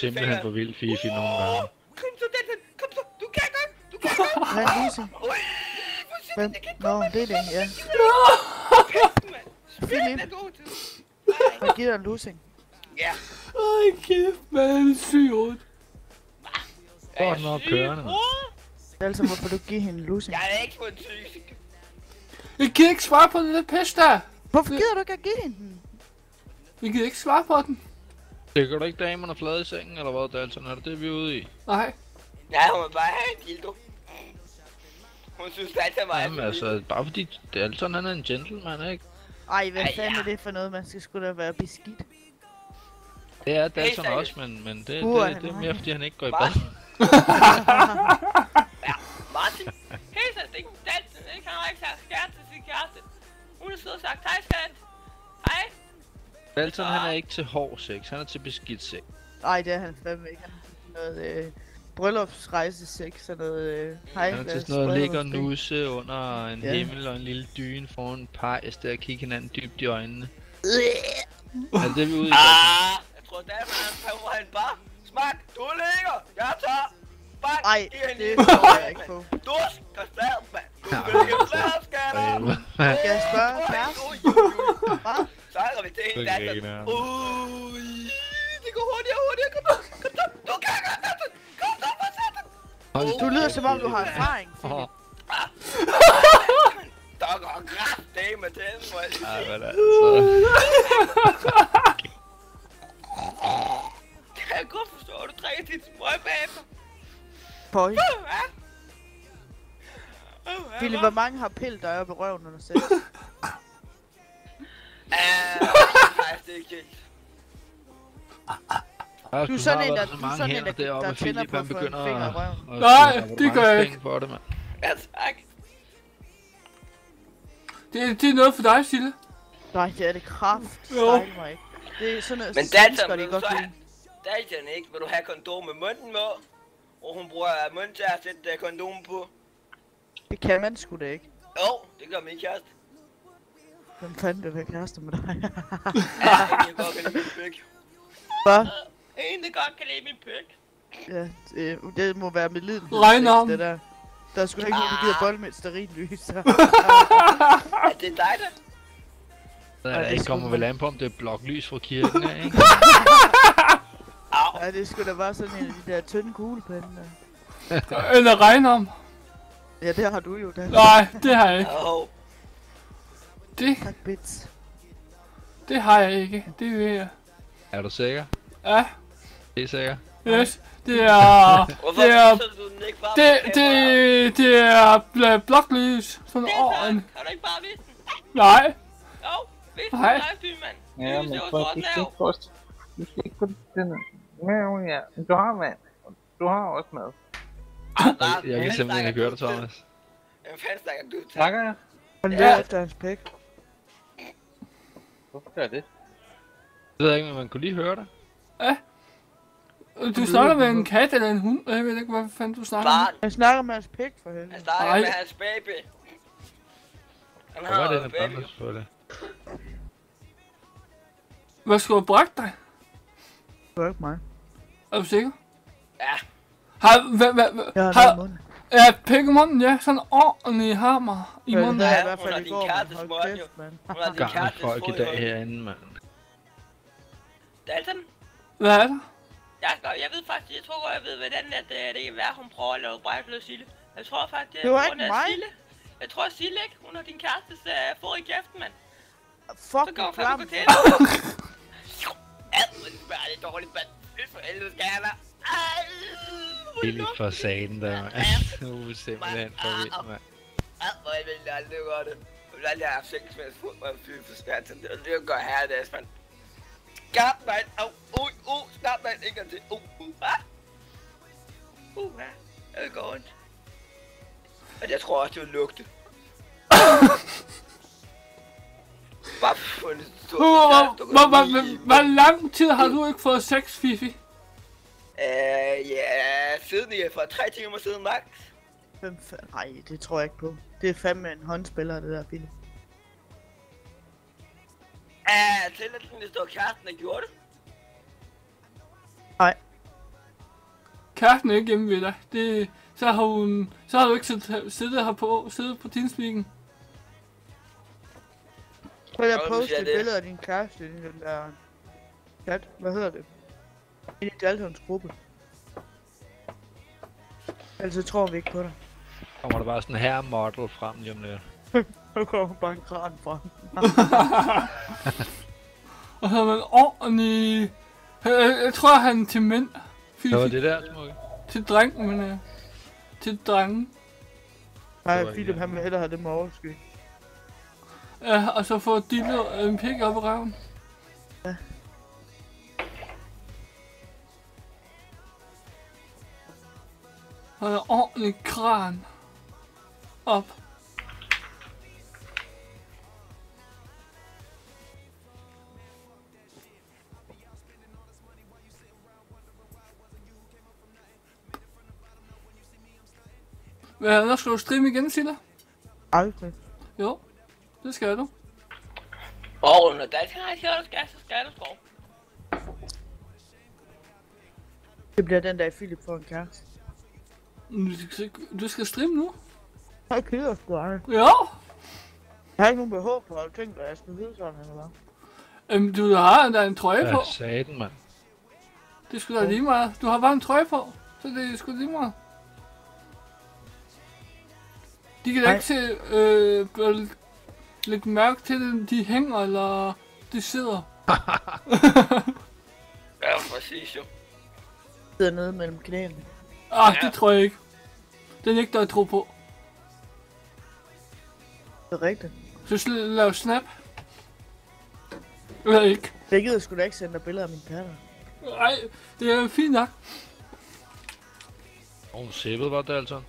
simpelthen for vildt, Fifi, nogle gange. Kom så, Delta. Kom så. Du kan godt. Du kan godt. Hvad er Lise? Siger Hvem? Nå, det er det, ja. mand. Philip. Hvad giver dig en losing? Ja. Ej, kæft, man. Syg er den op kørende? Altså, hvorfor du giver hende en losing? Jeg er ikke på en syg. Jeg kan ikke svare på den der pest der. Hvorfor gider du ikke at give hende den? Vi kan ikke svare på den. Tænker du ikke damerne flade i sengen, eller hvad, Dalton? Er det det, vi er ude i? Nej. Ja, hun vil bare have en dildo. Hun synes altid var Jamen altså, bare fordi Dalton han er en gentleman, ikke? Ej, hvad Ej, fanden ja. er det for noget? Man skal sgu da være beskidt. Det er Dalton seriøst. også, men, men det, Uh, det, han det er mere fordi han ikke går i bad. Martin. Helt så det er dansen, ikke? Han har ikke sagt kæreste til sin kæreste. Hun har siddet og sagt, hej skat. Dalton han er ikke til hård sex, han er til beskidt sex. Ej, det er han fandme ikke. Han er til noget øh, bryllupsrejse sex og noget øh, hej. Han er til sådan noget ligge og nusse under en Ja. himmel og en lille dyne foran en pejs der og kigge hinanden dybt i øjnene. Er det vi er ude i? Ah, jeg tror, der er han på han bare. Smak, du ligger. Jeg tager. Bang, Ej, giv hende det en tror jeg ikke på. Dus, kan flad, mand. Helvede. Skal jeg. Hvad? Er vi til en datter. Ui, det går hurtigere, hurtigere. Kom så, kom så. Du kan godt, datter. Kom så, for satan. Du lyder som om, du har erfaring, Philip. Der går til den, må jeg Ej, sige. hvad er det altså? Kan jeg godt forstå, at du drikker dit smøg bagefter. Boy. Uh, Uh? Philip, hvor mange har pillet dig op i røven under sex? Ah, faktisk det er ikke helt. Der Du er sådan en, der- der, du så er sådan en, der- der at tænder på at få en begynder finger i røven. Nej, der er det gør jeg ikke. For det, mand. Ja, tak. Det, det er noget for dig, Sille. Nej, det er det kraft. Jo. Mig ikke. Det er sådan noget, Men Dalton, de du godt så lide. Dalton, ikke? Vil du have kondom med munden med? Og hun bruger munden til at sætte kondom på. Det kan man sgu da ikke. Jo, det gør min kæreste. Hvem fanden vil være kærester med dig? Ja, godt kan lide min. Hvad? En, der godt kan lide min pik. Ja, det, det må være med liden. Regner om. Det der. Der er sgu da ikke nogen, der gider bold med et stearinlys. Er det dig, der? Ja, det er kommer vel an på, om det er bloklys fra kirken af, ikke? Au. Ja, det skulle da bare sådan en af de der tynde kuglepinde der. Eller regner om. Ja, det har du jo da. Nej, det har jeg ikke. Au. Det, Tak, bits. det har jeg ikke. Det ved jeg. Er du sikker? Ja, Det er sikker? yes. Det er... Det er... viser du den ikke bare Det, det, det er bl- bloklys. Sådan Det over er en... Kan du ikke bare vise den? Nej. Jo, vis den Nej. livestream, mand. Ja, men for, lavet. ikke først. Du skal ikke på den. Mad, ja. Du har mad. Du har også mad. Jeg, jeg kan simpelthen ikke høre dig, Thomas. Hvem fanden snakker du til? Takker jeg. Han Ja. efter hans pæk. Hvorfor gør jeg det? Jeg ved ikke, men man kunne lige høre dig. Du snakker med en kat eller en hund. Jeg ved ikke, hvad fanden du snakker med. Barn. Han snakker med hans pæk for helvede. Han snakker Nej. med hans baby. Han Hvor var har det, en baby. baby selvfølgelig? Hvad skulle jeg brække dig? Det var ikke mig. Er du sikker? Ja. Har, hvad, hvad, hvad, Jeg har ja, munden, ja. Sådan ordentlig hammer i Ja, munden. Det jeg i Ja, hvert fald har i din går, men hold jo. kæft, mand. Hun har din Gammel kæreste folk i dag herinde, mand. Dalton? Hvad er der? Jeg, skal, jeg ved faktisk, jeg tror jeg ved, hvordan at, øh, det kan være, hun prøver at lave og Sille. Jeg tror faktisk, Det var ikke mig. Sille. Jeg tror, Sille ikke, hun har din kærestes uh, fod i kæften, mand. Så Fucking går hun fandme til hende. Ad, hvor er det lidt dårligt, mand. Fy for helvede skal jeg være. Er lort. for saten der, mand. Du er simpelthen for vild, mand. Hvor er det aldrig gøre det. Jeg vil aldrig have haft sex med en fod, hvor jeg fy for svært til det. Og det gør her det, mand. Skab, mand. Au, ui, uh, skab, mand. Ikke til. Uh, uh, ah. Uh, ja. Det går ondt. Og jeg tror også, det var lugte. En hvor, hvor, hvor, hvor lang tid har du ikke fået sex, Fifi? Øh, ja, siden jeg for tre timer siden, max. Hvem fa- Nej, det tror jeg ikke på. Det er fandme en håndspiller, det der bil. Ja, til at den står kæresten, der gjorde det. kæresten er ikke hjemme ved dig. Det, så har hun, så har du ikke siddet, siddet her på, siddet på Teamspeaken. Prøv at poste et jeg det. billede af din kæreste i den der chat. Hvad hedder det? I Daltons gruppe. Ellers tror vi ikke på dig. Kommer der bare sådan her model frem lige om lidt. Nu kommer bare en kran frem. Og så har man ordentlig... Jeg, jeg, jeg tror, han er til mænd. Hvad var Philip, det der, smukke? til dreng, men øh, til drenge. Nej, Det var Philip han vil hellere have det med oversky. Ja, og så få dillet en pik op i røven. Ja. Og en ordentlig kran. Op. Hvad, når skal du streame igen, Silla? Aldrig. Jo, det skal du. Og når der er her, skal så skal du skov. Det bliver den dag, Philip får en kæreste. Du skal, streame nu? Jeg keder sgu ej. Ja. Jeg har ikke nogen behov på, at tænke, at jeg skal vide sådan, eller hvad? Øhm, du har da en trøje på. Ja, sagde den, mand. Det skulle da lige meget. Du har bare en trøje på, så det er sgu lige meget. De kan da ikke se, øh, lægge mærke til det, de hænger, eller de sidder. Ja, præcis jo. Sidder nede mellem knæene. Ah, Ja. det tror jeg ikke. Det er ikke der at tro på. Det er rigtigt. Så sl- lav snap. Eller ikke. Jeg gider sgu da ikke sende dig billeder af mine patter. Nej, det er fint nok. Og hun sæbet var det altså.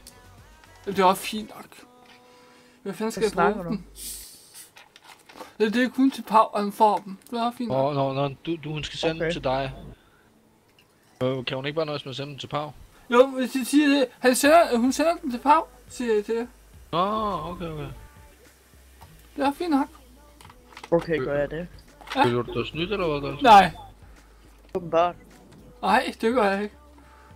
Det er også fint nok. Hvad fanden skal Hvad jeg bruge du dem? Det, det er kun til Pau, han får dem. Det er også fint nok. Åh, nå, nå, du, du, hun skal sende Okay. okay. til dig. Øh, kan hun ikke bare nøjes med at sende den til Pau? Jo, hvis jeg siger det, han sender, hun sender den til Pau, siger jeg til jer. Nå, okay, okay. Det er fint nok. Okay, gør jeg det. Ja. Vil du dig snydt, eller hvad? der? Nej, Åbenbart. nej, det gør jeg ikke.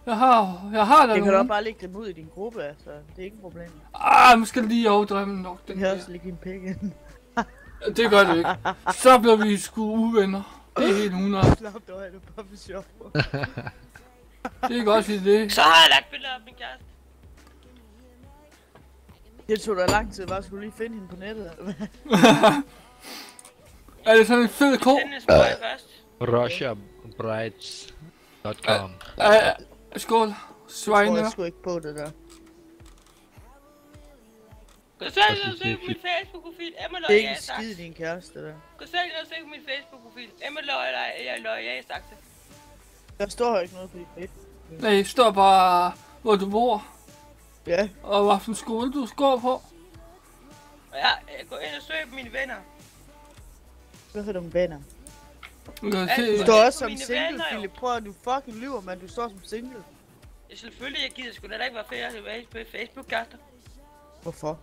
Jeg har, jeg har da Jeg kan da nogen. bare lægge dem ud i din gruppe, altså. Det er ikke et problem. Ah, måske lige overdrive nok. Den Jeg kan også lægge en pik ind. Det gør det ikke. Så bliver vi sgu uvenner. Det er helt 100. Slap dig, det er bare for sjov. Det er godt sige det. Så har jeg lagt billeder af min kæreste. Det tog da lang tid, bare skulle lige finde hende på nettet. eller? Er det sådan en fed ko? RussiaBrides.com skål. Jeg tror Svejner. jeg sgu ikke på det der. Gå så ind og er på min. Facebook-profil. Emma Det er ikke en skid din kæreste der. Gå så ind og se på min Facebook-profil. Emma Løje Løje Saxe. Der står ikke noget på dit. Nej, det står bare, hvor du bor. Ja, Og hvilken skole du går på. Ja, jeg går ind og søger på mine venner. hvad for nogle venner? Du Du står også som single, venner. Philip. Prøv at du fucking lyver, mand. Du står som single. Ja, selvfølgelig, jeg gider sgu da ikke være fedt at være på facebook kærester Hvorfor?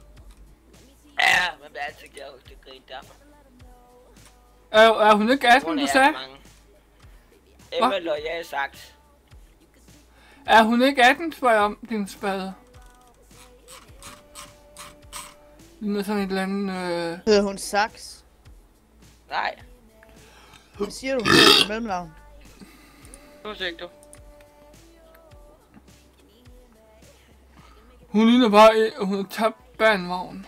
Ja, man bliver altid glad hos det grin derfor. er, er hun ikke 18, Hun du er sagde? mange. Emma Løje sagt. Er hun ikke 18, spørger jeg om, din spade? Ligner sådan et eller andet, øh... Hedder hun Sax? Nej, Hvad siger du, hun hedder til mellemnavn? nu søgte du. Hun ligner bare, en- hun har tabt bandvogn.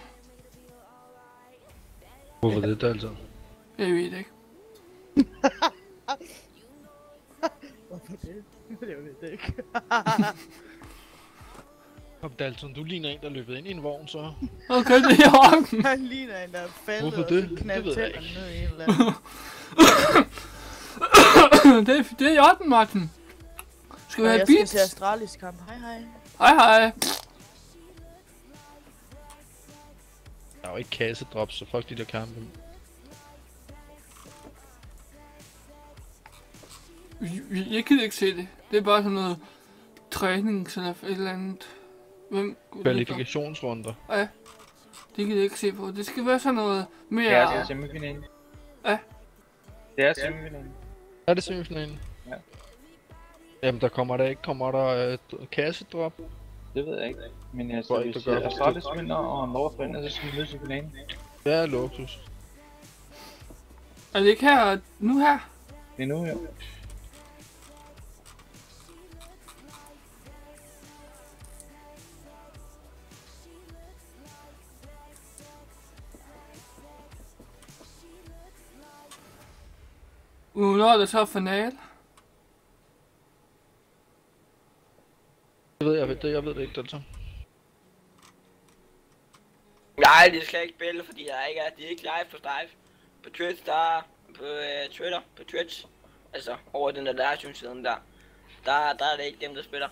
Hvorfor det der altså? Jeg ved det ikke. Hvorfor det? Det ved jeg ikke. Kom Dalton, du ligner en, der er løbet ind i en vogn, så. Okay, det er i orden. Han ligner en, der er faldet Hvorfor og det? Det ved jeg tænderne ned i en eller anden. det, er, det er i orden, Martin. Skal vi Og have jeg skal beats? til Astralis kamp. Hej hej. Hej hej. Der er jo ikke kassedrops, så fuck de der kampe. Jeg, kan ikke se det. Det er bare sådan noget træning eller et eller andet. Hvem? Kvalifikationsrunder. Det kan jeg ikke se på. Det skal være sådan noget mere... Ja, det er semifinalen. Ja. Det er semifinalen. Er det semifinalen? Ja. Jamen, der kommer der ikke, kommer der øh, kassedrop? Det ved jeg ikke. Men altså, hvis du gør. Astralis vinder og North vinder, så skal vi mødes i finalen. Ja, luksus. Er det ikke her, nu her? Det er nu, jo. Hvornår er det så finale? Det ved jeg, det, jeg ved det ikke, altså. Nej, de skal ikke spille, fordi der ikke er, de er ikke live på live. På Twitch, der er, på uh, Twitter, på Twitch, altså over den der livestream-siden der, der, der er det ikke dem, der spiller.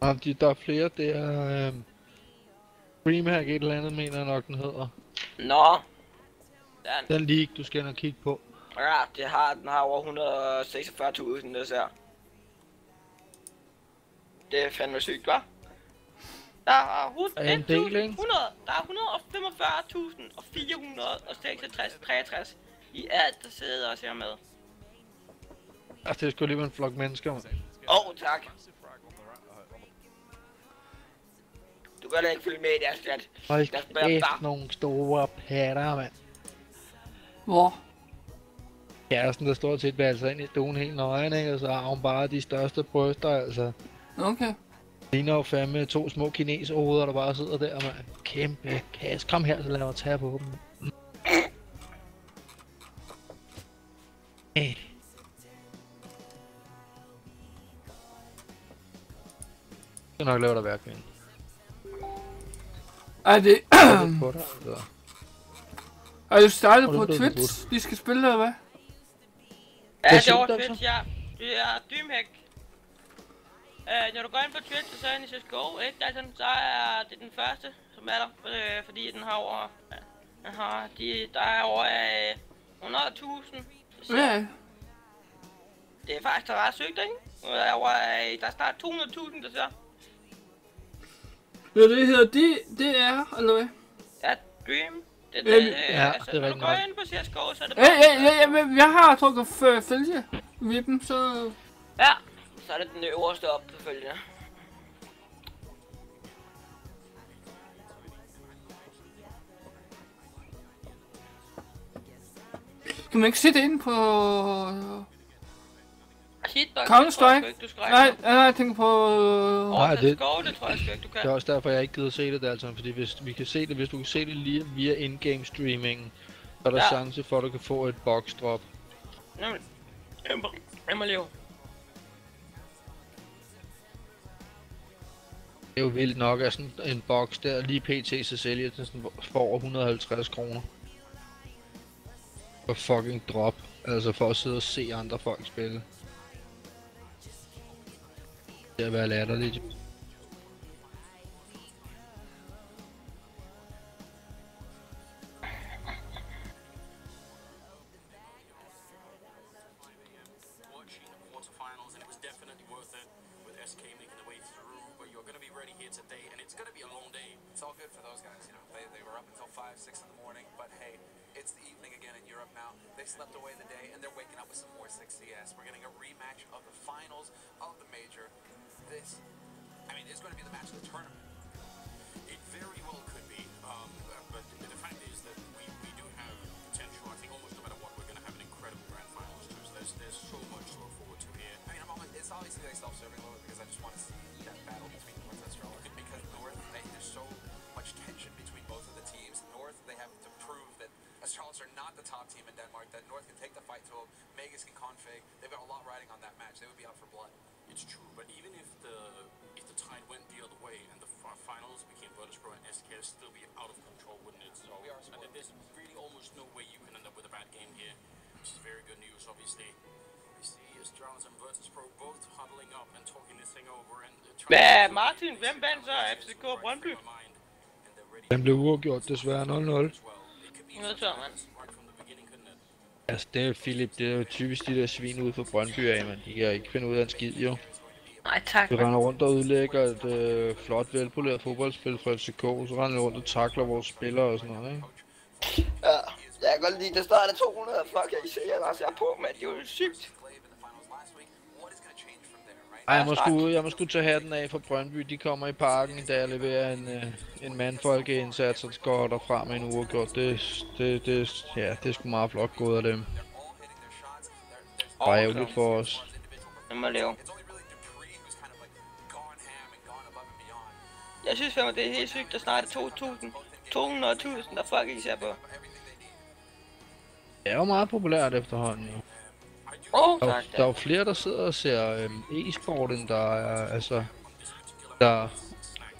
Og de, der er flere, det er... Øh, Dreamhack et eller andet, mener jeg nok, den hedder. Nå. Den, Den league, du skal ind og kigge på. ja, det har, den har over 146.000, det ser. Det er fandme sygt, hva'? Der er hus- Er en del, 1.100, ikke? der er 145.466 i alt, der sidder og ser med. Altså, det skulle lige være en flok mennesker, man. Åh, oh, tak. Du kan da ikke følge med i deres chat. Hold kæft, nogle store patter, mand. Hvor? Kæresten, der står til et værelse ind i stuen helt nøgen, ikke? Og så har hun bare de største bryster, altså. Okay. Ligner jo fandme to små kineserhoveder, der bare sidder der, mand. Kæmpe kasse. Kom her, så lad mig tage på dem. Øh. Jeg skal nok lave dig værk, ven. Er det, på dig, altså. Er det startet er på Twitch? De skal spille, eller hvad? Ja, det er over du? Twitch, ja. Det er Dreamhack. Uh, når du går ind på Twitch, så ind i CSGO, ikke? Altså, så er det den første, som er der. Øh, fordi den har over... Den har... De, der er over øh, 100.000. Så Ja. Det er faktisk ret sygt, ikke? Og Der er, over, øh, der er snart 200.000, der ser. Ja, det hedder det, det er, eller hvad? Ja, Dream. Det, det- øh, ja, altså, det er når du går ind på CSGO, så er det Ja, bare... ja, ja, ja, men jeg har trukket følge ved dem, så... Ja, så er det den øverste op selvfølgelig. Kan man ikke se det ind på... du skal Nej, nej, jeg tænker på... Over Nej, til det- skov, det tror jeg ikke, du kan. Det er også derfor, jeg ikke gider se det der, altså. Fordi hvis vi kan se det, hvis du kan se det lige via in-game streaming, så er der Ja. chance for, at du kan få et box drop. Nemlig. Emma- Emma Leo. Det er jo vildt nok, at sådan en box der lige pt. så sælger den sådan for over 150 kroner. For fucking drop. Altså for at sidde og se andre folk spille. Det er at være obviously like self-serving a little bit because I just want to see that battle between North and Australia. Because North, they, there's so much tension between both of the teams. North, they have to prove that Astralis are not the top team in Denmark, that North can take the fight to them, Vegas can config. They've got a lot riding on that match. They would be out for blood. It's true, but even if the if the tide went the other way and the finals became Virtus Pro and SK, still be out of control, wouldn't it? So We are I think there's really almost no way you can end up with a bad game here, which is very good news, obviously. Hvad, Martin, hvem vandt så FCK Brøndby? Den blev uafgjort desværre 0-0. as well. It could be Noget tør, mand. it? Altså det er Philip, det er jo typisk de der svin ude for Brøndby af, man. De kan ikke finde ud af en skid, jo. Nej, tak. Vi render rundt og udlægger et øh, flot, velpoleret fodboldspil fra FCK, så render rundt og takler vores spillere og sådan noget, ikke? Ja, jeg kan godt lide, der starter 200 fucking serier, der ser på, men det er jo sygt. Glaive in the finals last week. change from there, right? Ej, jeg må, sgu, jeg må sgu tage hatten af for Brøndby. De kommer i parken i dag og leverer en, øh, en mandfolkeindsats, og går derfra med en uafgjort. Det, det, det, ja, det er sgu meget flot gået af dem. Bare ærgerligt for os. Det må beyond. Jeg synes fandme, det er helt sygt, at snart er 2.000. 200.000, der fucking ser på. Det er jo meget populært efterhånden, jo. Oh, Der, er tak. jo- der er jo flere, der sidder og ser øhm, e-sport, end der er, altså... Der,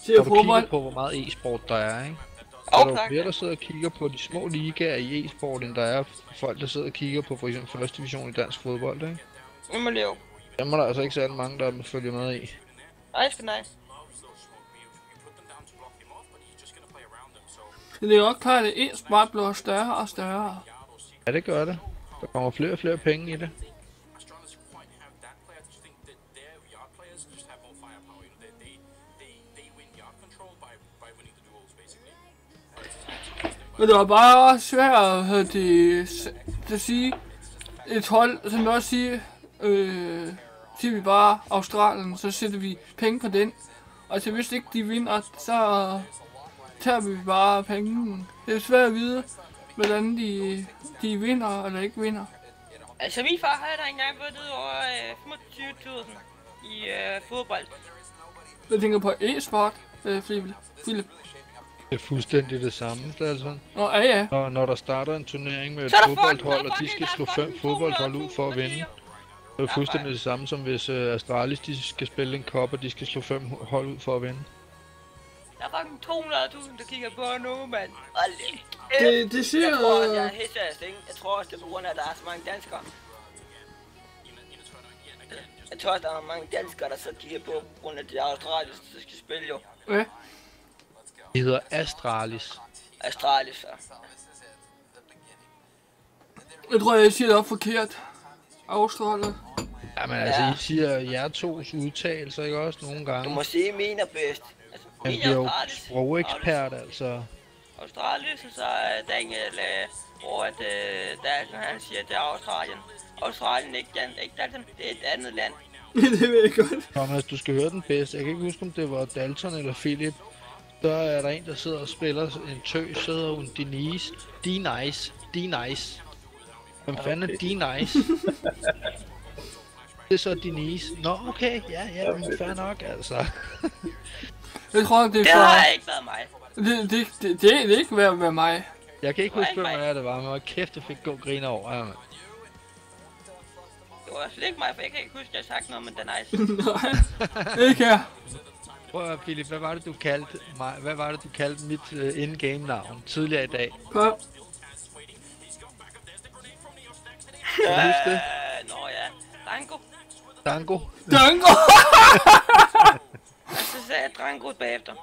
kigger fodbold. på, hvor meget e-sport der er, ikke? Så Åh, er der jo flere, der sidder og kigger på de små ligaer i e-sport, end der er folk, der sidder og kigger på for eksempel første division i dansk fodbold, ikke? Det må leve. Dem er der altså ikke særlig mange, der følger med i. Ej, skal nej. Det er jo også klart, at e-sport bliver større og større. Ja, det gør det. Der kommer flere og flere penge i det. Men det var bare svært at have det, at sige, et hold, som også siger, øh, siger vi bare Australien, så sætter vi penge på den. Og så hvis ikke de vinder, så tager vi bare penge. Det er svært at vide, hvordan de, de vinder eller ikke vinder. Altså, min far havde da engang vundet over øh, 25.000 i øh, fodbold. Jeg tænker på e-sport, øh, Philip. Det er fuldstændig det samme, altså. Nå, ja, ja. Når, når der starter en turnering med et er fodboldhold, er og de skal er slå fem fodboldhold ud 200.000 for at vinde. Det er fuldstændig det samme som hvis uh, Astralis de skal spille en kop, og de skal slå fem hold ud for at vinde. Der er fucking 200.000, der kigger på nu, mand. Hold Det, det siger... Jeg tror også, jeg er helt ikke? Jeg tror også, det er på grund af, at der er så mange danskere. Jeg tror også, der er mange danskere, der så kigger på, på grund af de australiske, der skal spille jo. Ja. De hedder Astralis. Astralis, så. Jeg tror, jeg siger det op forkert. Australien. Jamen altså, Ja. I siger jer tos udtalelser, ikke også, nogle Du gange? må sige, min er bedst. Altså, Han min bliver jo sprogekspert, altså. Australis, og så er Daniel, øh, hvor at, øh, Dalton, han siger, det er Australien. Australien, ikke, Dan, ikke Dalton, det er et andet land. det ved jeg godt. Thomas, du skal høre den bedste. Jeg kan ikke huske, om det var Dalton eller Philip. Så er der en, der sidder og spiller en tøs, så hedder hun Denise. D-Nice. D-Nice. Hvem fanden er D-Nice? det er så Denise. Nå, okay. Ja, ja, men fair nok, altså. Jeg tror, det er Det har for... ikke været mig. Det, det, det, det, det er ikke ved at være mig. Jeg kan ikke huske, hvem det var, men hvor kæft, jeg fik god griner over. Ja, mand. Det var slet ikke mig, for jeg kan ikke huske, at jeg har sagt noget med den ice. Nej, ikke her. Prøv at Philip, hvad var det, du kaldte mig? Hvad var det, du kaldte mit uh, in-game navn tidligere i dag? På. Kan du huske det? Øh, Nå ja, Drango. Dango. Dango! Og så sagde jeg Drango bagefter.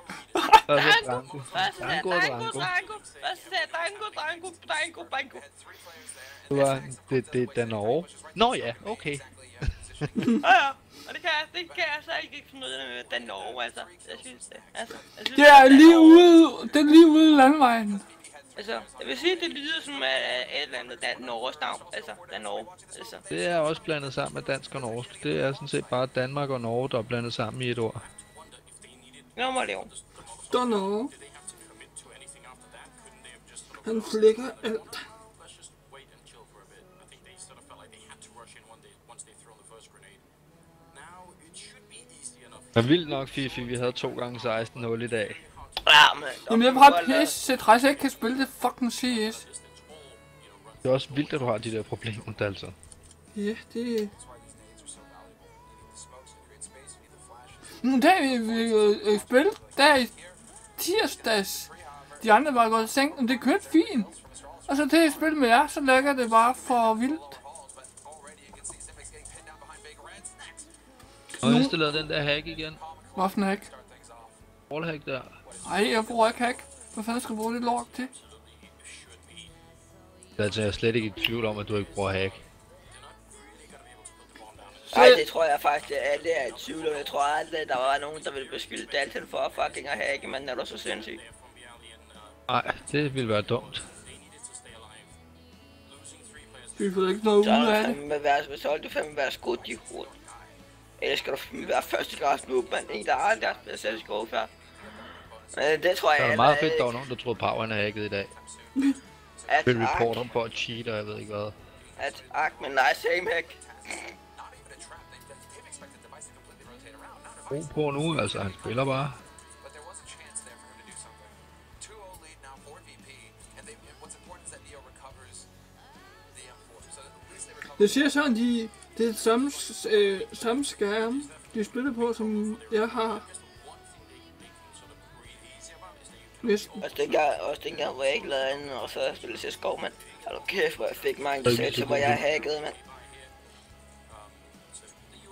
Dango. Dango. Først sagde Dango Drango. Drango. Først sagde jeg Drango, Drango, Drango, Drango. Det var, det, det er Norge. Nå ja, okay. Ja, ja. Og det kan jeg, det kan jeg så ikke finde ud af med den Norge, altså. Jeg synes det. Altså, jeg synes, Det er lige ude, det er lige ude i landvejen. Altså, jeg vil sige, det lyder som et eller andet dan Norges navn. Altså, den Norge. Altså, Det er også blandet sammen med dansk og norsk. Det er sådan set bare Danmark og Norge, der er blandet sammen i et ord. nu må leve. Don't know. Han flækker alt. Men vildt nok, Fifi, vi havde 2 gange 16 0 i dag. Ja, men... Jamen jeg bare pisse jeg ikke kan spille det fucking CS. Det er også vildt, at du har de der problemer, altså. Ja, det... Nu der vi, vi øh, øh, spil, der i tirsdags. De andre var gået i seng, og det kørte fint. Og så til at spille med jer, så lægger det bare for vildt. Og jeg installeret den der hack igen. Hvorfor hack? Wallhack der. Ej, jeg bruger ikke hack. Hvad fanden skal jeg bruge det lort til? Altså, jeg er slet ikke i tvivl om, at du ikke bruger hack. Nej, det tror jeg faktisk, at alle er i tvivl om. Jeg tror aldrig, der var nogen, der ville beskylde Dalton for at fucking at hacke, men er du så sindssyg? Nej, det ville være dumt. Vi får ikke noget ud Så af det. fandme være, så vil du fandme være skudt i hovedet. Ellers skal du være første grads noob, men en, der aldrig har spillet CSGO før. Men det tror jeg Det er meget fedt, ikke. der var nogen, der troede poweren er hacket i dag. At Vil Ark, reporter på at cheat, og jeg ved ikke hvad. at Ark med nice aim hack. Ro på nu, altså han spiller bare. but there was a chance there for him to do something. 2-0 lead now for VP, and they, and what's important is that Neo recovers the M4. So at least they recover. Det siger sådan, de, det er samme, øh, samme skærm, de spiller på, som jeg har. Næsten. Også dengang, også dengang, hvor jeg ikke lavede andet, og så spillede CSGO, mand. Hold kæft, hvor jeg fik mange Ej, sæt, det er hvor jeg hackede, mand.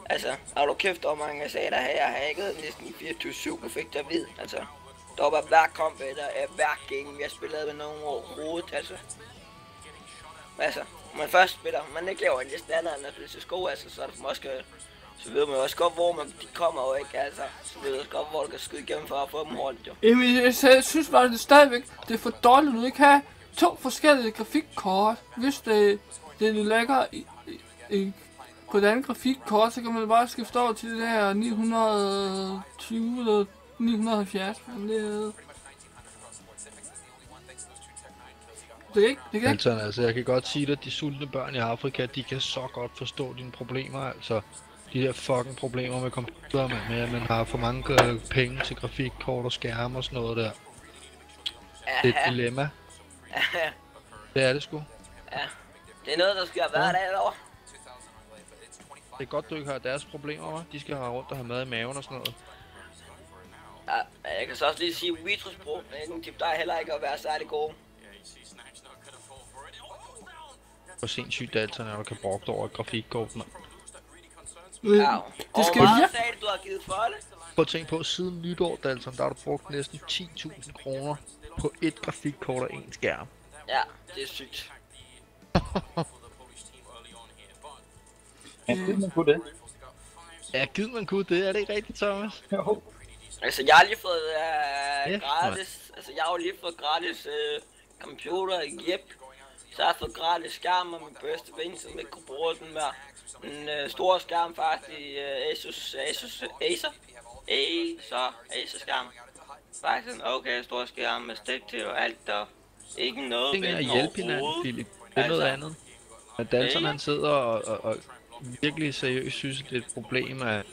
Altså, hold nu kæft, der var mange, jeg sagde, der jeg hacket næsten i 24-7, nu fik det at vide, altså. Der var hver og øh, hver game, jeg spillede med nogen overhovedet, altså. Altså, man først spiller, man ikke laver en liste andet end at spille altså, så er det måske, så ved man også godt, hvor man, de kommer jo ikke, altså. Så ved man også godt, hvor du kan skyde igennem for at få dem hurtigt, jo. Jamen, jeg, jeg synes bare, det er stadigvæk, det er for dårligt, at du ikke har to forskellige grafikkort. Hvis det, det du lægger i, i, i, på et andet grafikkort, så kan man bare skifte over til det her 920 eller 970. Men det, det er ikke, det kan. Elton, altså jeg kan godt sige dig, at de sultne børn i Afrika, de kan så godt forstå dine problemer, altså. De der fucking problemer med computer, med, med at man har for mange øh, penge til grafikkort og skærme og sådan noget der. Det er et dilemma. Det er det sgu. Det er noget, der sker hver dag derovre. Det er godt, du ikke har deres problemer, hva'? De skal have rundt og have mad i maven og sådan noget. Ja, men jeg kan så også lige sige, at Vitrus Pro, der er heller ikke at være særlig gode. Hvor sindssygt Dalton er, du kan dig over et grafikkort, mand. Men, Ja, det skal jeg. sagde du, har givet for det? Prøv at tænke på, siden nytår, Dalton, der har du brugt næsten 10.000 kroner på et grafikkort og en skærm. Ja, det er sygt. Ja, det man kunne det. Ja, givet man kunne det, er det ikke rigtigt, Thomas? Jo. Altså, jeg har lige fået uh, gratis, altså jeg har jo lige fået gratis uh, computer i Jep. Så har jeg fået gratis skærm og min bedste ven, som ikke kunne bruge den med. En uh, stor skærm faktisk i uh, Asus, Asus, Acer. Acer, Acer skærm. Faktisk en okay stor skærm med stik til og alt der. Ikke noget ved at hjælpe hinanden. Philip. Det er noget Altså. andet. Men Dalton, han sidder og, og, og virkelig seriøst synes, at det er et problem, at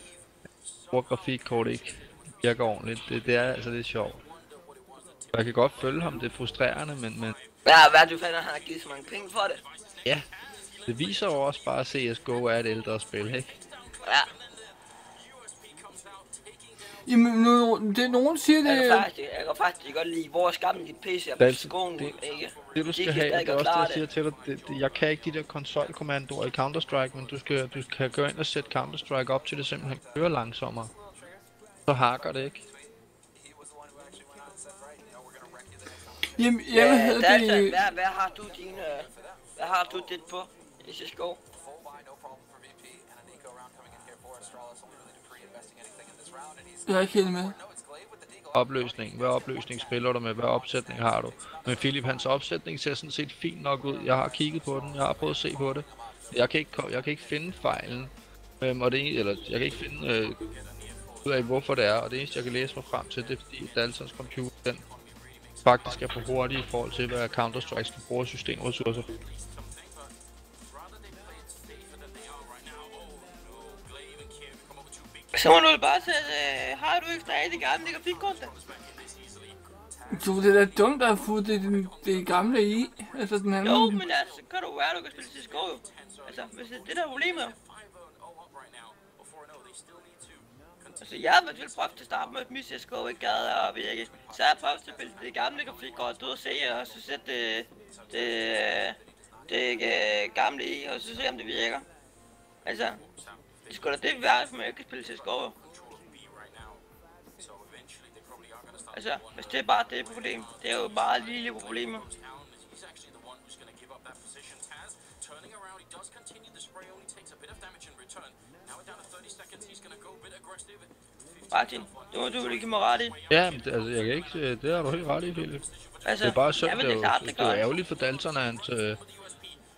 vores grafikkort ikke virker ordentligt. Det, det er altså lidt sjovt. Jeg kan godt følge ham, det er frustrerende, men, men Hvad, hvad du fandt, han har givet så mange penge for det? ja, det viser jo også bare, at CSGO er et ældre spil, ikke? Ja, Jamen, nu, det, nogen siger jeg kan det... faktisk, jeg kan faktisk godt lide, hvor skammen dit PC er på skoen, det- ikke? Det du De skal kan have, det er også det, jeg siger til dig, det, det, jeg kan ikke de der konsolkommandoer i Counter-Strike, men du, skal, du kan gå ind og sætte Counter-Strike op til det simpelthen kører langsommere. Så hakker det ikke. Jamen, jeg Ja, Dalton, det... hvad, hvad har du din, øh, hvad har du dit på i CSGO? Jeg er ikke helt med. Opløsning. Hvad opløsning spiller du med? Hvad opsætning har du? Men Philip, hans opsætning ser sådan set fint nok ud. Jeg har kigget på den. Jeg har prøvet at se på det. Jeg kan ikke, jeg kan ikke finde fejlen. Øhm, og det, eller jeg kan ikke finde øh, ud af, hvorfor det er. Og det eneste, jeg kan læse mig frem til, det er fordi Daltons computer, den faktisk er for hurtig i forhold til, hvad Counter-Strike skal bruge af systemressourcer. Så må du bare sætte, øh, har du ikke stadig det gamle grafikkort der? Du, det er da dumt at få det, det, det gamle i. Altså, den anden... Jo, men altså, så kan du være, du kan spille CSGO jo. Altså, hvis det er det der er problemet. jo. Altså, jeg havde været prøvet til at starte med, at mit CSGO ikke gad at virke. Så har jeg prøvet at spille det gamle grafikkort ud og se, og så sætte det, det, det øh, gamle i, og så se om det virker. Altså, det skulle da det være, hvis man ikke kan spille CSGO jo. Altså, hvis det er bare det problem, det er jo bare et lille problem. Martin, det må du give mig ret i. Ja, men det, altså, jeg kan ikke, øh, det har du helt ret i, Philip. Altså, Det er bare synd, ja, det, det er klart, det det er ærgerligt for Dalton, at hans øh,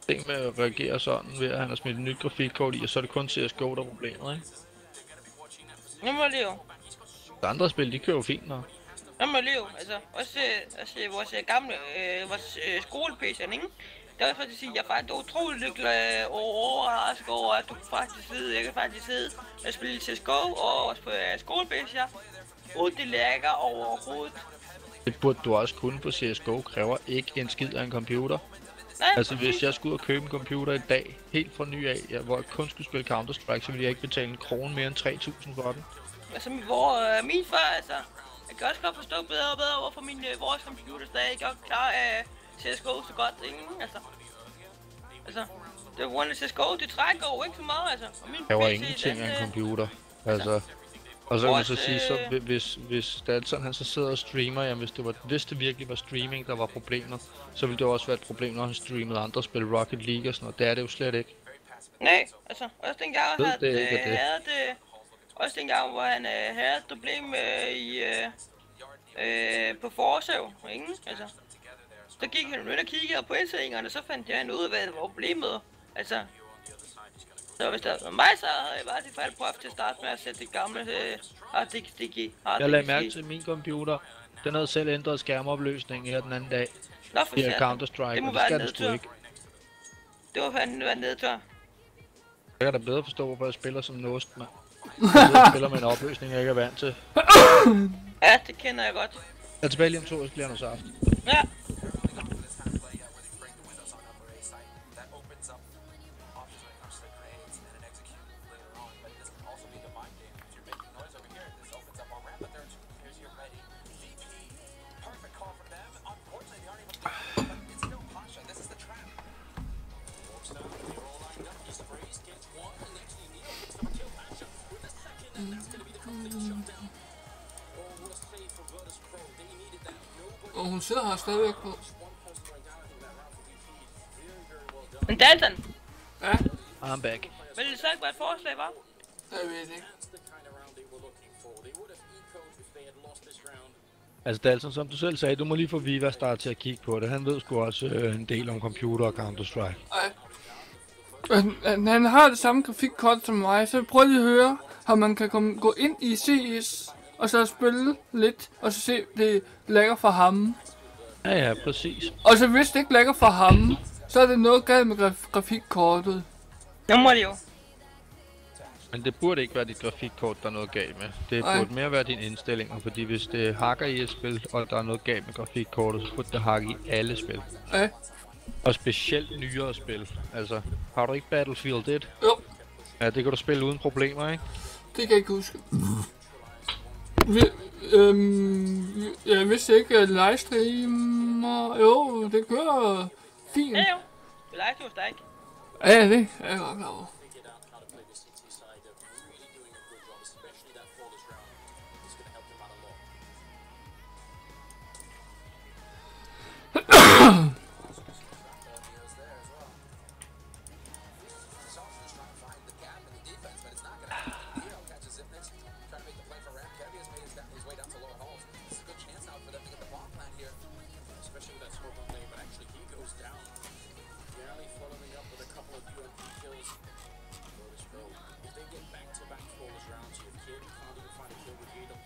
ting med at reagere sådan, ved at han har smidt et nyt grafikkort i, og så er det kun CSGO, der er problemet, ikke? Det jo. De andre spil, de kører jo fint nok. Det jo. Altså, også altså, vores gamle, øh, vores øh, skolepæserne, ikke? Det var faktisk sige, jeg er faktisk utrolig lykkelig øh, og overrasket over, at du kan faktisk sidde, jeg kan faktisk sidde og spille CSGO og også på øh, skolepæs, ja. Uden det lækker overhovedet. Det burde du også kunne på CSGO, kræver ikke en skid af en computer. Nej, Altså hvis jeg skulle ud og købe en computer i dag, helt fra ny af, ja, hvor jeg kun skulle spille Counter-Strike, så ville jeg ikke betale en krone mere end 3.000 for den. Altså hvor, øh, min far, altså, jeg kan også godt forstå bedre og bedre, hvorfor min, øh, vores computer stadig ikke er klar af CSGO så godt, ikke? Altså, altså, det af CSGO, det trækker jo ikke så meget, altså. Og min kræver PC, ingenting den, af en øh, computer. Altså, og så kan man så sige, så øh, hvi- hvis, hvis Dalton han så sidder og streamer, jamen hvis det, var, hvis det virkelig var streaming, der var problemet, så ville det også være et problem, når han streamede andre spil, Rocket League og sådan noget. Det er det jo slet ikke. Nej, altså, også dengang Ved havde, det øh, havde det, også dengang, hvor han øh, havde et problem øh, i, øh, øh, på Forsøv, ikke? Altså, så gik han rundt og kiggede på indsætningerne, så fandt jeg ud af, hvad det var problemet. Altså, så hvis det havde været mig, så havde jeg bare i fald prøvet til at starte med at sætte det gamle øh, stik i. Jeg lagde mærke til min computer. Den havde selv ændret skærmopløsningen her den anden dag. Nå, for I satan. Counter-Strike, Det må og det være skal en den sgu nedtur. ikke. Det var fandme være nedtur. Jeg kan da bedre forstå, hvorfor jeg spiller som nost, mand. Jeg spiller med en opløsning, jeg ikke er vant til. Ja, det kender jeg godt. Jeg er tilbage lige om to, og så bliver noget saft. Ja, sidder her stadigvæk på. men Dalton, Ja, I'm back. vil det så ikke være et forslag, var? jeg ved ikke. Altså Dalton, som du selv sagde, du må lige få Viva starte til at kigge på det. Han ved sgu også øh, en del om computer og Counter-Strike. Men, men han har det samme grafikkort som mig, så prøv lige at høre, om man kan komme, gå ind i CS, og så spille lidt, og så se, det lækker for ham. Ja, ja, præcis. Og så hvis det ikke lækker for ham, så er det noget galt med graf- grafikkortet. Nu må det jo. Men det burde ikke være dit grafikkort, der er noget galt med. Det Nej. burde mere være dine indstillinger, fordi hvis det hakker i et spil, og der er noget galt med grafikkortet, så burde det hakke i alle spil. Ja, Og specielt nyere spil. Altså, har du ikke Battlefield 1? jo, Ja, det kan du spille uden problemer, ikke? det kan jeg ikke huske. Vi, øhm, jeg vidste ikke, at livestreamer... Jo, det kører fint. Ja jo. Er live hos dig ikke. Ja, det er jeg godt klar over.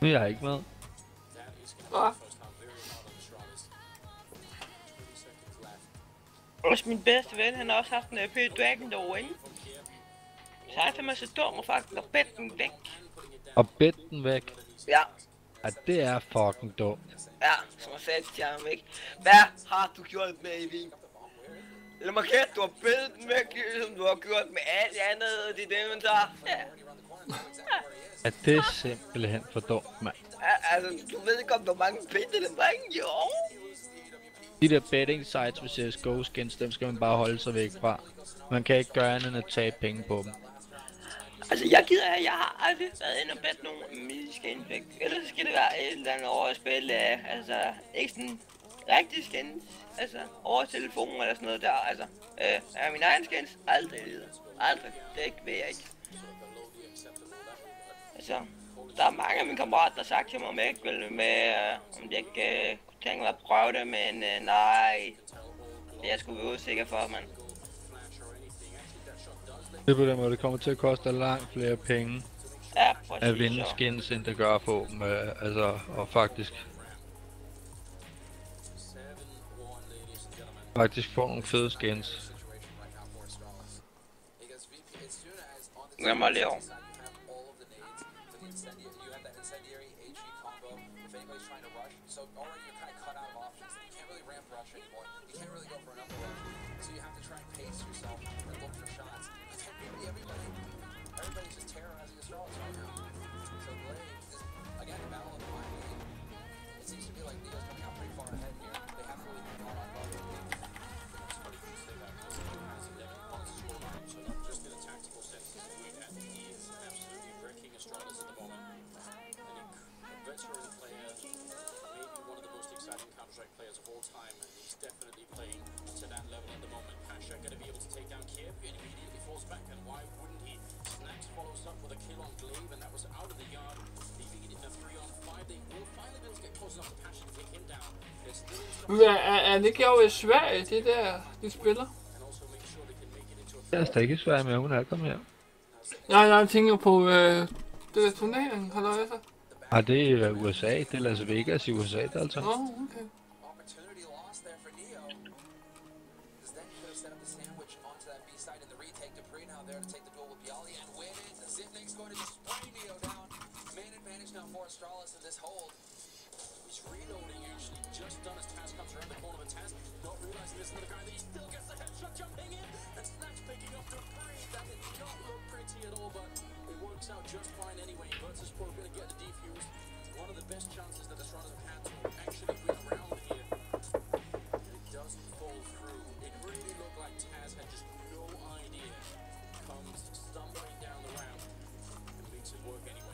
Nu er jeg ikke med. Ah, Også min bedste ven, han har også haft en AP Dragon derovre, ikke? Så han er fandme så dum og faktisk har bedt den væk. Og bed den væk. Ja, Ja, det er fucking dumt. ja, som jeg sagde til ham, ikke? Hvad har du gjort med i Wien? Lad mig gætte, du har bedt den væk, som du har gjort med alt andet af dit inventar. Ja, Ja, det er simpelthen for dumt, mand. altså, du ved om der er mange penge i den dreng, jo. De der betting sites ved CSGO skins, dem skal man bare holde sig væk fra. Man kan ikke gøre andet end at tabe penge på dem. Altså, jeg gider, jeg har aldrig været inde og bedt nogen miniskins væk. Ellers skal det være et eller andet over at spille, øh, altså, ikke sådan rigtig skins. Altså, over telefonen eller sådan noget der, altså. Øh, er min egen skins? Aldrig. Aldrig. Det ikke, vil jeg ikke. Altså, der er mange af mine kammerater, der har sagt til mig, om jeg ikke ville med, øh, om jeg ikke øh, kunne tænke mig at prøve det, men øh, nej. Det er jeg sgu være usikker for, mand. Det på den måde, det kommer til at koste langt flere penge. Ja, for at vinde så. skins, end det gør på dem, øh, altså, og faktisk... Faktisk få nogle fede skins. Hvem er Leo? Everybody's Men er det ikke over i Sverige, det der, de spiller? and also make sure they can make it into a Jeg er stadig i Sverige med, hun er kommet her. Nej, jeg tænker på øh, det der turnering, halløjsa. Ah, det er øh, USA, det er Las Vegas i USA, det er altså. Nå, okay. Opportunity lost there for Neo. Because then he could have set up the sandwich onto that B side in the retake. Dupree now there to take the duel with Bialy and win it. Zipnik's going to just spray Neo down. Man advantage now for Astralis in this hold. He's reloading usually just done as Taz comes around the corner of Taz, not realizing there's another guy that he still gets the headshot jumping in, and Snatch picking up three. That did not look pretty at all, but it works out just fine anyway. Versus Pro gonna get the defuse. One of the best chances that Astralis have had to actually win a round here. And it doesn't fall through. It really looked like Taz had just no idea. Comes stumbling down the ramp and makes it work anyway.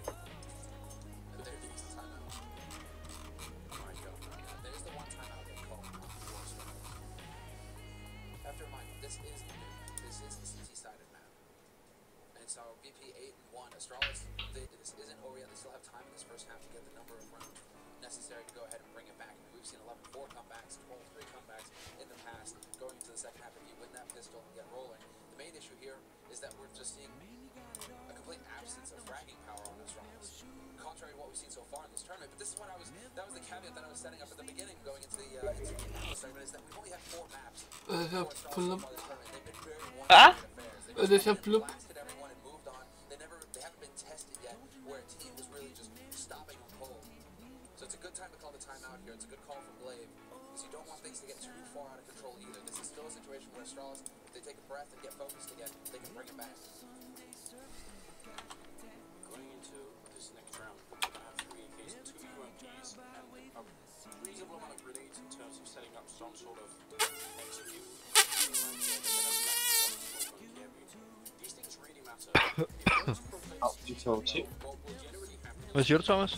Tournament, but this is what I was, that was the caveat that I was setting up at the beginning going into the, uh, into the analysis segment, is that we've only had four maps jeg for pull Astralis so up. far this tournament. They've been very one Huh? affairs. They've det blub. blasted everyone and moved on. They never, they haven't been tested yet, where a team was really just stopping. So it's a good time to call the timeout here. It's a good call from Blade, because you don't want things to get too far out of control either. This is still a situation where Astralis, if they take a breath and get focused again, they can bring it back. Going into this next round, we're to have three two UMPs, and a reasonable amount of grenades in terms of setting up some sort of execute. These things really matter. Au, de tog til. Hvad siger du, Thomas?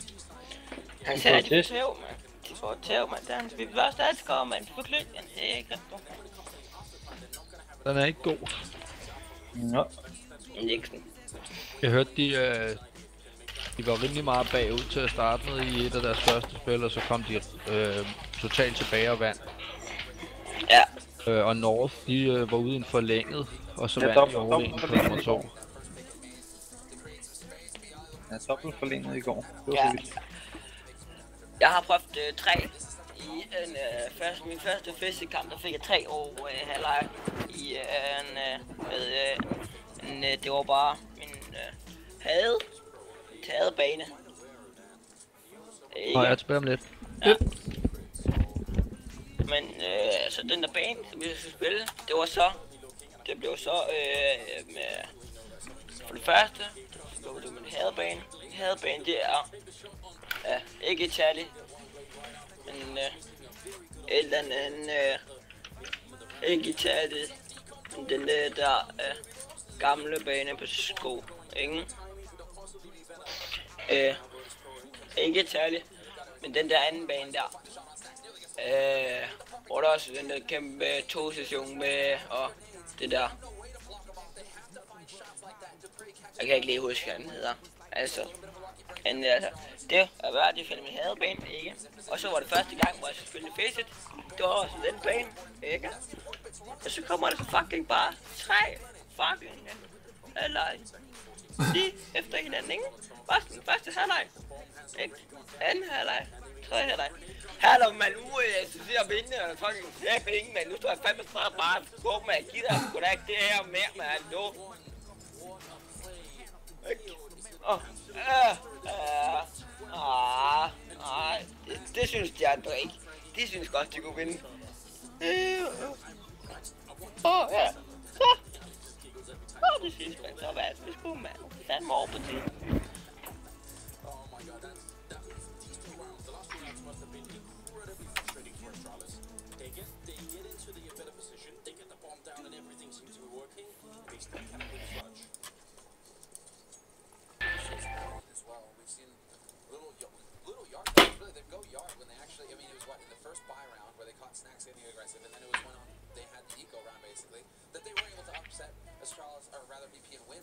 Han sagde, at de får tæv, mand. De får tæv, mand. Der er han- Vi vil også altid komme, mand. Forklydt, han siger ikke, at du Den er ikke god. Nå, Nixon. Jeg hørte, de, øh, de var rimelig meget bagud til at starte med i et af deres første spil, og så kom de øh, totalt tilbage og vandt. Ja. Øh, og North, de øh, var ude i en forlænget, og så Ja, vandt de dobbelt- overlegen dobbelt på nummer i to. går. jeg er dobbelt forlænget i går. Det var Ja. så. Jeg har prøvet øh, tre i en, øh, første, min første fiskekamp, der fik jeg tre over øh, halvleg i øh, en, øh, med, øh, en, øh, det var bare min øh, havde taget bane. Ikke? Og jeg er tilbage om lidt. Men øh, så den der bane, som vi skulle spille, det var så, det blev så øh, med, for det første, det var det min hadebane. Min hadebane, det er, ja, ikke Charlie, men øh, et eller andet, øh, ikke Charlie, men den der, der øh, gamle bane på sko, ikke? Øh, ikke særlig, men den der anden bane der, Øh, hvor der også den der kæmpe togstation med, og det der. Jeg kan ikke lige huske, hvad den hedder. Altså, men altså, det er bare det film, jeg havde bane, ikke? Og så var det første gang, hvor jeg skulle spille Det var også den bane, ikke? Og så kommer der så fucking bare tre fucking eller lige efter hinanden, ikke? Første, første halvleg. Ikke? Anden halvleg. Tredje halvleg. Hallo, man, nu er jeg så siger vinde, og fucking ser penge, men Nu står jeg fandme snart bare på, man. Jeg gider sgu da ikke det her mere, man. Nu. Ikke? Åh, øh, øh, ah, nej, det, det synes de andre ikke. De synes godt, de kunne vinde. Øh, øh. Åh, ja. Så. Åh, det synes man så, hvad det skulle man. Fandme over på det. They get they get into the better position, they get the bomb down, and everything seems to be working. They of win clutch. as well. We've seen little little yard really they go yard when they actually. I mean, it was what in the first buy round where they caught snacks getting aggressive, and then it was when they had the eco round basically that they were able to upset Astralis or rather BP and win.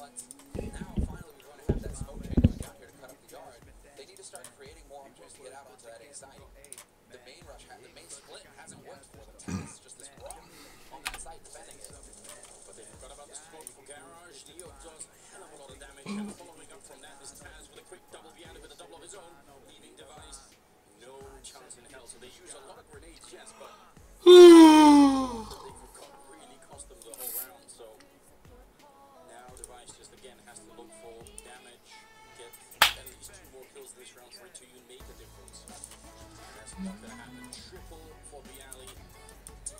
But now finally we're going to have that smoke chain going down here to cut up the yard. They need to start creating more opportunities to get out onto that A site. The main rush, the main split hasn't worked for them. Is just this rock on that site defending it. But they forgot about the smoke from Garage. Neo does a hell of a lot of damage. And following up from that is Taz with a quick double behind with a double of his own, leaving Device no chance in hell. So they use a lot of grenades, yes, but look for damage, get at least two more kills this round for it to even make a difference. And that's not gonna happen. Triple for Bialy. 10-1.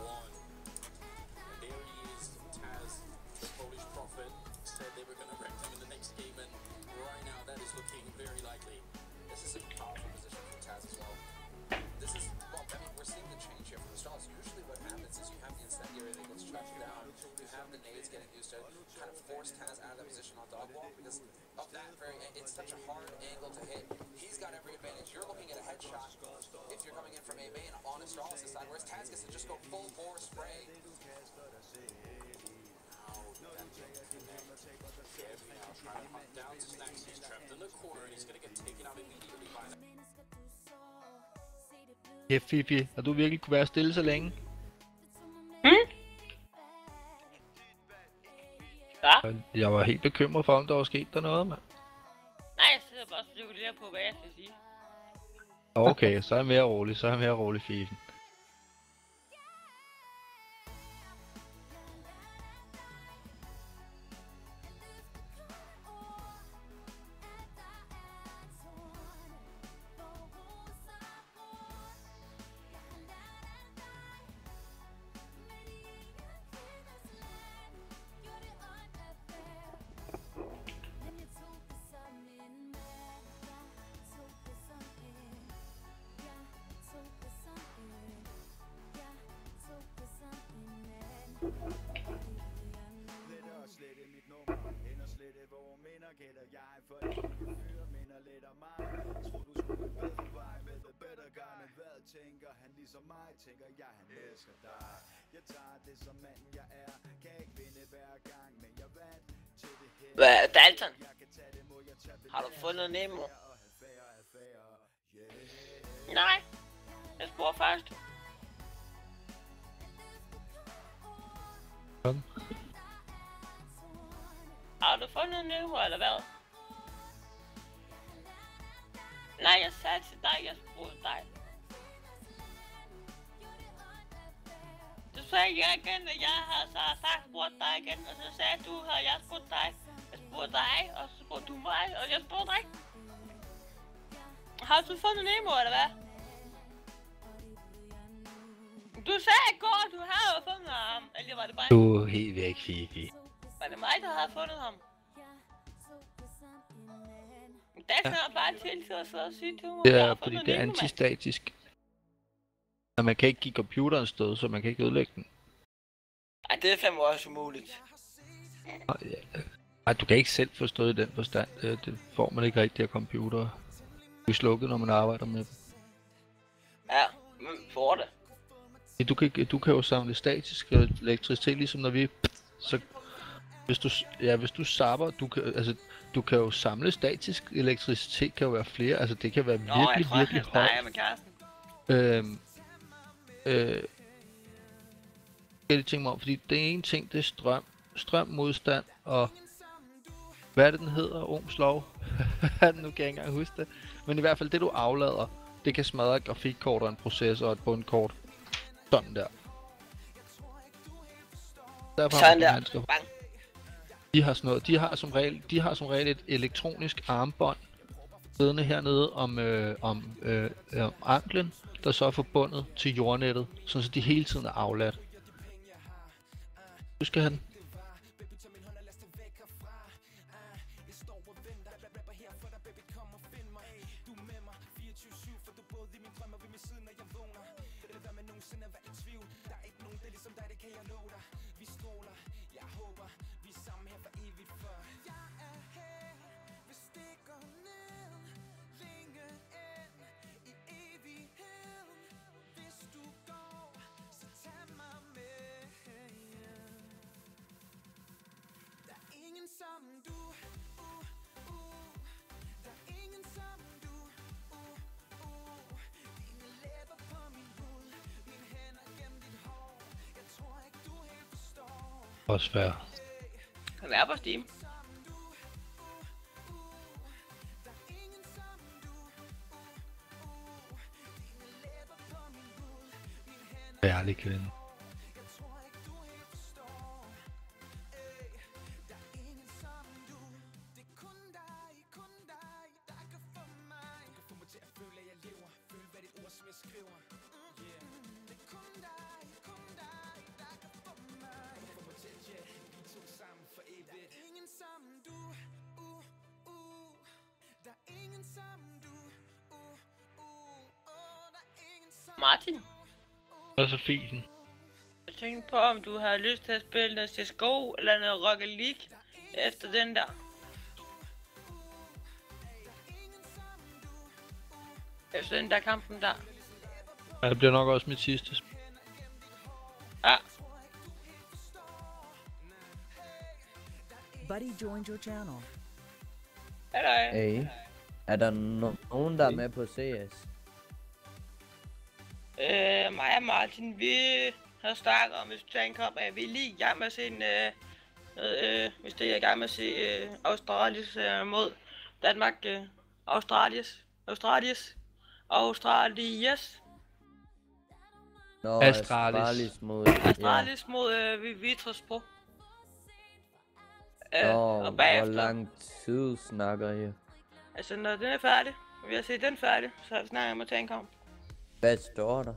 And there he is, Taz, the Polish prophet, said they were to wreck them in the next game, and right now that is looking very likely. This is a powerful position for Taz as well. This is, well, I mean, we're seeing the change here from the Strauss. Usually what happens is you have the incendiary that gets charged down, you have the nades getting used to kind of force Taz out of that position on dog because of that very, it's such a hard angle to hit. He's got every advantage. You're looking at a headshot if you're coming in from A main on a Strauss side, whereas Taz gets to just go full bore spray. Kev now trapped in the corner, and he's going to get taken out immediately by har du virkelig kunne være stille så længe? Hvad? Jeg var helt bekymret for, om der var sket der noget, mand. Nej, jeg sidder bare og spekulerer på, hvad jeg skal sige. Okay, så er jeg mere rolig, så er jeg mere rolig, Fifi. Er helt væk, Fifi. Var det mig, der havde fundet ham? Det er bare til til at sidde og sige til mig, jeg har fordi det er antistatisk. Og man kan ikke give computeren stød, så man kan ikke ødelægge den. Ej, det er fandme også umuligt. Og, ja, Nej, du kan ikke selv forstå i den forstand. Det, får man ikke rigtig af computere. Du er slukket, når man arbejder med dem. Ja, men får det. Ja, Du kan, du kan jo samle statisk elektricitet, ligesom når vi... Så hvis du, ja, hvis du zapper, du kan, altså, du kan jo samle statisk elektricitet, kan jo være flere, altså det kan være Nå, virkelig, jeg tror, virkelig højt. snakker med kæresten. Øhm, øh, forskellige ting om, fordi det ene ting, det er strøm, strømmodstand og... Hvad er det, den hedder? Ohms lov? nu kan jeg ikke engang huske det. Men i hvert fald, det du aflader, det kan smadre et grafikkort og en processor og et bundkort. Sådan der. Derfor Sådan der. handsker. Bang. De har sådan noget. De har som regel, de har som regel et elektronisk armbånd siddende hernede om, øh, om øh, øh, anklen, der så er forbundet til jordnettet, sådan så de hele tiden er afladt. Du skal have den. Også fair. Han er på Steam. Ærlig kvinde. Martin, Og så fisen. jeg tænkte på, om du har lyst til at spille noget CSGO eller noget Rocket League efter den der. Efter den der kampen der. Ja, det bliver nok også mit sidste. Ja, Buddy joined your channel. halløj. Hey. Er der no- nogen, der er med på CS? Øh, mig og Martin, vi har snakket om, hvis du kom, at vi er lige i gang med at se en, øh, øh, hvis det er i gang med at se øh, Australies øh, mod Danmark, øh, Australies, Australies, Australies, Nå, Astralis. Astralis mod... Australies mod øh, Vi- Vitros Pro. Ja. Øh, Nå, og hvor bagefter, lang tid snakker I? altså når den er færdig, og vi har set den færdig, så snakker jeg med Tankom. Hvad står der?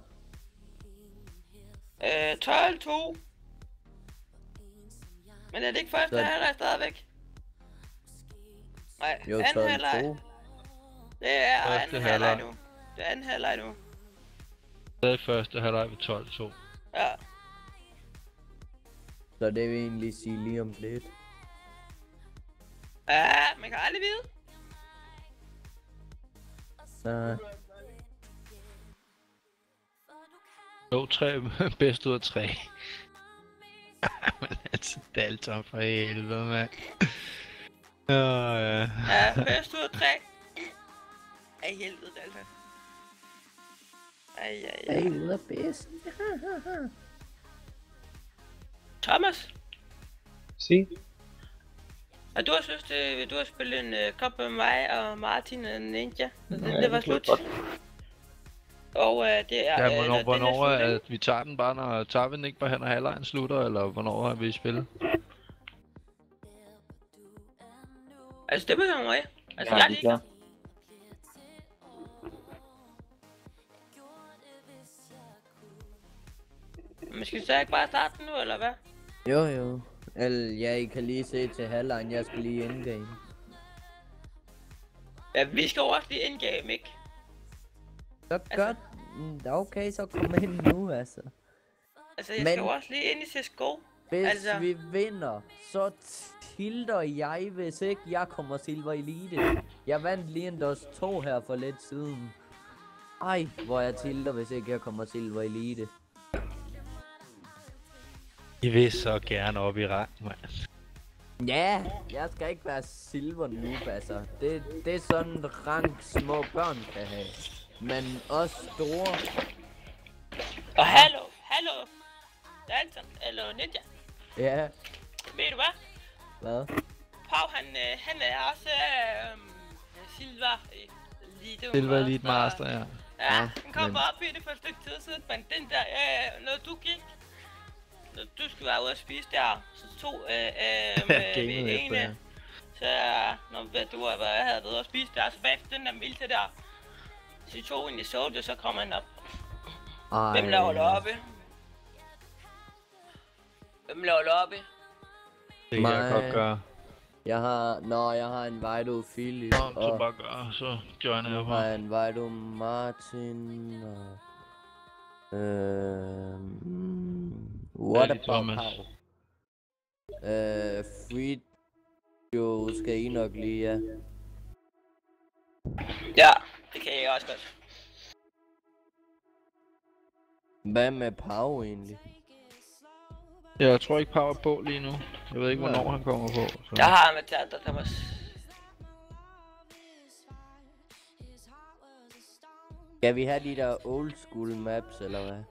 Øh, 12-2. Men er det ikke første Så- halvleg stadigvæk? Nej, Jo, anden halvleg. 12-2. Det er Første anden halvleg halvleg. nu. Det er anden halvleg nu. Stadig første halvleg ved 12-2. Ja. Så det vil egentlig sige lige om lidt. Ja, man kan aldrig vide. Så, Jo, tre bedst ud af tre. Men altså, Dalton for helvede, mand. Åh, ja. Ja, bedst ud af tre. Ej, helvede, Dalton. Ej, ej, ej. ud af bedst. Thomas, Sig. og du har synes, det, du har spillet en uh, kop med mig og Martin og Ninja. Det, Ja, det var det slut. godt. Og uh, det er... Ja, øh, hvornår, når den hvornår er er, at vi tager den bare, når tager vi den ikke bare hen og halvlejen slutter, eller hvornår har vi spillet? Altså, det behøver jeg. Altså, Ja, jeg er det lige er Men skal vi så ikke bare starte nu, eller hvad? Jo, jo. Eller, ja, I kan lige se til halvlejen. Jeg skal lige indgame. Ja, vi skal jo også lige indgame, ikke? Så Altså- godt. Mm, Okay, så kom ind nu, altså. Altså, jeg Men- skal jo også lige ind i CSGO. Hvis Altså- vi vinder, så tilter jeg, hvis ikke jeg kommer silver elite. Jeg vandt lige en DOS 2 her for lidt siden. Ej, hvor jeg tilter, hvis ikke jeg kommer silver elite. I vil så gerne op i rang, mand. Ja, jeg skal ikke være silver nu, altså. Det, det er sådan rang små børn kan have. Men også store. Og hallo, hallo. Dalton, eller Ninja. Ja, Ved du hvad? Hvad? Pau, han, øh, han er også øh, Silva i Elite. Silver Elite Master, ja. Ja, Ja, han kom men- op i det for et stykke tid siden, men den der, øh, når du gik, når du skulle være ude at spise der, så tog øh, øh, med, ved efter, ene, ja. så når ved du var- hvad jeg havde været ude at spise der, så bagefter den der milte der, så tog en i så det, så kom han op. Ej, Hvem laver det oppe? Hvem laver det oppe? Det kan jeg godt gøre. Jeg har... Nå, jeg har en Vejdo Philip, Kom, så og bare gør, så joiner jeg jeg på. har en Vejdo Martin, og... Øh, what about Thomas. Pau? Øh, Free jo skal I nok lige, ja. Ja, det kan jeg også godt. Hvad med Pau egentlig? Jeg tror ikke, Pau er på lige nu. Jeg ved ikke, Nej. hvornår han kommer på. Så. Jeg har med teater, Thomas. Skal vi have de der old school maps, eller hvad?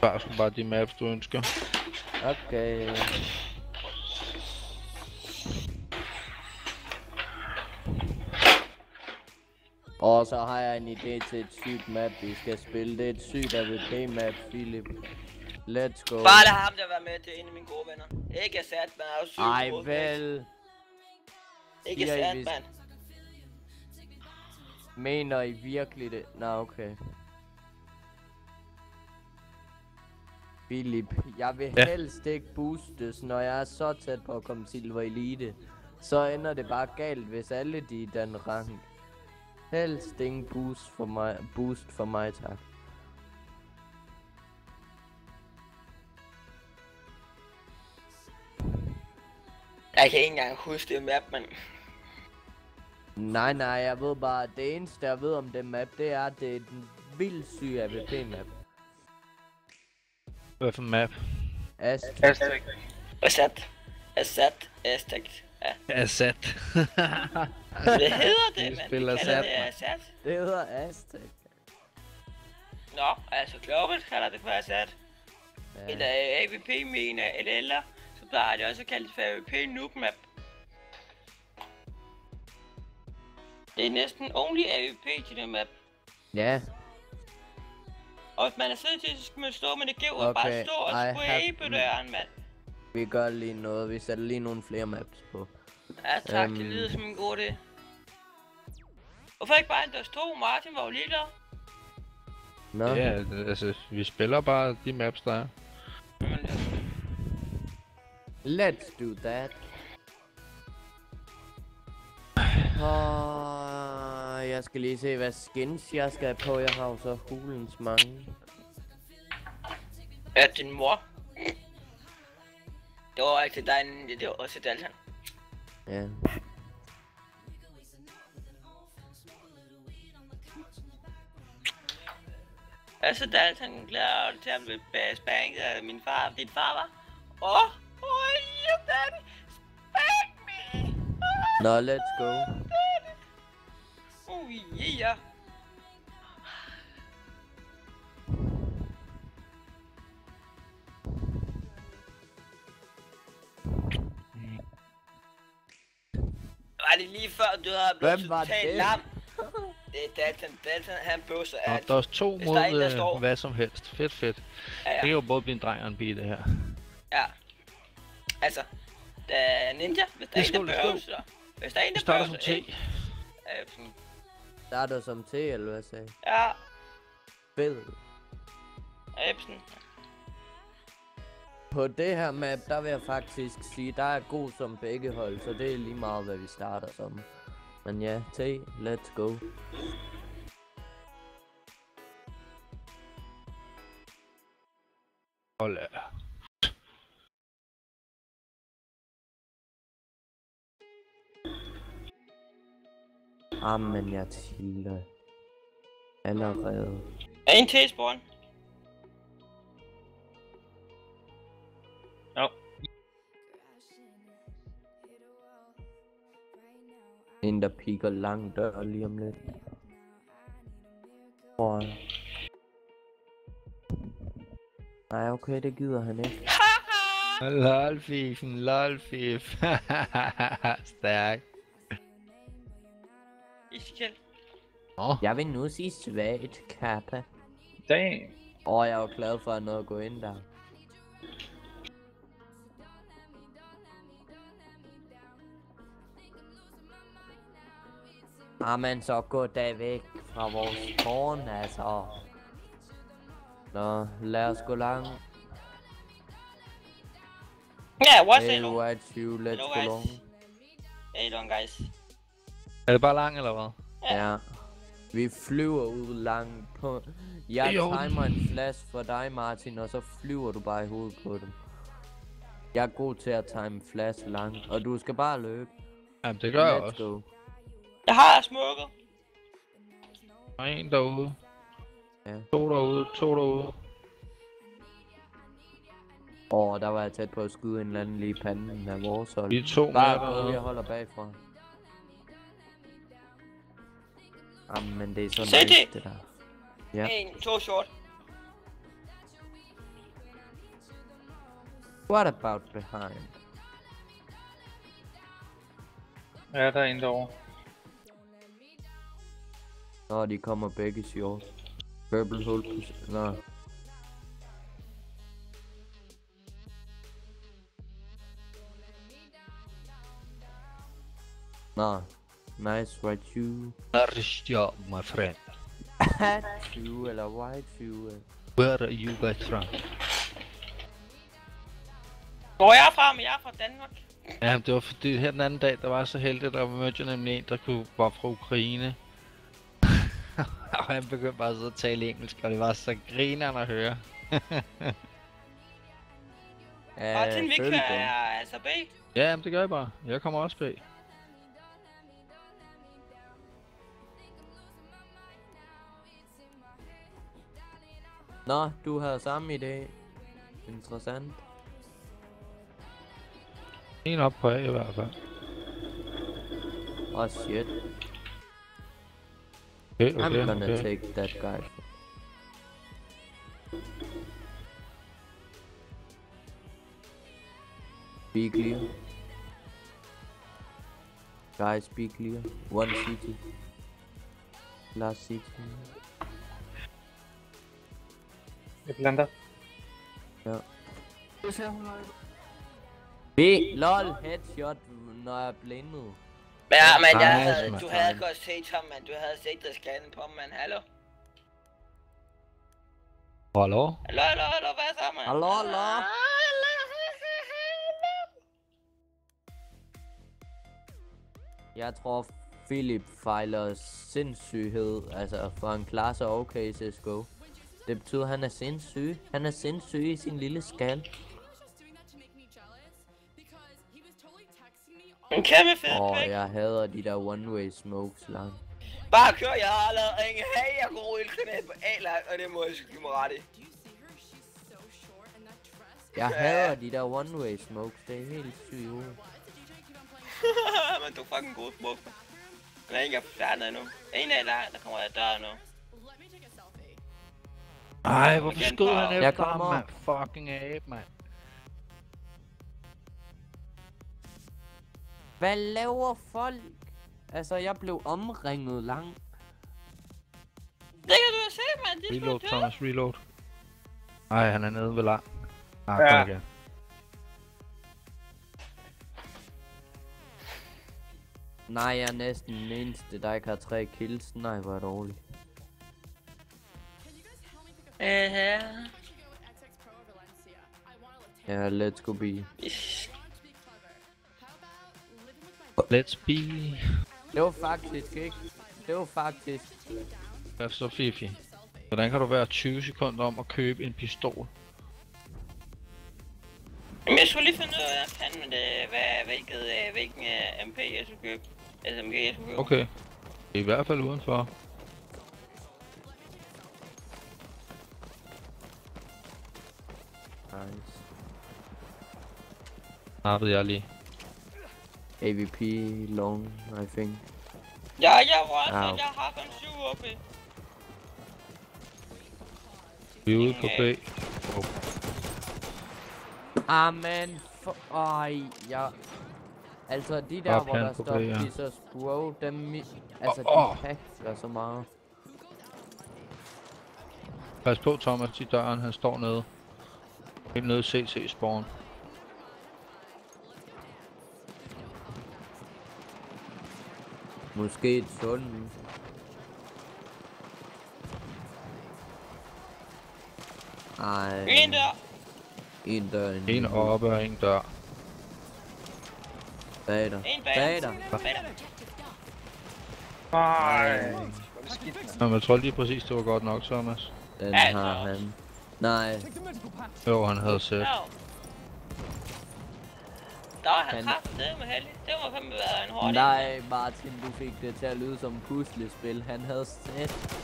Bare, bare de maps, du ønsker. Okay. Og så har jeg en idé til et sygt map, vi skal spille. Det er et sygt AVP-map, Philip. Let's go. Bare lad ham der være med, det er en af mine gode venner. Ikke Assad, men er jo sygt Ej, vel. Ikke siger I Assad, vist. mand. Mener I virkelig det? Nå, okay. Philip, jeg vil Ja. helst ikke boostes, når jeg er så tæt på at komme Silver Elite. Så ender det bare galt, hvis alle de er i den rank. Helst ingen boost for mig, boost for mig, tak. Jeg kan ikke engang huske det map, men... Nej, nej, jeg ved bare, det eneste jeg ved om det map, det er, at det er en vild syg AVP-map. Hvad for map? Ast. Assad. Assad. Assad. Ja, Assad. det hedder det, mand. spiller det mand. Assad. Det hedder Aztec. Nå, altså Global kalder det for Assad. Ja. Eller øh, AVP mener, eller eller, så plejer det også at kalde det for AVP Noob Map. Det er næsten only AVP til det map. ja, Og hvis man er sød til, så skal man stå med det gæv og bare stå og spraye have- på døren, mand. vi gør lige noget. Vi sætter lige nogle flere maps på. Ja, tak, det Øhm. lyder som en god idé. Hvorfor ikke bare en dørs 2? Martin var jo lige der. Nå, Ja, altså, vi spiller bare de maps, der er. Let's do that. Og jeg skal lige se, hvad skins jeg skal have på. Jeg har jo så hulens mange. Ja, din mor. Det var ikke til dig, det det var også til Dalton. Ja. Altså, Dalton glæder dig til at blive spanket af min far. Din far var. Åh, oh, oh, you daddy, spank me. Oh, Nå, let's go. daddy. Oh, yeah. Var det lige før, du havde blevet totalt lam? Det er Dalton. Dalton, han bøsser Og alt. der er også to Hvis mod der er en, der øh, står- hvad som helst. Fedt, fedt. Ja, Det kan ja. jo både blive en dreng og en pige, det her. ja. Altså, der er ninja, hvis der er Let's en, der bøsser. Hvis der er en, der starter som T. Ja, sådan- Starter som T, eller hvad sagde Ja, Fed. Ebsen. På det her map, der vil jeg faktisk sige, der er god som begge hold, så det er lige meget, hvad vi starter som. Men ja, T, let's go. Hold da. Jamen, jeg tilter. Allerede. Er en til En, der piker langt dør lige om lidt. Jeg. Nej, okay, det gider han ikke. Haha! Lol, fifen, lol, fif. Stærk. Iskild. Nå, Jeg vil nu sige svagt, Kappa. Damn. Og jeg er jo glad for at nå at gå ind der. Jamen, så gå da væk fra vores tårn, altså. Nå, lad os gå langt. Yeah, what's Hey, it? what you, let's Hello, go guys. long. Hey, doing, guys? er det bare lang eller hvad? Ja. Vi flyver ud langt på... Jeg Jo. timer en flash for dig, Martin, og så flyver du bare i hovedet på dem. Jeg er god til at time flash langt, og du skal bare løbe. Jamen, det gør jeg Let's også. go. Jeg har smukket. Der er en derude. Ja. To derude, to derude. Åh, oh, der var jeg tæt på at skyde en eller anden lige i panden af vores hold. Vi er to mere Bare gå, derude. jeg holder bagfra. Jamen, det er så Se nice, det. det der. Ja. En, to short. What about behind? Ja, der er en derovre. Nå, de kommer begge short. Purple hold på... Nå. Nå. Nice right you. Nice job, my friend. Hat you eller white you. Where are you guys from? Hvor er jeg fra? Men jeg er fra Danmark. Ja, det var fordi her den anden dag, der var så heldig, der mødte jeg nemlig en, der kunne, var fra Ukraine. og han begyndte bare så at tale engelsk, og det var så grinerne at høre. Martin, vi følg kan dem. altså B. Ja, jamen, det gør jeg bare. Jeg kommer også bag. Nå, du havde samme idé. Interessant. En op på A i hvert fald. Oh shit. Okay, I'm okay, gonna okay. take that guy. Be clear. Guys, be clear. One city. Last city. Jeg blander. Ja. Jeg ser, hun er B, lol, headshot, når jeg er blindet. Ja, men jeg havde, du havde godt set ham, mand. Du havde set det skaden på ham, mand. Hallo? Hallo? Hallo, hallo, hallo, hvad så, mand? Hallo, hallo. Jeg tror, Philip fejler sindssyghed, altså for han klarer sig okay i CSGO. Det betyder, at han er sindssyg. Han er sindssyg i sin lille skal. En kæmpe fed Og pik. jeg hader de der one-way smokes langt. Bare kør, jeg har lavet ringe. Hey, jeg kunne rulle granat på A-lag, og det må jeg sgu give mig ret i. Jeg hader de der one-way smokes. Det er helt sygt hovedet. men du er fucking god smuk. Men jeg er ikke færdig endnu. En A-lag, der kommer jeg dør nu. Ej, hvorfor skød han Jeg efter ham, kommer. mand? Fucking abe, mand. Hvad laver folk? Altså, jeg blev omringet langt. Det kan du jo se, mand. De Reload, skulle. Thomas, reload. Ej, han er nede ved lang. Ah, Ja. igen. Nej, jeg er næsten den eneste, der ikke har tre kills. Nej, hvor er dårligt. Ja. Ja, let's go be. Let's be... Det var faktisk ikke. Det var faktisk. Hvad så, Fifi? Hvordan kan du være 20 sekunder om at købe en pistol? Men jeg skulle lige finde ud af, hvad fanden det, hvad, hvilket, øh, hvilken uh, MP jeg skulle købe. SMG jeg skulle købe. Okay. I hvert fald udenfor. Nice. Snappede jeg lige. AVP long, I think. Ja, jeg var Au. altså, jeg har kun 7 OP. Vi er ude på B. Oh. Ah, men for... Ej, ja. Altså, de der, Bare hvor der står ja. Pissers Bro, dem... mi- Altså, Åh, åh. de hacker så meget. Pas på, Thomas, i døren. Han står nede. Helt nede i CC-spawn. Måske et sundt. Ej. En der. En dør, en, En oppe og en dør. bag dig. En bag. Dig. Nej. Mand. Jamen, jeg tror lige præcis, det var godt nok, Thomas. Den Altså. har han. Nej, Jo, han havde set. Der var han Han- kraftedeme heldig. Det må fandme være en hård nej Martin, du fik det til at lyde som puslespil. Han havde set.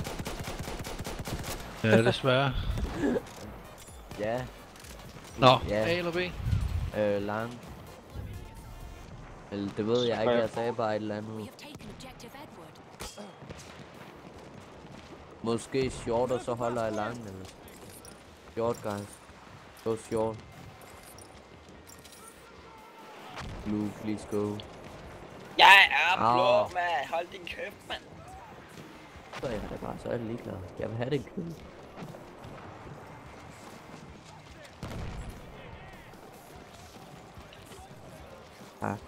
Ja, desværre. Ja, Nå, Ja. A eller B? øh, lang. Eller det ved jeg ikke, jeg sagde bare et eller andet. Måske short, og så holder jeg lang, eller? Short, guys. Go short. Blue, please go. Jeg er blå, Au. mand. Hold din kæft, mand. Så er jeg da bare, så er jeg ligeglad. Jeg vil have det kød. Tak.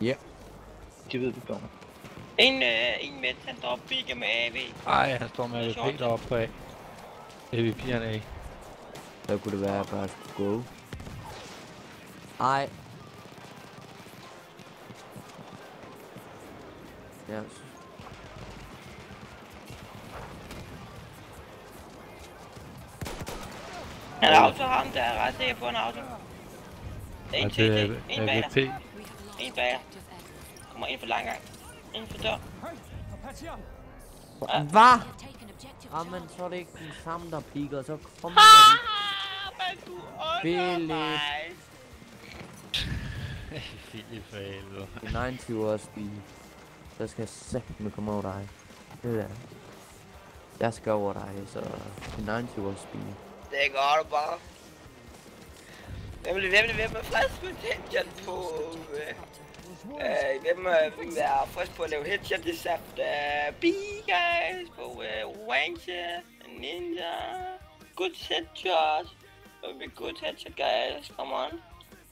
Ja, De ved, det kommer. En, øh, en med, han står og med AV. Ej, han står med AVP deroppe på A. AVP'erne A. så kunne det være, at jeg bare skulle gå. Ej. Ja, Han er auto ham, der er ret sikker på en auto. En Og til, det en, en er bag dig. AVP. En bag dig. Kommer ind for lang gang. Ind for dør. Hvad? Jamen, du undrer Philip. mig. Philip for helvede. de 90 års speed. Så skal jeg sætte komme over dig. Det der. Jeg skal over dig, så de 90 års speed. Det går du bare. Hvem vil, hvem være med frisk potential på... Øh, hvem vil være frisk på at lave headshot i saft? Øh, B guys på øh, Wange, Ninja, good headshot. Vil good headshot guys? Come on.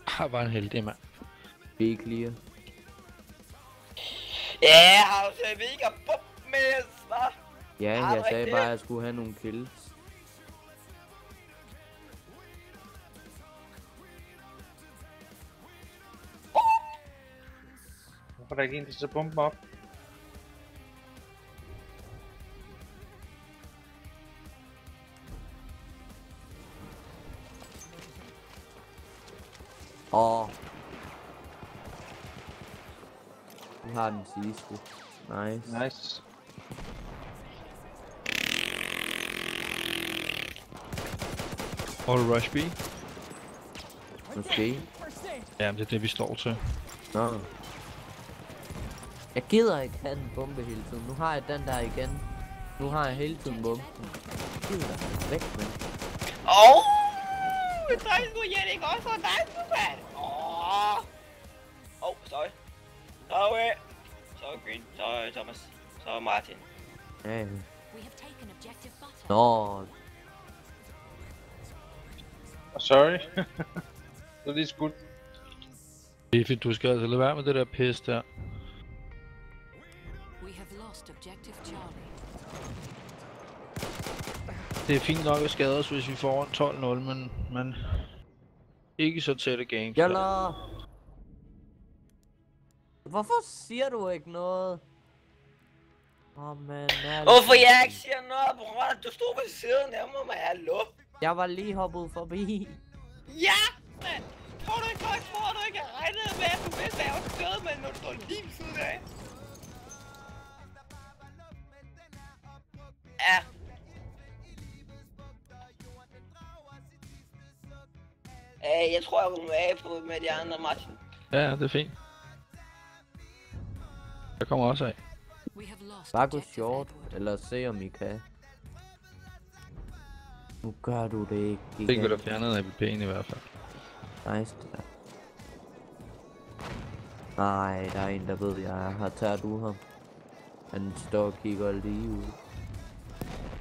Ah, var en heldig mand. Be clear. Ja, har du så mega bum med, hva'? Ja, jeg sagde bare, at jeg skulle have nogle kills. Hvorfor er der ikke en, der så bomben op? Åh. Vi har den sidste. Nice. Nice. All rush B? Måske. Jamen, det er det, vi står til. Nå. Jeg gider ikke have den bombe hele tiden. Nu har jeg den der igen. Nu har jeg hele tiden bomben. Jeg gider væk, mand. Åh! Jeg tror, jeg skulle hjælpe ikke også for dig, du mand. Åh! Åh, sorry. Sorry. Sorry, Green. Sorry, Thomas. Sorry, Martin. Ja, ja. Nå, Og sorry. så er det skudt. Biffy, du skal altså lade være med det der pis der. Det er fint nok at skade os, hvis vi får en 12-0, men, men ikke så tætte games. Jalla! Hvorfor siger du ikke noget? Åh, oh, man, Hvorfor jeg ikke siger noget, bror? Du stod ved siden af mig, man. Hallo? Jeg var lige hoppet forbi. Ja, mand! Tror du ikke godt, tror du ikke, jeg regnede med, at du vidste, at jeg var død, men når du står lige ved siden af? Ja. Øh, jeg tror, jeg runder af på med de andre, Martin. Ja, det er fint. Jeg kommer også af. Bare gå short, eller se om I kan. Nu gør du det ikke. Det kan du Gigant. fjerne ABP'en i hvert fald. Nice det der. Nej, der er en, der ved, jeg her. Tager du ham? Han står og kigger lige ud.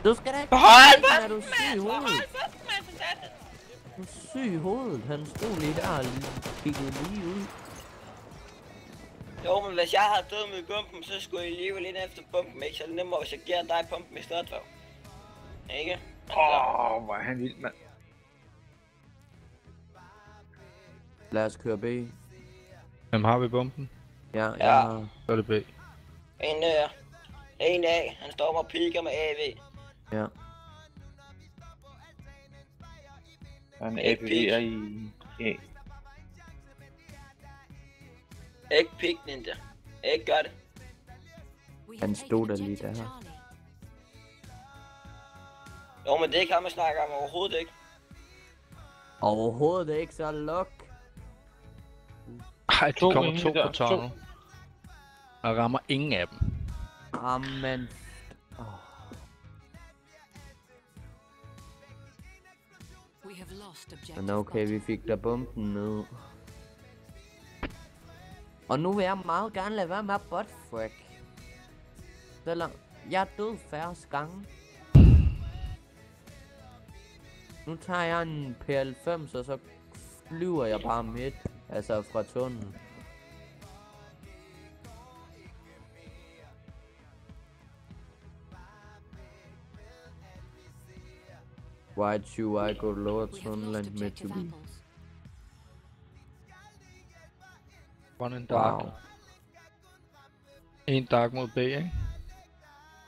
Du skal da ikke Hold i hovedet. Hold for satan. Du er syg i hovedet. Han stod lige der og lige kiggede lige ud. Jo, men hvis jeg havde stået med pumpen, så skulle jeg leve lidt efter pumpen, ikke? Så er det nemmere, hvis jeg giver dig pumpen i stedet for. Ikke? Åh, oh, hvor er han vild, mand. Lad os køre B. Hvem har vi bomben? Ja, Ja. ja. Så er det B. En, øh, en A, han står og piker med AV. ja. Er en Ikke APV'er i... Ja. Ikke pik, ninja. Ikke gør det. Han stod der lige der. Jo, men det kan man snakke om overhovedet ikke. Overhovedet ikke så luk. Ej, de To kommer to på tunnel. Og rammer ingen af dem. Amen. Men okay, vi fik da bomben ned. Og nu vil jeg meget gerne lade være med at buttfrack. Selvom jeg er død færre gange. Nu tager jeg en PL5, og så flyver jeg bare midt. Altså fra tunnelen. Wide shoe I go lower tunnel and mid to be. One in dark. Wow. En dark mod B, ikke?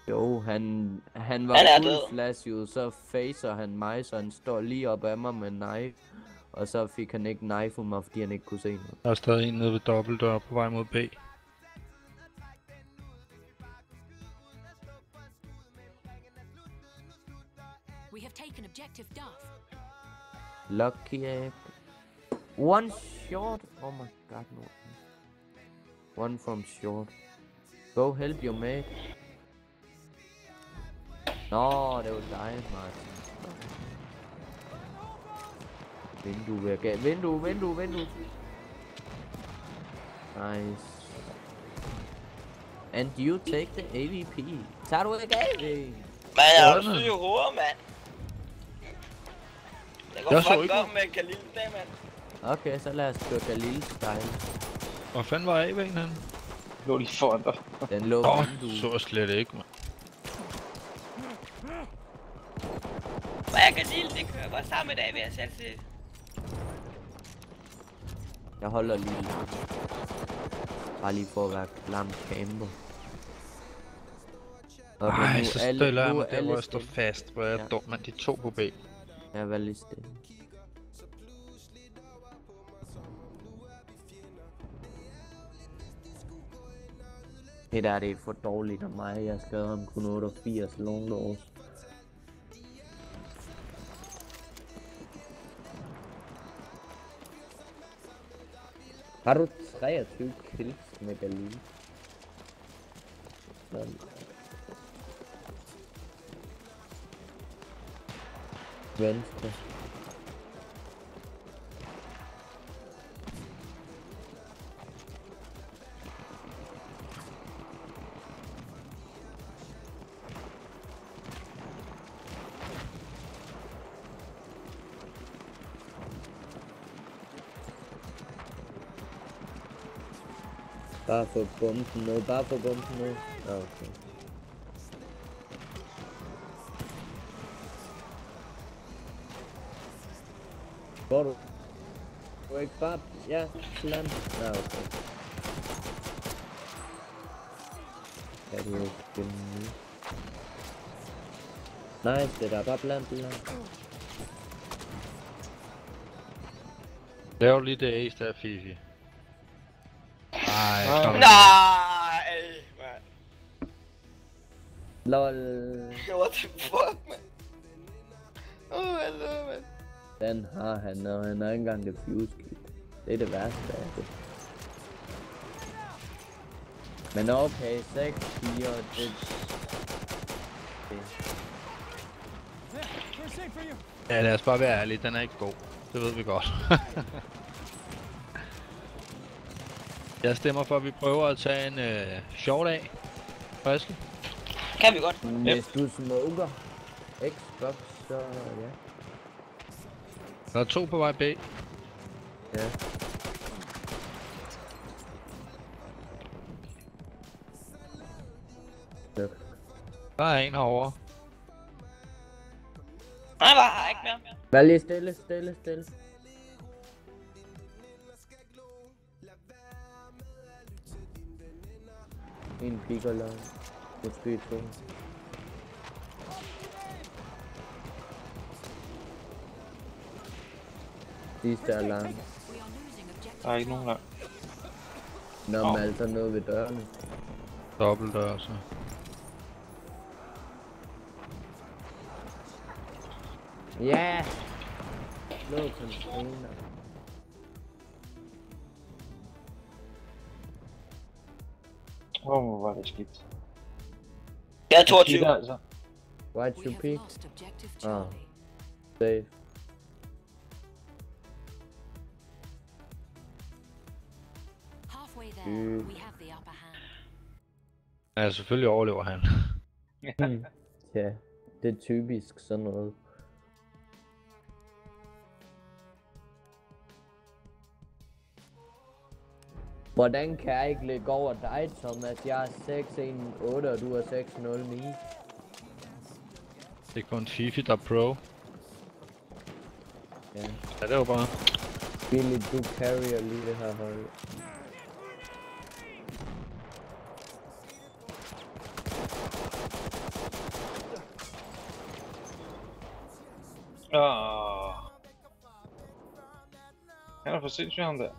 Jo, han, han var Han fuld flash jo, så facer han mig, så han står lige op ad mig med knife. Og så fik han ikke knife mig, fordi han ikke kunne se noget. Der er stadig en nede ved dobbeltdør på vej mod B. taken objective Duff. Lucky egg. One short. Oh my god, no. One from short. Go help your mate. Nå, det var dig, Martin. Vindue vil jeg gav. Vindue, vindue, vindue. Nice. And you take the AVP. Tager du ikke AV? Men jeg er jo Sådan. Det går Jeg ikke godt med Khalil i dag, mand. Okay, så lad os køre Galil style. Hvor fanden var AV'en han? Lå lige foran dig. Den lå oh, oh, så jeg slet ikke, mand. Hvad er Khalil? Det kører godt sammen vil jeg selv sige. Jeg holder lige. Bare lige for at være klam camper. Okay, Ej, så stiller jeg mig er der, hvor jeg står fast. Hvor jeg Ja. er dum, mand. De to på B. Jeg er veldig stille. Det der det er for dårligt af mig. Jeg skal om kun 88 long loss. Har du 23 kills med Galil? Sådan. Venstre. Bare få bomben ned, bare få bomben ned. Ja, okay. Hvor er du? Du er ikke bare... Ja, slam. Ja, okay. Kan du ikke finde nu? Nice, det der. Bare blandt blandt. Lav lige det ace der, Fifi. Ej, kom nu. Nej, mand. LOL. What the fuck, mand. Åh, oh, helvede, mand. Den har han, og han har ikke engang defuse kit. Det er det værste af det. Men okay, 6, 4, det... det. Ja, lad os bare være ærlige. Den er ikke god. Det ved vi godt. Jeg stemmer for, at vi prøver at tage en øh, sjov dag. Friske. Kan vi godt. Hvis du smoker Xbox, så ja. Der er to på vej B. Ja. Ja. Der er en herovre. Nej, der jeg ikke mere. Vær lige stille, stille, stille. En piccolo. Måske to. Sidste alarm. Der er ikke nogen der. Nå, men altså noget ved dørene. Dobbelt dør, så. Ja! No container. Åh, oh, hvor er det skidt. Jeg er 22. Skidt, altså. Why'd We you have pick? lost objective Charlie. Safe. Ja, selvfølgelig overlever han. Ja, det er typisk sådan noget. Hvordan kan jeg ikke ligge over dig, Thomas? Jeg er 618, og du er 609. Det er kun Fifi, der er pro. Ja. Ja, det var bare. Billy, du carrier lige det her hold. Han er for sindssyg, ham der.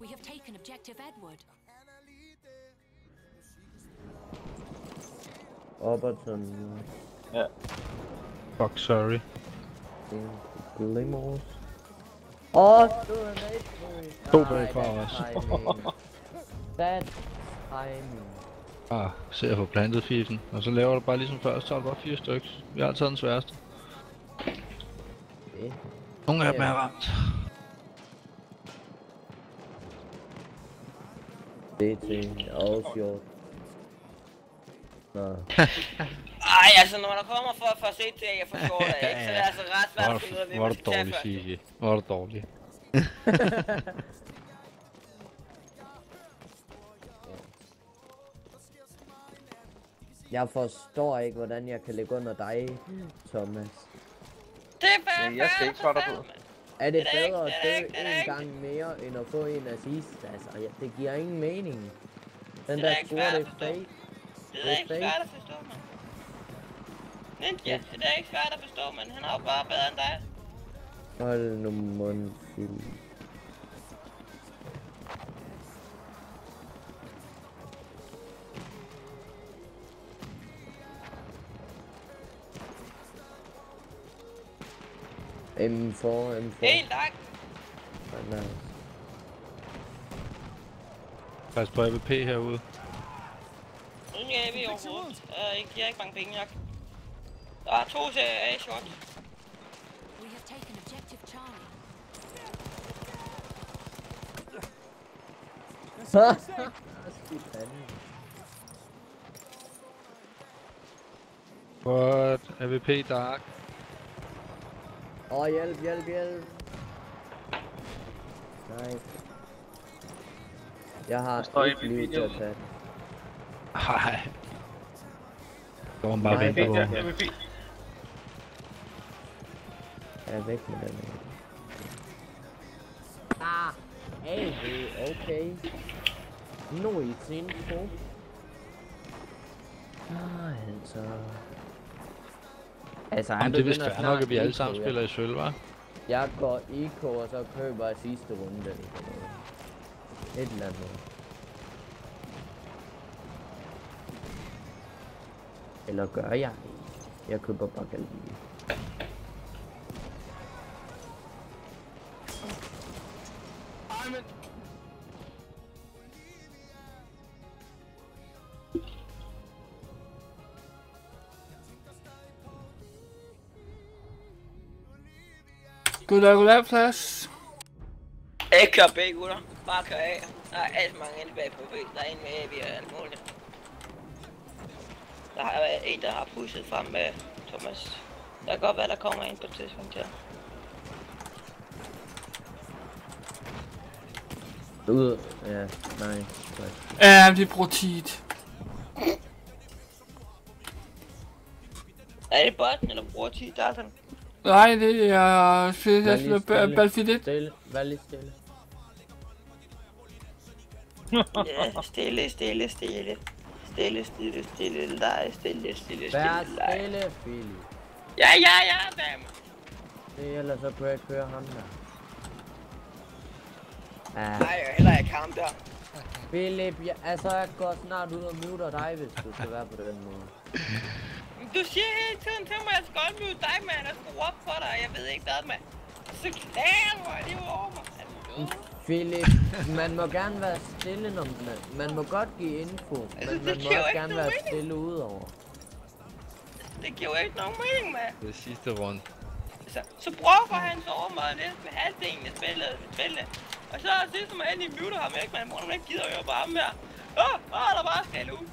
We have taken objective Edward. Robertson, Ja. Fuck, sorry. Glimmers. Åh, oh, du er med To bagfra også. Bad timing. Ah, se at få plantet fifen. Og så laver du bare ligesom før, så tager du bare fire stykker. Vi har taget den sværeste. Okay. Nogle af dem er ramt. DT, også gjort. Nå. Ej, altså når der kommer for, for at se til, at jeg forstår det ikke, så er det altså ret svært Hvor at finde ud af, er hvem hvor er man du skal tage dårlig, først. Fifi. Hvor er du dårlig. Jeg forstår ikke, hvordan jeg kan ligge under dig, Thomas. Det er bare jeg skal ikke svare dig på. Er det Det er ikke- bedre at det dø ikke- det er en gang mere, end at få en assist? Altså, ja, det giver ingen mening. Den Det er der score, det at er fake. Det er ikke svært at forstå, mand. Ninja, det er ikke svært at forstå, men han er jo bare bedre end dig. Hold nu mund. M4, M4. Helt tak. Ah, nice. Pas på AVP herude. Ingen AV overhovedet. Uh, jeg giver ikke mange penge, jeg. Der er to til A-shot. We have taken objective Charlie. What? AVP Dark. Åh, oh, hjælp, hjælp, hjælp. Nej. Jeg har står et i liv til at tage. Hej. Så var bare Nej, vente på Ja, ham. Jeg er væk med den her. Ah, hey, okay. Nu i info. Ah, altså. Altså, Jamen, han det er vist fair nok, at vi alle sammen eco, spiller i sølv, hva'? Jeg går eco, og så køber jeg sidste runde. Et eller andet. Eller gør jeg? Jeg køber bare Galvin. Goddag, goddag, plads. Ikke kør B, gutter. Bare kør A. Der er alt for mange inde bag på B. Der er en med A, vi er alt muligt. Der har været en, der har pushet frem med Thomas. Der kan godt være, der kommer en på et tidspunkt her. Ud. Ja, nej. nej. Ja, det er protit. Er det botten, eller bruger 10 datan? Nej, det er Vær med stille. Balfidit. Stille. Vær lige stille. Ja, stille, stille, stille. Stille, stille, stille, lege, stille, stille, Vær stille, lege. stille, Philip. Ja, ja, ja, dame. Det ellers så kunne jeg køre ham der. Nej, jeg er heller ikke ham der. Philip, jeg, altså jeg går snart ud og muter dig, hvis du skal være på den måde. Du siger hele tiden til mig, at jeg skal godt møde dig, mand, og skrue op for dig, og jeg ved ikke hvad, mand. Så klager du alligevel over mig. Philip, man må gerne være stille, når man, man må godt give info, Altså, men det man må jo også gerne være mening. stille udover. Det giver jo ikke nogen mening, mand. Det er sidste runde. Så, så brokker han så over mig næsten halvdelen af spillet, spillet. Og så sidst som han i muter ham ikke, man, man ikke gider at høre på ham her. Åh, åh, der bare skal ud.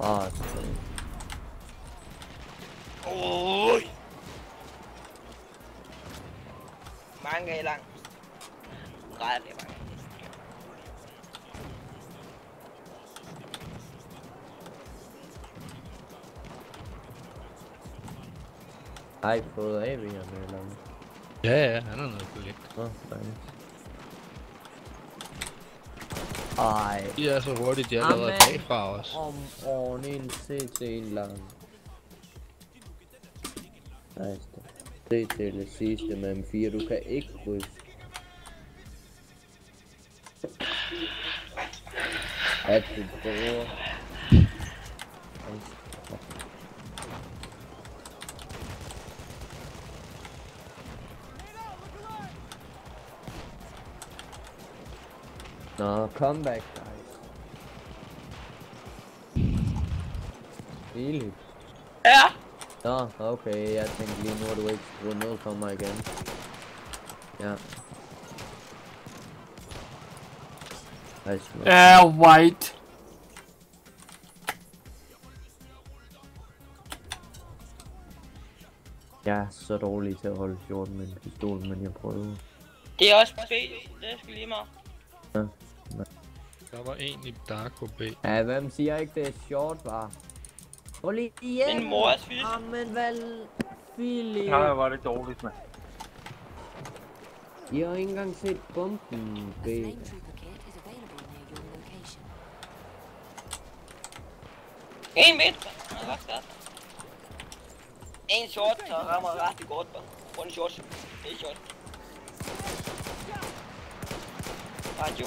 Åh, oh, Oj. Mange er lang. Ret er mange. har I fået AV'erne eller hvad? Ja, ja, han er noget for lidt. Ej, De er så hurtigt, de er allerede Amen. bagfra os. om åren en CT lang. Nice. CT det sidste med M4, du kan ikke krydse. At du bruger. Nice. Nå, comeback, guys. Philip. Ja. Nå, okay, jeg tænkte lige nu, at du ikke skulle noget for mig igen. Ja. Ja, white. Jeg er så dårlig til at holde short med en pistol, men jeg prøver. Det er også B, det skal lige meget. Der var en i Dark på B. Ja, hvem siger ikke, det er short, bare? Prøv lige igen! Min mor er syg. Jamen, vel... Philip. Nej, var det dårligt, mand. I har ikke engang set bomben, B. En midt. En short, så rammer rigtig godt på. Rundt short. En short. Radio.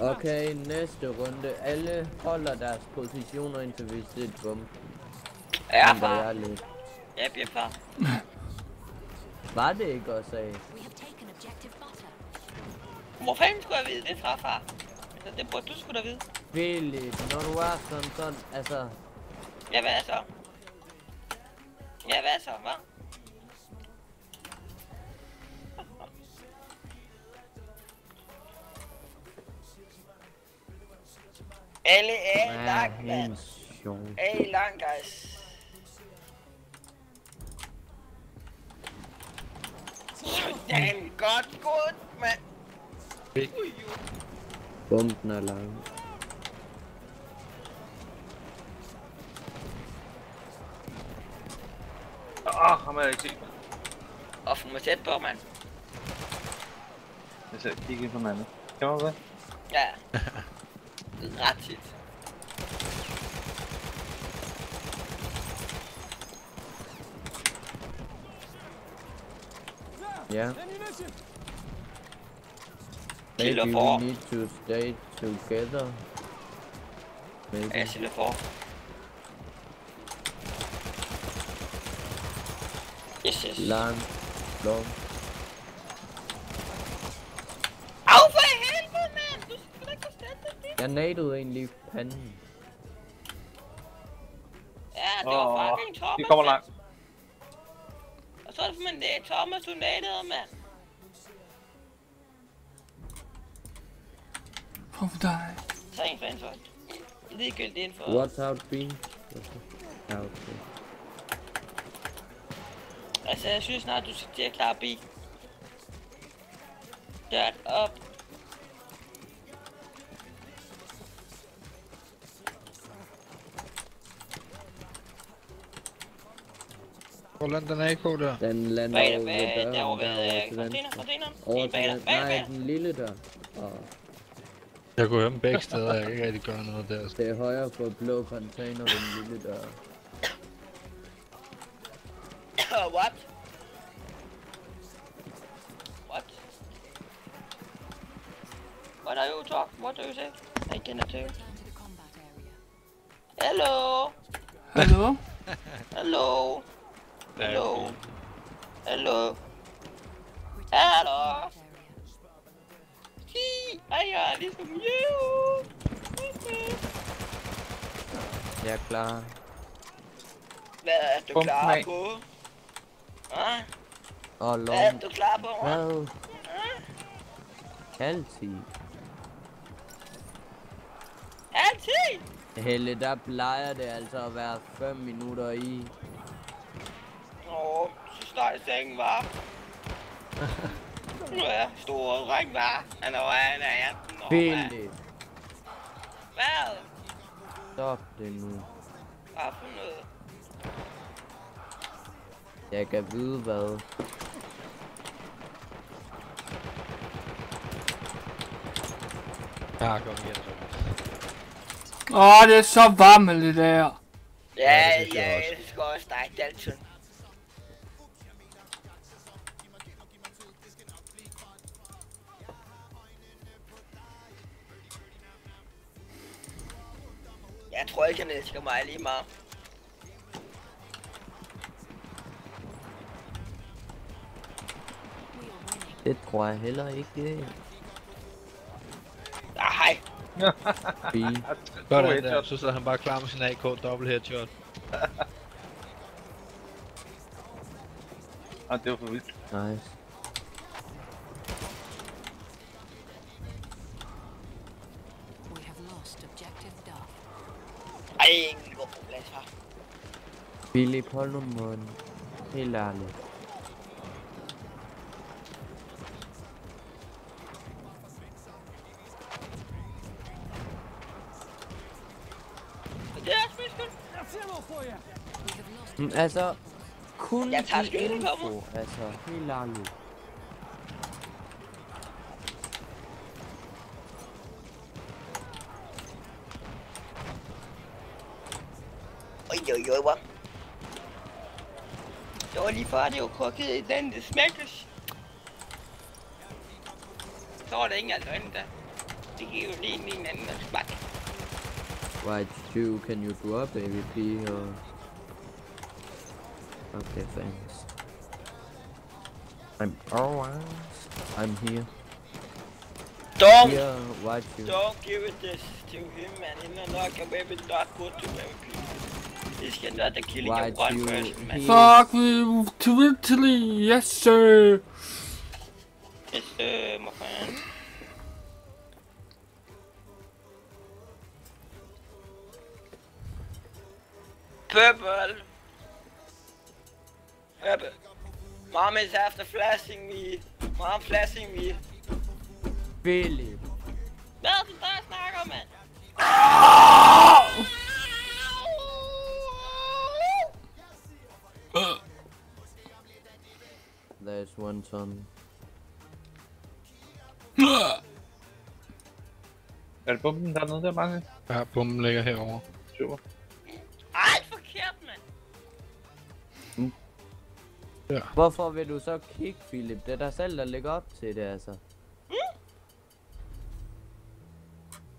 Okay, næste runde. Alle holder deres positioner indtil vi ser bomben. Ja, Venter far. jeg lidt. Ja, bliver far. Var det ikke også af? We have taken objective butter. Hvor fanden skulle jeg vide det fra, far? Altså, det burde du sgu da vide. Philip, når du er sådan sådan, altså... Ja, hvad så? Ja, hvad så, hva'? Alle er Ja, lang, mand. sjov. A lang, guys. Sådan godt gået, mand. Bomben er lang. Åh, ham har jeg ikke set. Og få mig tæt på, mand. Jeg skal kigge på manden. Kan man det? Ja. Ret tit. Ja. Killer Maybe for. we need to stay together. Maybe. Ja, Sille for. Yes, yes. Lang. Long. Au for helvede, mand! Du skal da ikke gå stille. Jeg nadede egentlig i panden. Ja, det var fucking Thomas. de kommer langt. Og så er det for det er Thomas, du nadede, mand. Hvorfor dig? Tag en fan for. Ligegyldigt info. What's out, Bean? Ja, okay. Altså, jeg synes snart, du skal til at klare bil. Shut up. Hvor lander den AK der? Den lander Bag over ved døren, derovre ved derovre øh, til container, venstre. container. Over En til den, nej, den lille dør. Og Jeg høre dem begge steder, jeg kan ikke rigtig gøre noget der. det er højre for blå container ved den lille dør. Altid. Altid! Helle, der plejer det altså at være 5 minutter i. Åh, så snart i sengen var. Nu er jeg stor og ring var. Han er han er 18 år. Philip, Hvad? stop det nu. Hvad for noget? Jeg kan vide hvad. Ja, så. Åh, det er så varmt det der. Ja, det synes jeg også. elsker også dig, Dalton. Jeg tror ikke, han elsker mig lige meget. Det tror jeg heller ikke. Nej, Fint. Godt headshot. så sidder han bare klar med sin AK dobbelt headshot. Ah, det var for vildt. Nice. We have lost objective Duff. ej, ingen god plads her. Philip, hold nu mund. Helt ærligt. Mm, altså, kun Jeg tager de skylden på mig. info. Altså, helt ærligt. Oj, oj, oj, hvor. Det var lige før, det var krukket i den, det smækkes. Så var der ingen af der. Det giver jo lige en anden smak. White Stew, can you do drop AVP or... Okay, thanks. I'm alright. I'm here. Don't, Here, White Stew. don't give it this to him, man. He's not a baby, not good to MVP. He should not the killing Why of one do person, man. he- Fuck you, totally, yes sir. Yes, uh, Purple. Purple. Mom is after flashing me. Mom flashing me. Philip. Hvad er det, der snakker, mand? There's one ton. Er det bomben dernede der, Martin? Ja, bomben ligger herovre. Super. Hvorfor vil du så kigge, Philip? Det er dig selv, der lægger op til det, altså.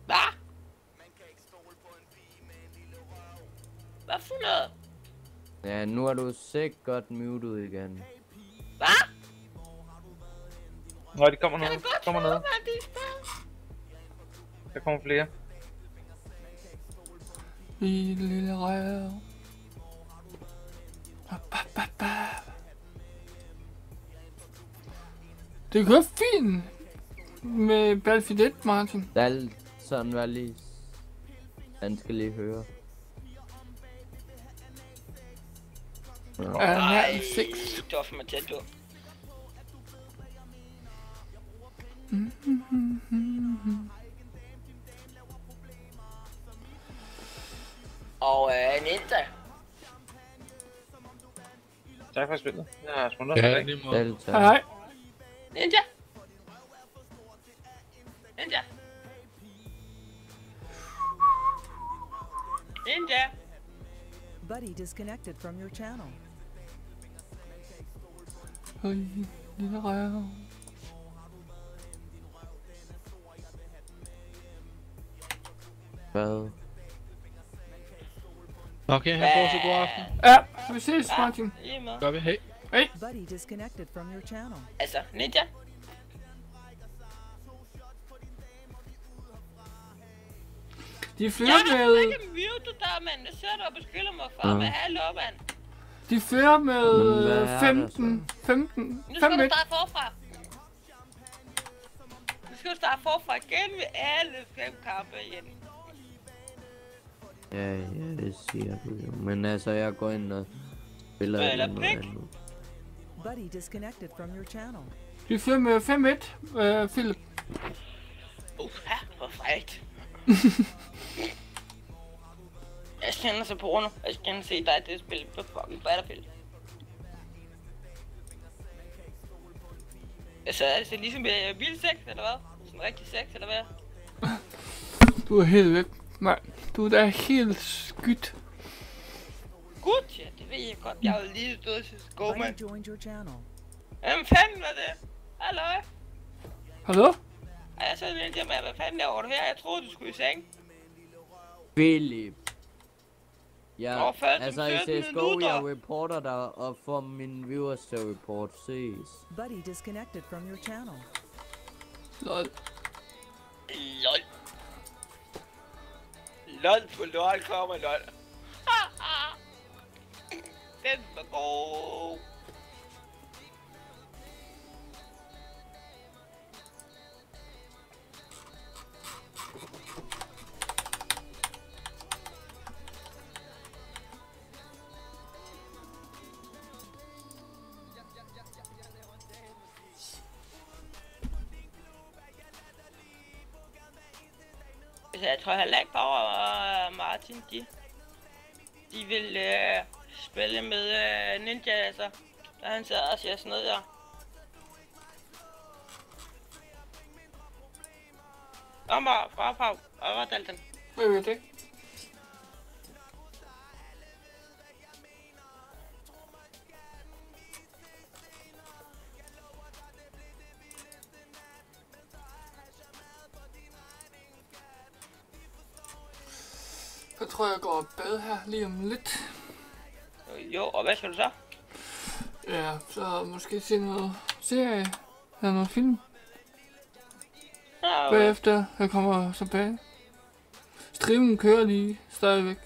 Hvad? Hvad for noget? Ja, nu er du sikkert muted igen. Hvad? Nå, de kommer Kan ned. det kommer være, ned. mand? Det er spændende. Der kommer flere. I det lille rev. Ba, ba, ba, Det kører fint med Battlefield 1, Martin. Dalton var lige... Han skal lige høre. Er her Ej, en 6? det var for mig tæt, du. Og øh, Ninja. Tak for spillet. Jeg er smutter. Ja, Ja, lige måde. Hej. Ninja. Ninja. Ninja. Buddy disconnected from your channel. Øj, lille rev. Hvad? Okay, han får så god aften. Ja, vi ses, Martin. Lige med. Gør vi, hey. Buddy disconnected from your channel. Altså, Ninja. De fører Jeg med... ikke muted dig, mand. Jeg sidder der og beskylder mig for, Ja. hvad hallo, mand. De fører med Men hvad øh, er der 15, 15, Nu skal du 5 starte forfra. Nu skal du starte forfra igen ved alle fem kampe igen. Ja, ja, det siger du jo. Men altså, jeg går ind og spiller noget pik. Buddy disconnected from your channel. De fører med 5-1, øh, Philip. Uh, hvor frækt. jeg kender så porno. Jeg skal se dig det spil på fucking Battlefield. Altså, er det ligesom uh, bil 6, eller hvad? Sådan rigtig 6, eller hvad? Du er helt væk, mand. Du er da helt skyt. Gud, ja, det ved godt. Jeg har lige stået til sko, mand. Joined your channel. Hvem fanden var det? Hallo? Hallo? Er jeg så lidt med, hvad fanden laver du her? Jeg troede, du skulle i seng. Philip. Ja, Nå, fanden, altså i 17 CSGO, jeg reporter dig og får mine viewers til report. Ses. Buddy disconnected from your channel. Lol. LOL. LOL på LOL kommer LOL. Var god. Altså, jeg tror heller ikke bare, at øh, Martin, de, de vil øh, spille med øh, Ninja, altså. Da han sad og siger sådan noget der. Kom bare, fra, fra, og hvad er Dalton. Hvad er det? Jeg tror, jeg går og bad her lige om lidt. Jo, og hvad skal du så? Ja, så måske se noget serie eller noget film. Nå, Bagefter jeg kommer tilbage. Streamen kører lige stadigvæk.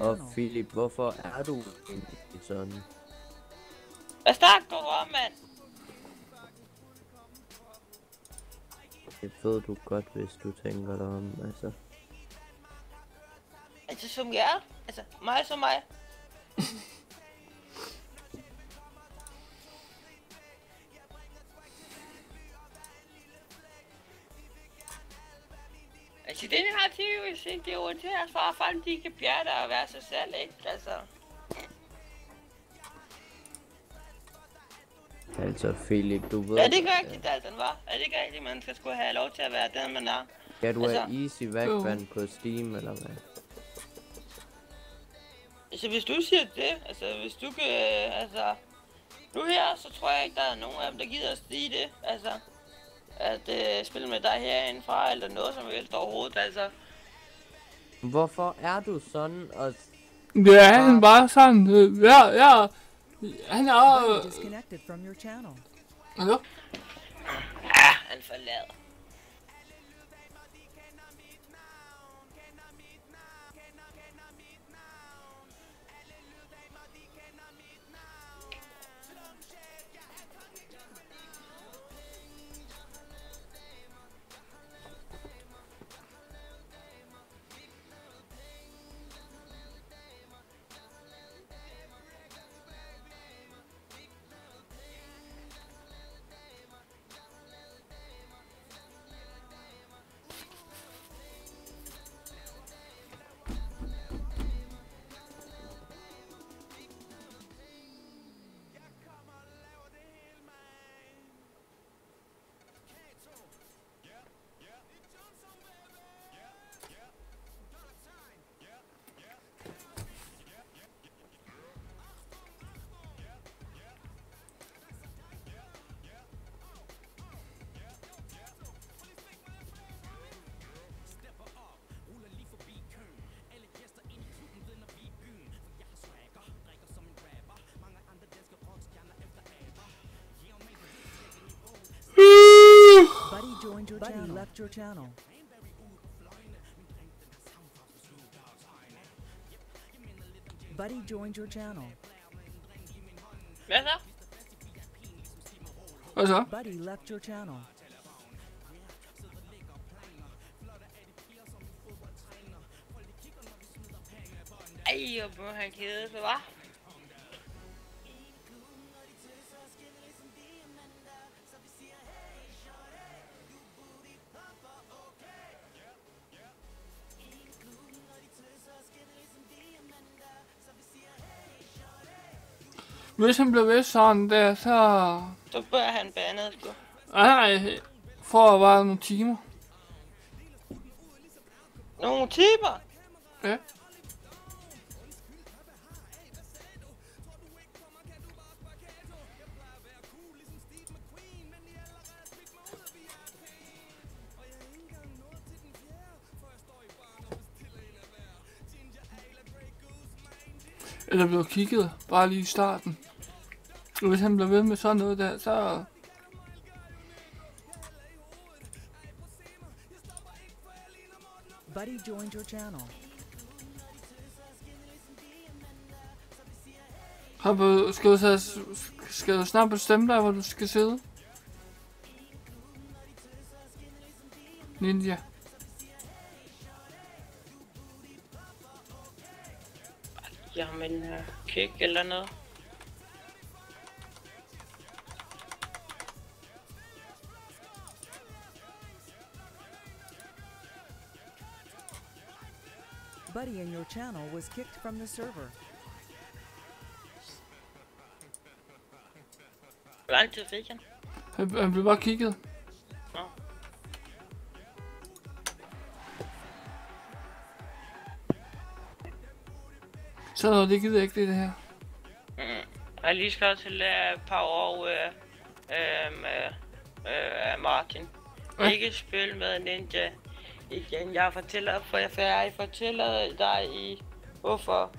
Og. Philip, hvorfor er du egentlig sådan? hvad snakker du om, mand? Det ved du godt, hvis du tænker dig om, altså. Altså, som jeg er. Altså, mig som mig. Ikke? det er jo til at for, at folk de kan bjerre og være sig selv, ikke? Altså, Altså, Philip, du ved... er det ikke rigtigt, Dalton, var? Er det ikke rigtigt, man skal skulle have lov til at være den, man er? Kan du altså- easy vækvand på Steam, eller hvad? Altså, hvis du siger det, altså, hvis du kan, altså... Nu her, så tror jeg ikke, der er nogen af dem, der gider at sige det, altså... At øh, spille med dig herindefra, eller noget som helst overhovedet, altså... Hvorfor er du sådan og... Det er han bare sådan. Øh, ja, ja. Han er... Øh, hallo? Ja, han forlader. Joined your Buddy left your channel. Buddy joined your channel. Hvad så? Hvad så? Buddy left your channel. Ej, hvor må han kede sig, hva'? Hvis han bliver ved sådan der, så... Så bør han bandet, sgu. Nej, for at være nogle timer. Nogle timer? Ja. Eller blev kigget, bare lige i starten. Og hvis han bliver ved med sådan noget der, så... Buddy joined your channel. Du, skal, du så, skal du snart bestemme dig, hvor du skal sidde? Ninja. Jamen, øh, kick eller noget. Buddy in your channel was kicked from the server. Hvor lang tid fik han? Han, han blev bare kigget. Nå. Så noget, det gider jeg ikke det, det her. Mm. Jeg lige skrevet til uh, Power og uh, uh, uh, Martin. Ja. Ikke spil med Ninja igen. Jeg fortæller, for jeg, for jeg fortæller dig i hvorfor.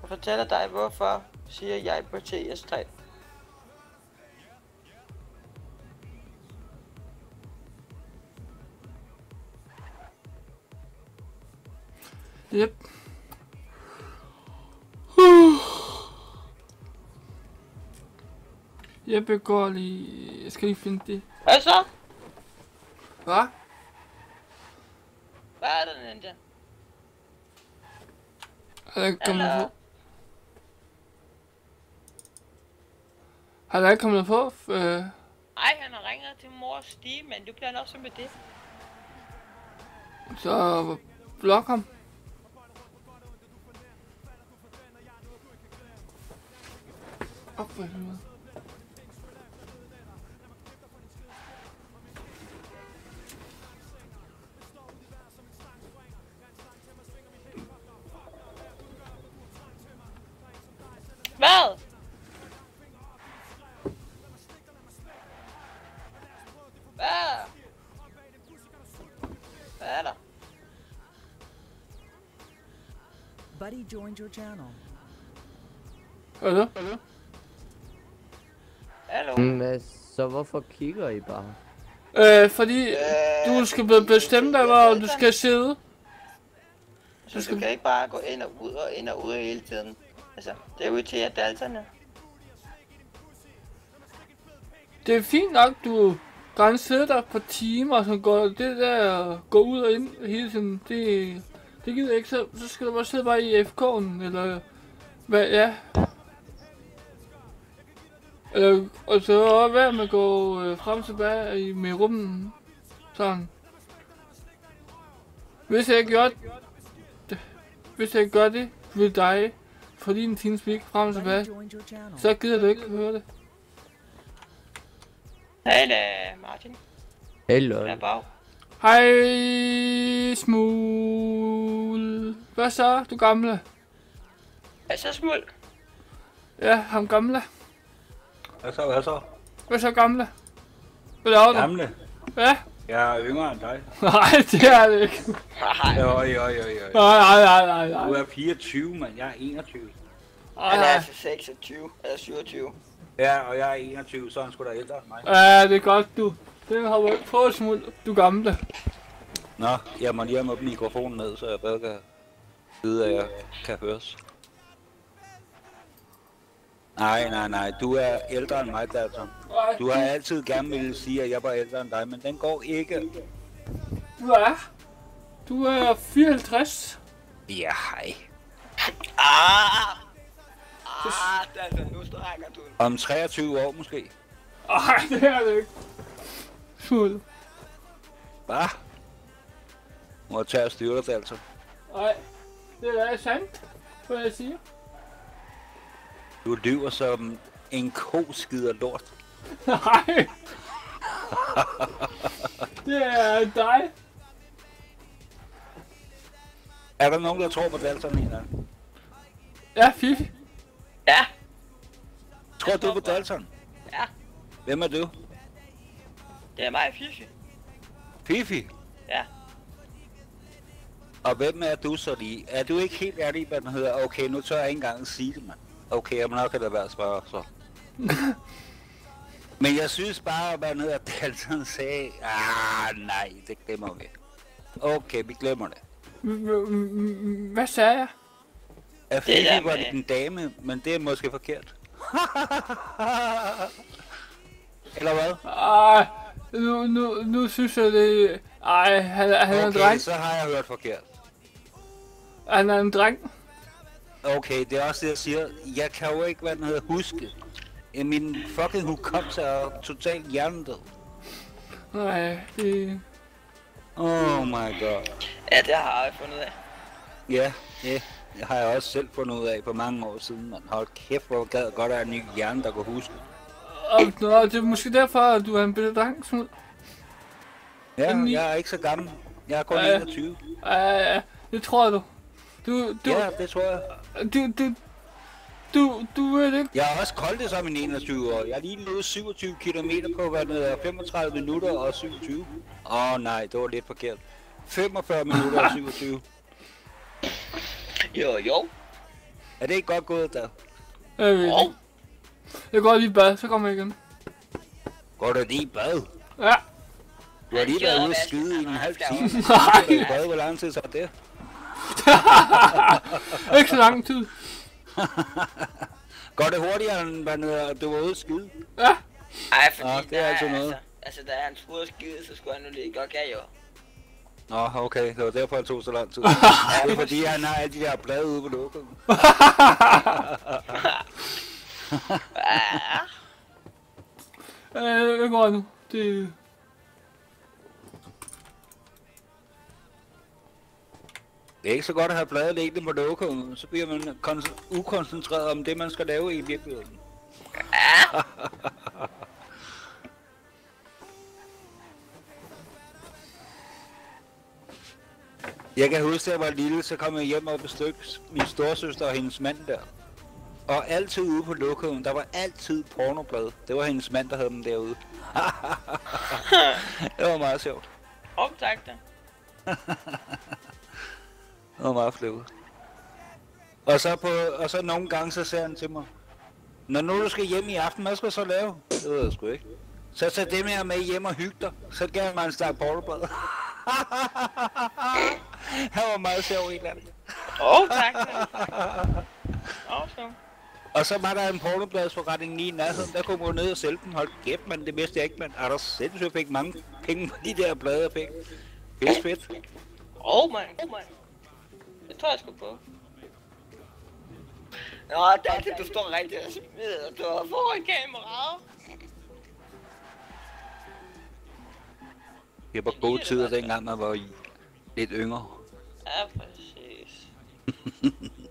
Jeg fortæller dig hvorfor, siger jeg på TS3. Yep. Jeg begår lige... Jeg skal lige finde det. Hvad så? Hvad? Er det, Ninja? Har der ikke kommet Hallo? på? Har der ikke kommet på? Øh, Ej, han har ringet til mors stige, men du bliver nok så med det. så blok ham. Op for helvede. Hvad? Hvad? Hvad er der? Buddy joined your channel. Hallo? Hallo? Men så hvorfor kigger I bare? Øh, fordi du skal be- bestemme dig, hvor du skal sidde. Så du kan ikke bare gå ind og ud og ind og ud hele tiden. Altså, det er ud til at dalterne. Det er fint nok, du kan sidde der på timer, så går det der gå ud og ind hele tiden. Det, det gider jeg ikke, så, så skal du bare sidde bare i FK'en, eller hvad, ja. Eller, og så også være med at gå øh, frem og tilbage i, med rummen. Sådan. Hvis jeg gør det, hvis jeg gør det vil dig, for din TeamSpeak frem og tilbage, så gider du ikke høre det. Hej da, Martin. Hello. Jeg bag. Hej, Smul. Hvad så, du gamle? Er så smuld? Ja, ham gamle. Hvad så, hvad så? Hvad så, gamle? Hvad laver du? Gamle? Ja? Jeg er yngre end dig. Nej, det er det ikke. Jo, jo, jo, jo. Nej, nej, nej, nej, nej. Du er 24, men jeg er 21. Han er altså 26 eller 27. Ja, og jeg er 21, så er han sgu da ældre end mig. Ja, det er godt, du. Det har du ikke prøvet, Smul. Du gamle. Nå, jeg må lige have mikrofonen ned, så jeg bedre kan vide, at jeg kan høres. Nej, nej, nej. Du er ældre end mig, Dalton. Du har altid gerne ville sige, at jeg var ældre end dig, men den går ikke. Du er? Du er 54. Ja, hej. Ah! Ah, altså, nu strækker du. Om 23 år måske. Nej, det er det ikke. Smul. Hvad? Må jeg tage og styre dig, Dalton? Nej, det er sandt, hvad jeg siger. Du lyver som en ko skider lort. Nej. det er dig. Er der nogen, der tror på Dalton gang? Ja, Fifi. Ja. Tror du på Dalton? Ja. Hvem er du? Det er mig, Fifi. Fifi? Ja. Og hvem er du så lige? Er du ikke helt ærlig, hvad den hedder? Okay, nu tør jeg ikke engang sige det, mand. Okay, jeg må nok have det være at spørge, så. Men jeg synes bare, hvad den hedder, Dalton sagde, ah nej, det glemmer vi. Okay, vi glemmer det. Hvad sagde jeg? At Det der Fifi var en dame, men det er måske forkert. Eller hvad? Ej, nu, nu, nu synes jeg det... Ej, han, han er en Okay, dreng. så har jeg hørt forkert. Han er en dreng. Okay, det er også det, jeg siger. Jeg kan jo ikke, hvad den hedder, huske. Min fucking hukommelse er totalt hjernedød. Nej, det... Oh my god. Ja, det har jeg fundet ud af. Ja, det har jeg også selv fundet ud af for mange år siden. Man hold kæft, hvor gad godt have en ny hjerne, der kunne huske. Og, nå, det er måske derfor, at du er en bitte dreng, Smul. Ja, En jeg er ikke så gammel. Jeg er kun Ja. 21. Ja, det tror du. Du, du, Ja, det tror jeg. Du, du, du, du ved ikke. Jeg har også koldt det som en 21 år. Jeg er lige nået 27 km på, hvad det er, 35 minutter og 27. Åh oh, nej, det var lidt forkert. 45 minutter og 27. Jo, jo. Er det ikke godt gået der? Jeg ved det ikke. Jeg går lige i bad, så kommer jeg igen. Går du lige i bad? Ja. Du har lige været ude at skide i en halv time. Nej. Har hvor lang tid så er det? så lang tid. Går det hurtigere, end hedder, du var ude at skide? Ja. Ej, fordi Nå, det er der altid noget. Altså, altså, da han skulle og skide, så skulle han nu lige godt gav jo. Nå, okay, det var derfor, det tog så lang tid. det er fordi, han har alle de der blade ude på lukket. Øh, jeg går nu. Det... Det er ikke så godt at have blade liggende på lukket, så bliver man kon- ukoncentreret om det, man skal lave i virkeligheden. Jeg kan huske, da jeg var lille, så kom jeg hjem og besøgte min storsøster og hendes mand der. Og altid ude på lukheden, der var altid pornoblad. Det var hendes mand, der havde dem derude. det var meget sjovt. Optag var meget fløvet. Og så, på, og så nogle gange, så siger han til mig, når nu du skal hjem i aften, hvad skal du så lave? Det ved jeg sgu ikke. Så tag dem her med hjem og hygge dig. Så gav han mig en stak portoblad. han var meget sjov i landet. Åh, oh, tak. Så. Og så var der en portobladsforretning lige i nærheden, der kunne man gå ned og sælge den. Hold kæft, mand, det vidste jeg ikke, mand. Er der sindssygt, jeg fik mange penge på de der blade, jeg fik. Fedt, fedt. Åh, mand. Åh, mand. Det tror jeg sgu på. Nå, det er det, du står rigtig og smider. Du har foran kameraet. Det var gode tider, dengang man var i lidt yngre. Ja, præcis.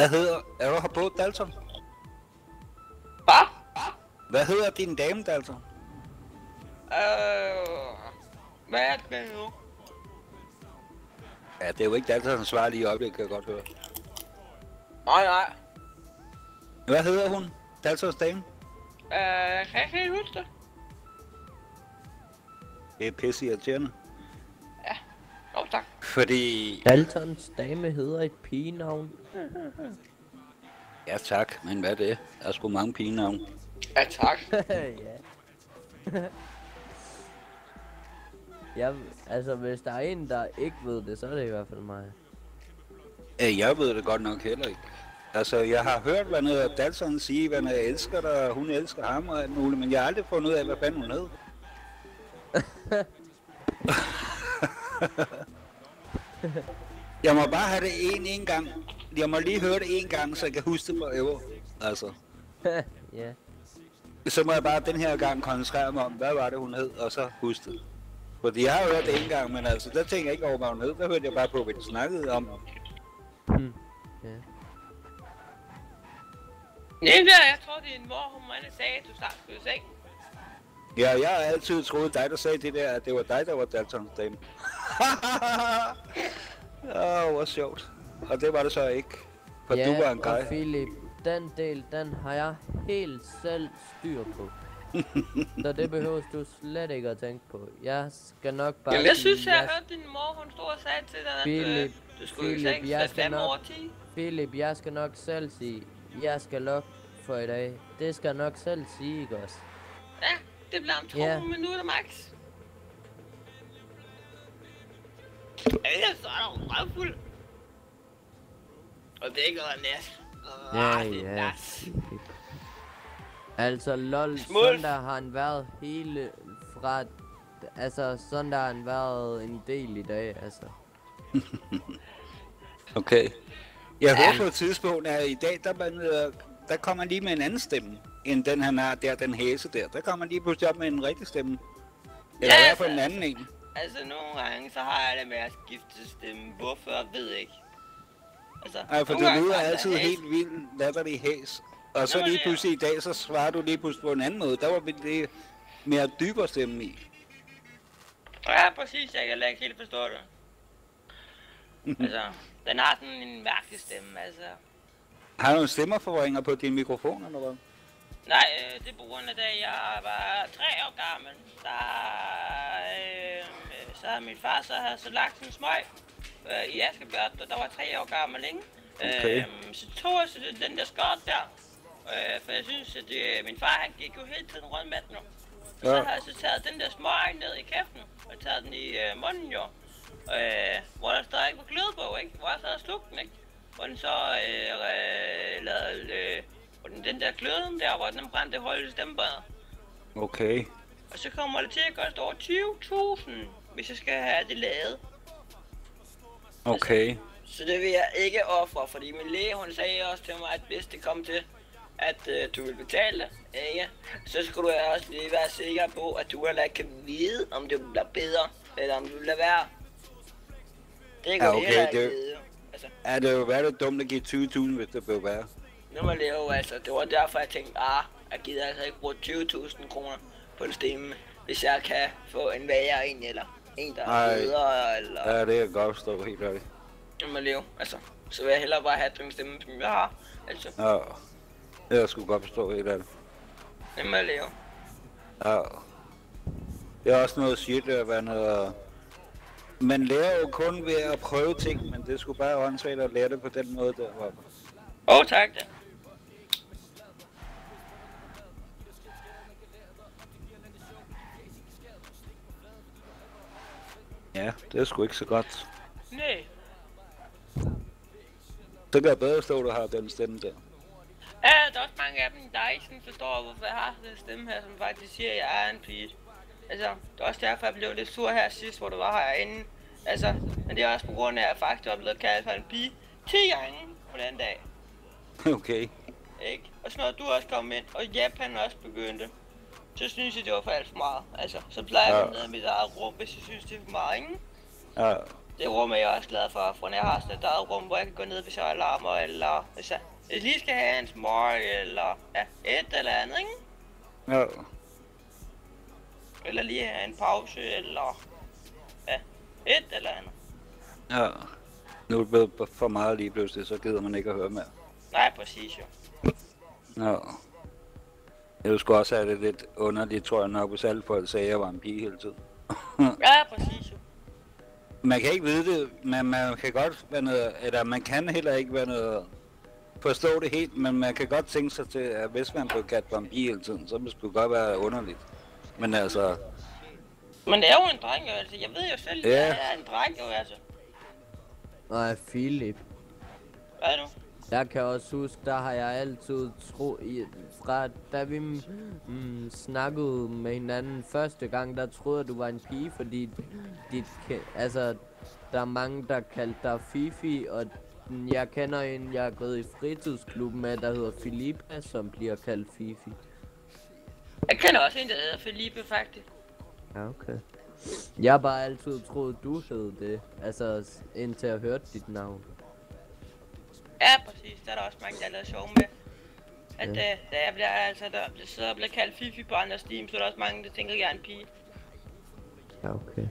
Hvad hedder... Er du her på, Dalton? Hvad? Hvad hedder din dame, Dalton? Øh... Hvad er det nu? Ja, det er jo ikke Daltons svar lige i øjeblikket, kan jeg godt høre. Nej, nej. Hvad hedder hun? Daltons dame? Øh, jeg kan ikke helt huske det. Det er pisse irriterende. Jo, tak. Fordi... Daltons dame hedder et pigenavn. Ja tak, men hvad er det? Der er sgu mange pigenavn. Ja, tak. ja. ja, altså hvis der er en, der ikke ved det, så er det i hvert fald mig. Øh, Jeg ved det godt nok heller ikke. Altså, jeg har hørt, hvad noget Dalton sige, hvad jeg elsker dig, og hun elsker ham og alt muligt, men jeg har aldrig fundet ud af, hvad fanden hun hed. jeg må bare have det en, en gang. Jeg må lige høre det en gang, så jeg kan huske det forever. Altså, ja. så må jeg bare den her gang koncentrere mig om, hvad var det, hun hed, og så huske det. Fordi jeg har hørt det en gang, men altså, der tænker jeg ikke over, hvad hun hed. Der hørte jeg bare på, hvad de snakkede om. Hmm. Ja. Det er der, jeg tror, din mor, hun måtte sagde, at du snart skulle i seng. Ja, jeg har altid troet dig, der sagde det der, at det var dig, der var Daltons dame. Åh, oh, hvor sjovt. Og det var det så ikke. For ja, du var en og guy. Philip, den del, den har jeg helt selv styr på. så det behøver du slet ikke at tænke på. Jeg skal nok bare... Jamen, jeg synes, sige, jeg hørte din mor, hun stod og sagde til dig, at Philip, øh, du skulle Philip, seng jeg skal 5 nok- over 10. Philip, jeg skal nok selv sige, jeg skal lukke for i dag. Det skal jeg nok selv sige, ikke også? Ja, det bliver om to Ja. minutter max. Ellers så er der røvfuld. Og det er ikke noget næst. Ja, ja. Altså, lol, Smulf. søndag har han været hele fra... Altså, søndag har han været en del i dag, altså. Okay. Jeg Ja. hørte på et tidspunkt, at i dag, der, man, øh, der kommer lige med en anden stemme, end den han har der, den hæse der. Der kommer lige pludselig op med en rigtig stemme. Eller Ja, i hvert fald en altså. anden en. Altså, nogle gange, så har jeg det med at skifte stemme. Hvorfor, jeg ved ikke. Altså, Ej, for nogle du lyder er altid hæs. helt vildt latterlig hæs. Og så Nå, lige pludselig i dag, så svarer du lige pludselig på en anden måde. Der var vi det mere dybere stemme i. Ja, præcis. Jeg kan ikke helt forstå det. altså, den har sådan en mærkelig stemme, altså. Har du en stemmerforvringer på din mikrofon, eller hvad? Nej, øh, det er på grund af, da jeg var tre år gammel, der, øh, så havde min far så, havde så lagt en smøg øh, i Askebjørn, der var tre år gammel, ikke? Okay. Øh, så tog jeg så den der skot der, øh, for jeg synes, at det, min far han gik jo hele tiden rundt med den. Og så Ja. har jeg så taget den der smøg ned i kæften, og taget den i øh, munden jo. Øh, hvor der stadig var glød på, ikke? Hvor jeg så havde slugt den, ikke? Hvor den så øh, øh, lavede, øh, hvor den, den der gløden der, hvor den brændte i stemmebrædder. Okay. Og så kommer det til at koste over 20.000, hvis jeg skal have det lavet. Okay. Så det vil jeg ikke ofre, fordi min læge hun sagde også til mig, at hvis det kom til, at øh, du vil betale det, ikke? så skulle du også lige være sikker på, at du heller ikke kan vide, om det bliver bedre, eller om du vil lade være. Det kan Ja, du okay, ikke det- vide. jo. Altså, Er det jo været dumt at give 20.000, hvis det blev værre? Nu må jeg leve, altså, det var derfor, jeg tænkte, ah, Jeg gider altså ikke bruge 20.000 kroner på en stemme, hvis jeg kan få en værre en, eller en, der er bedre, eller... Ja, det kan jeg godt forstå, helt ærligt. Må leve, altså. Så vil jeg hellere bare have den stemme, som jeg har. Altså, Ja. Det er jeg sgu godt forstå, helt ærligt. jeg leve. Ja. Det er også noget shit, at være noget... Man lærer jo kun ved at prøve ting, men det skulle bare åndssvagt at lære det på den måde der. Åh, oh, tak da. Ja, det er sgu ikke så godt. Nej. Så kan jeg bedre stå, at du har den stemme der. Ja, der er også mange af dem, der ikke sådan forstår, hvorfor jeg har den stemme her, som faktisk siger, at jeg er en pige. Altså, det er også derfor, jeg blev lidt sur her sidst, hvor du var herinde. Altså, men det er også på grund af, at jeg faktisk er blevet kaldt for en pige 10 gange på den dag. Okay. Ikke? Og så når du også kom ind, og Japan også begyndte, så synes jeg, det var for alt for meget. Altså, så plejer jeg Ja. ned i mit eget rum, hvis jeg synes, det er for meget, ikke? Ja. Det rum er jeg også glad for, for når jeg har sådan et eget rum, hvor jeg kan gå ned, hvis jeg alarmer, eller hvis jeg, jeg lige skal have en smøg, eller ja, et eller andet, ikke? Ja. Eller lige have en pause, eller ja, et eller andet. Ja. Nu er det blevet for meget lige pludselig, så gider man ikke at høre mere. Nej, præcis jo. Ja. Jeg skulle også have det lidt underligt, tror jeg nok, hvis alle folk sagde, at jeg var en pige hele tiden. Ja, præcis jo. Man kan ikke vide det, men man kan godt være noget, eller man kan heller ikke være noget, forstå det helt, men man kan godt tænke sig til, at hvis man blev kaldt for en pige hele tiden, så det skulle godt være underligt. Men altså, Men det er jo en dreng jo, altså. Jeg ved jo selv, at Ja. jeg er en dreng jo, altså. Nej, Philip. Hvad nu? Jeg kan også huske, der har jeg altid tro i, fra da vi mm, snakkede med hinanden første gang, der troede jeg, du var en pige, fordi dit, altså, der er mange, der kaldte dig Fifi, og jeg kender en, jeg er gået i fritidsklubben med, der hedder Filippa, som bliver kaldt Fifi. Jeg kender også en, der hedder Felipe, faktisk. Ja, okay. Jeg har bare altid troet, du hed det, altså indtil jeg hørte dit navn. Ja, præcis. Der er der også mange, der har lavet sjov med. At Ja. ja. da jeg bliver, altså, der sidder og bliver kaldt Fifi på andres team, så er der også mange, der tænker, at jeg er en pige. Ja, okay.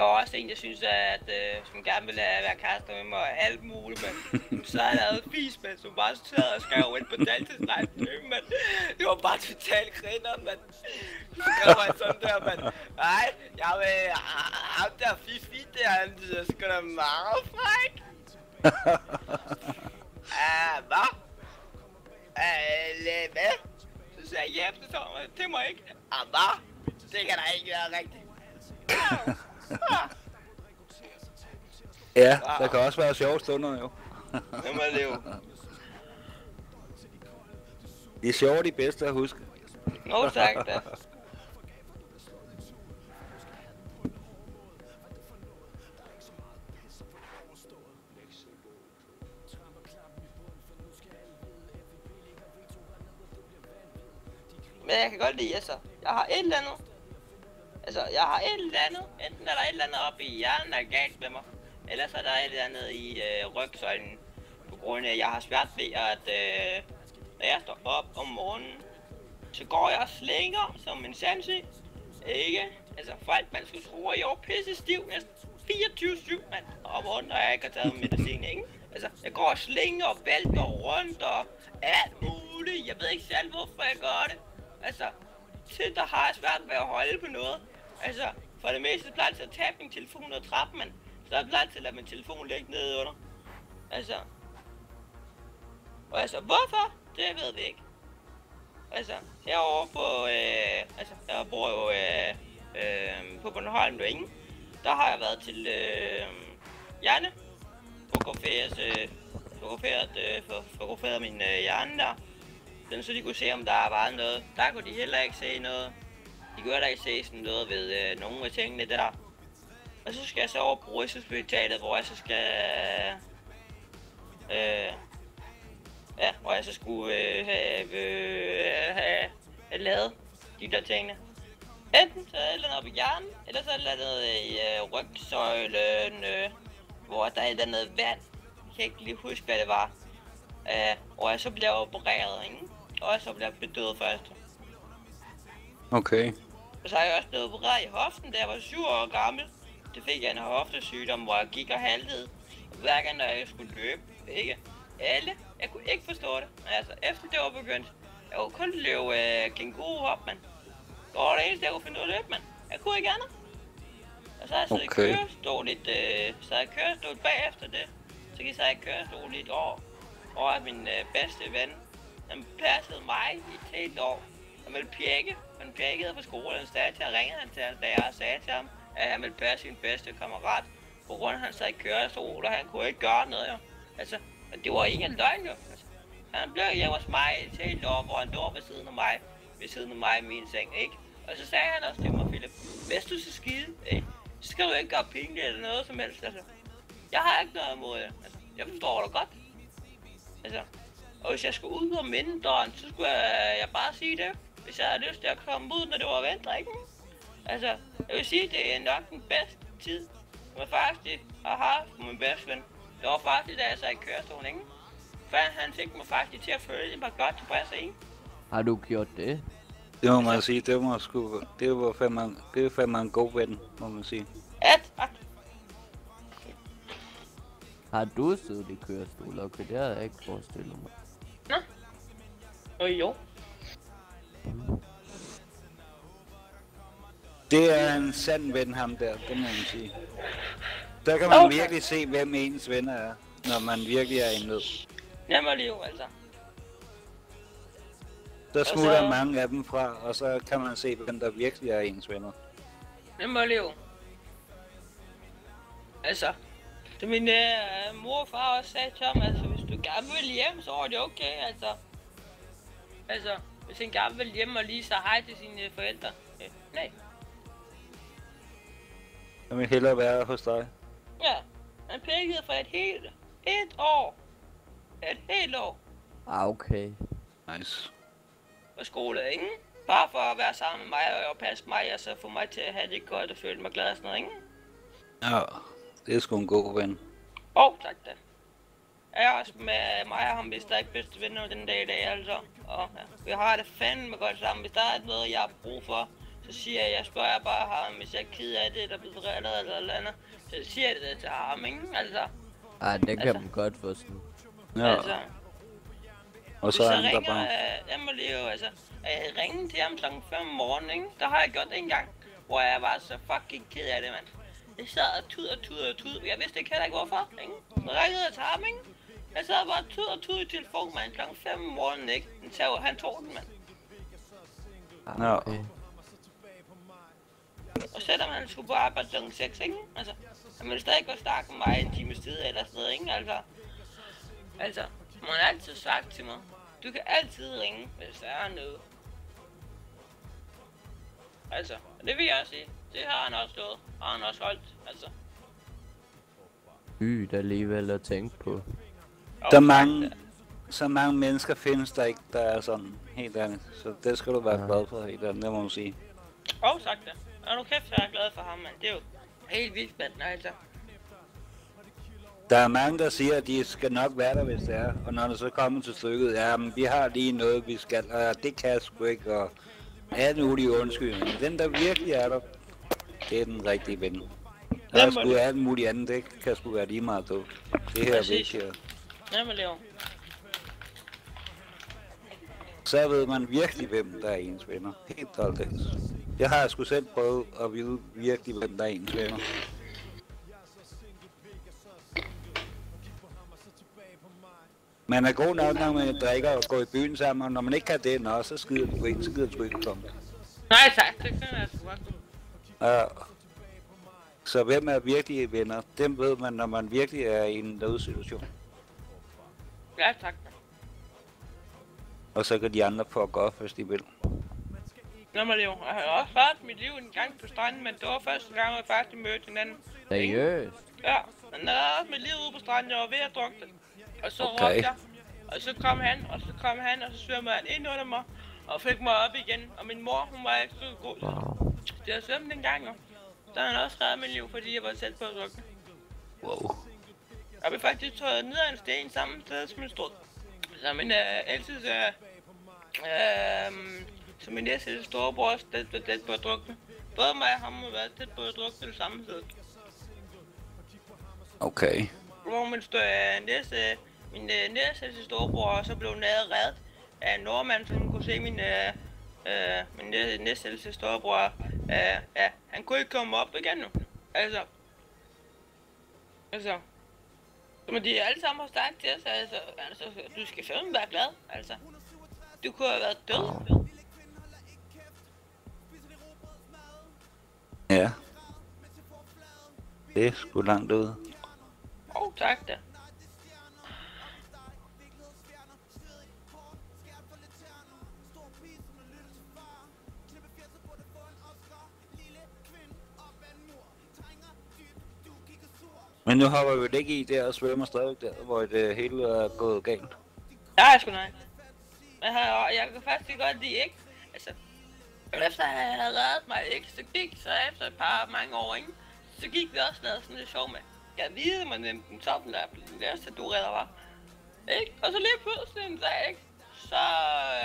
Der var også en, der synes, at øh, som gerne ville have- være kærester med mig og alt muligt, men så har jeg lavet fis, men som bare sad og skrev ind på Dalteslejen, men det var bare totalt griner, men skrev han sådan der, men nej, jeg vil, ah, ham der Fifi der, han lyder sgu da meget fræk. Ah, hvad? Ah, hvad? Så sagde jeg, ja, det må ikke. Ah, hvad? Det kan da ikke være rigtigt. ja, der kan også være sjove stunder jo. Det må jeg leve. De er sjove de bedste at huske. Nå, tak da. Men jeg kan godt lide, altså, jeg har et eller andet. Altså, jeg har et eller andet. Enten er der et eller andet oppe i hjernen, der er galt med mig. Ellers er der et eller andet i øh, rygsøjlen. På grund af, at jeg har svært ved at, øh, når jeg står op om morgenen, så går jeg og slænger som en sandsig. Ikke? Altså, folk, man skulle tro, at jeg var pisse stiv næsten 24-7, mand. Om morgenen, når jeg ikke har taget medicin, ikke? Altså, jeg går og slænger og vælter rundt og alt muligt. Jeg ved ikke selv, hvorfor jeg gør det. Altså, til der har jeg svært ved at holde på noget. Altså, for det meste plejer jeg at tabe min telefon og trappe, men så er jeg plejer til at lade min telefon ligge nede under. Altså. Og altså, hvorfor? Det ved vi ikke. Altså, herovre på, øh, altså, jeg bor jo øh, øh, på Bornholm, du ikke? Der har jeg været til øh, Janne. Fotograferet, øh, fotograferet, øh, for- fotograferet min øh, hjerne der. Den, så de kunne se, om der var noget. Der kunne de heller ikke se noget. De kunne heller ikke se sådan noget ved øh, nogle af tingene der. Og så skal jeg så over på Rigshospitalet, hvor jeg så skal... Øh, ja, hvor jeg så skulle øh, have, øh, have, have lavet de der tingene. Enten så er det et i hjernen, eller så er det øh, i øh, rygsøjlen, øh, hvor der er et eller andet vand. Jeg kan ikke lige huske, hvad det var. Øh, og jeg så bliver opereret, ikke? Og jeg så bliver bedøvet først. Okay. Og så har jeg også blevet opereret i hoften, da jeg var 7 år gammel. Det fik jeg en hoftesygdom, hvor jeg gik og haltede. Hver gang, når jeg skulle løbe, ikke? Alle, jeg kunne ikke forstå det. Men altså, efter det var begyndt, jeg kunne kun løbe øh, kænguru hop, mand. Det var det eneste, jeg kunne finde ud af at løbe, mand. Jeg kunne ikke andet. Og så har jeg siddet Okay. i kørestol lidt, øh, så jeg kørestol bagefter det. Så gik jeg i kørestol i et år. Og at min øh, bedste ven, han passede mig i et helt år. Han ville pjekke, han pjekkede på skolen, så ringede han til hans lærer og sagde til ham, at han ville passe sin bedste kammerat. På grund af, han sad i kørestol, og han kunne ikke gøre noget, jo. Altså, det var ikke en løgn, jo. Altså, han blev hjemme hos mig i et helt år, hvor han lå ved siden af mig, ved siden af mig i min seng, ikke? Og så sagde han også til mig, Philip, hvis du så skide, ikke? så skal du ikke gøre pinligt eller noget som helst, altså. Jeg har ikke noget imod det, altså. Jeg forstår dig godt. Altså, og hvis jeg skulle ud om vinteren, så skulle jeg, jeg bare sige det. Hvis jeg havde lyst til at komme ud, når det var vinter, ikke? Altså, jeg vil sige, det er nok den bedste tid, jeg faktisk har haft med min bedste ven. Det var faktisk, da jeg sad i kørestolen, ikke? For han fik mig faktisk til at føle mig godt tilpas, ikke? Har du gjort det? Det må man sige, det var sgu, det var fandme, det var fandme en god ven, må man sige. Ja, tak. Har du siddet i kørestol? Okay, det havde jeg ikke forestillet mig. Og jo. Det er en sand ven, ham der, det må man sige. Der kan man Okay. virkelig se, hvem ens venner er, når man virkelig er i nød. Jamen liv, altså. Der smutter så- mange af dem fra, og så kan man se, hvem der virkelig er ens venner. Jamen liv. Altså, det min øh, mor og far også sagde til ham, altså hvis du gerne vil hjem, så er det okay, altså. Altså, hvis han gerne vil hjem og lige sige hej til sine øh, forældre. Øh, nej. Jeg vil hellere være hos dig. Ja, han pækkede for et helt, et år. Et helt år Ah, okay. Nice. på skole, ikke? Bare for at være sammen med mig og passe mig, og så få mig til at have det godt og føle mig glad og sådan noget, ikke? Ja, det er sgu en god ven. Åh, oh, tak da. Jeg er også med mig og ham, hvis der er ikke bedste venner den dag i dag, altså. Og ja, vi har det fandme godt sammen. Hvis der er noget, jeg har brug for, så siger jeg, jeg spørger bare ham, hvis jeg er ked af det, der bliver drillet eller eller andet. Så siger jeg det til ham, ikke? Altså, Ah, det kan Altså- man godt forstå. Ja, altså. og så Hvis er jeg han der ringer, bare. øh, jeg må lige jo, altså, jeg ringede til ham klokken 5 om morgenen, ikke? Der har jeg gjort det en gang, hvor jeg var så fucking ked af det, mand. Jeg sad og tud og tud og tud, jeg vidste ikke heller ikke hvorfor, ikke? Så ringede jeg til ham, ikke? Jeg sad bare og tud og tud i telefonen, mand, klokken 5 om morgenen, ikke? Han tog, han tog den, mand. Ah, Ja. okay. Og selvom han skulle på arbejde klokken 6, ikke? Altså, han ville stadig godt snakke med mig en times tid eller sådan noget, ikke? Altså, altså, man har altid sagt til mig, du kan altid ringe, hvis der er noget. Altså, og det vil jeg også sige. Det har han også stået, og han har også holdt, altså. Sygt alligevel at tænke på. Og Der er mange, så mange mennesker findes der ikke, der er sådan, helt ærligt. Så det skal du være Ja. glad for, helt ærligt, det må man sige. Og sagt det. Og nu kæft, jeg er glad for ham, mand. Det er jo helt vildt, mand, altså. Der er mange, der siger, at de skal nok være der, hvis det er. Og når det så kommer til stykket, ja, men vi har lige noget, vi skal, og det kan jeg sgu ikke, og alle mulige undskyldninger. Den, der virkelig er der, det er den rigtige ven. Der er sgu det? alt muligt andet, det kan sgu være lige meget dog. Det her er vigtigere. Jamen, Leo. Så ved man virkelig, hvem der er ens venner. Helt aldeles. Jeg har sgu selv prøvet at vide virkelig, hvem der er ens venner. Man er god nok, når man drikker og går i byen sammen, og når man ikke kan det, nå, så skider du ikke, så gider du ikke komme. Nej, tak. Det kan jeg sgu godt. Ja. Så hvem er virkelig venner? Dem ved man, når man virkelig er i en nødsituation. Ja, tak. Og så kan de andre få godt, hvis de vil. Jamen, Leo. Jeg har også været mit liv en gang på stranden, men det var første gang, jeg faktisk mødte hinanden. Seriøst? Ja, men jeg havde også mit liv ude på stranden, jeg var ved at drukne. Og så Okay. råbte jeg, og så kom han, og så kom han, og så svømmede han ind under mig, og fik mig op igen. Og min mor, hun var ikke så god Wow. til at svømme dengang, jo. Så har han også reddet mit liv, fordi jeg var selv på at drukne. Wow. Og vi faktisk taget ned ad en sten samme sted som en stod. Så min øh, altid øh, øh, så min næste storebror tæt, tæt, på at drukne. Både mig og ham har været tæt på at drukne det samme tid. Okay. Hvor min stå, øh, næste, min øh, næste storebror så blev nadet reddet af en nordmand, som kunne se min, øh, øh, min næ- næste storebror. Øh, ja, han kunne ikke komme op igen nu. Altså, altså, men de er alle sammen har sagt til os, altså, altså, du skal fandme være glad, altså. Du kunne have været død. Ja. Det er sgu langt ud. Åh, oh, tak da. Men nu hopper vi ikke i der og svømmer stadig der, hvor det hele er gået galt. Nej, sgu nej. Men jeg, jeg kan faktisk godt lide, ikke? Altså, efter at jeg havde reddet mig, ikke? Så gik, så efter et par mange år, ikke? Så gik vi også lavet sådan lidt sjov med. Jeg vide, man nemt den toppen der, den der du redder var. Ikke? Og så lige pludselig en dag, ikke? Så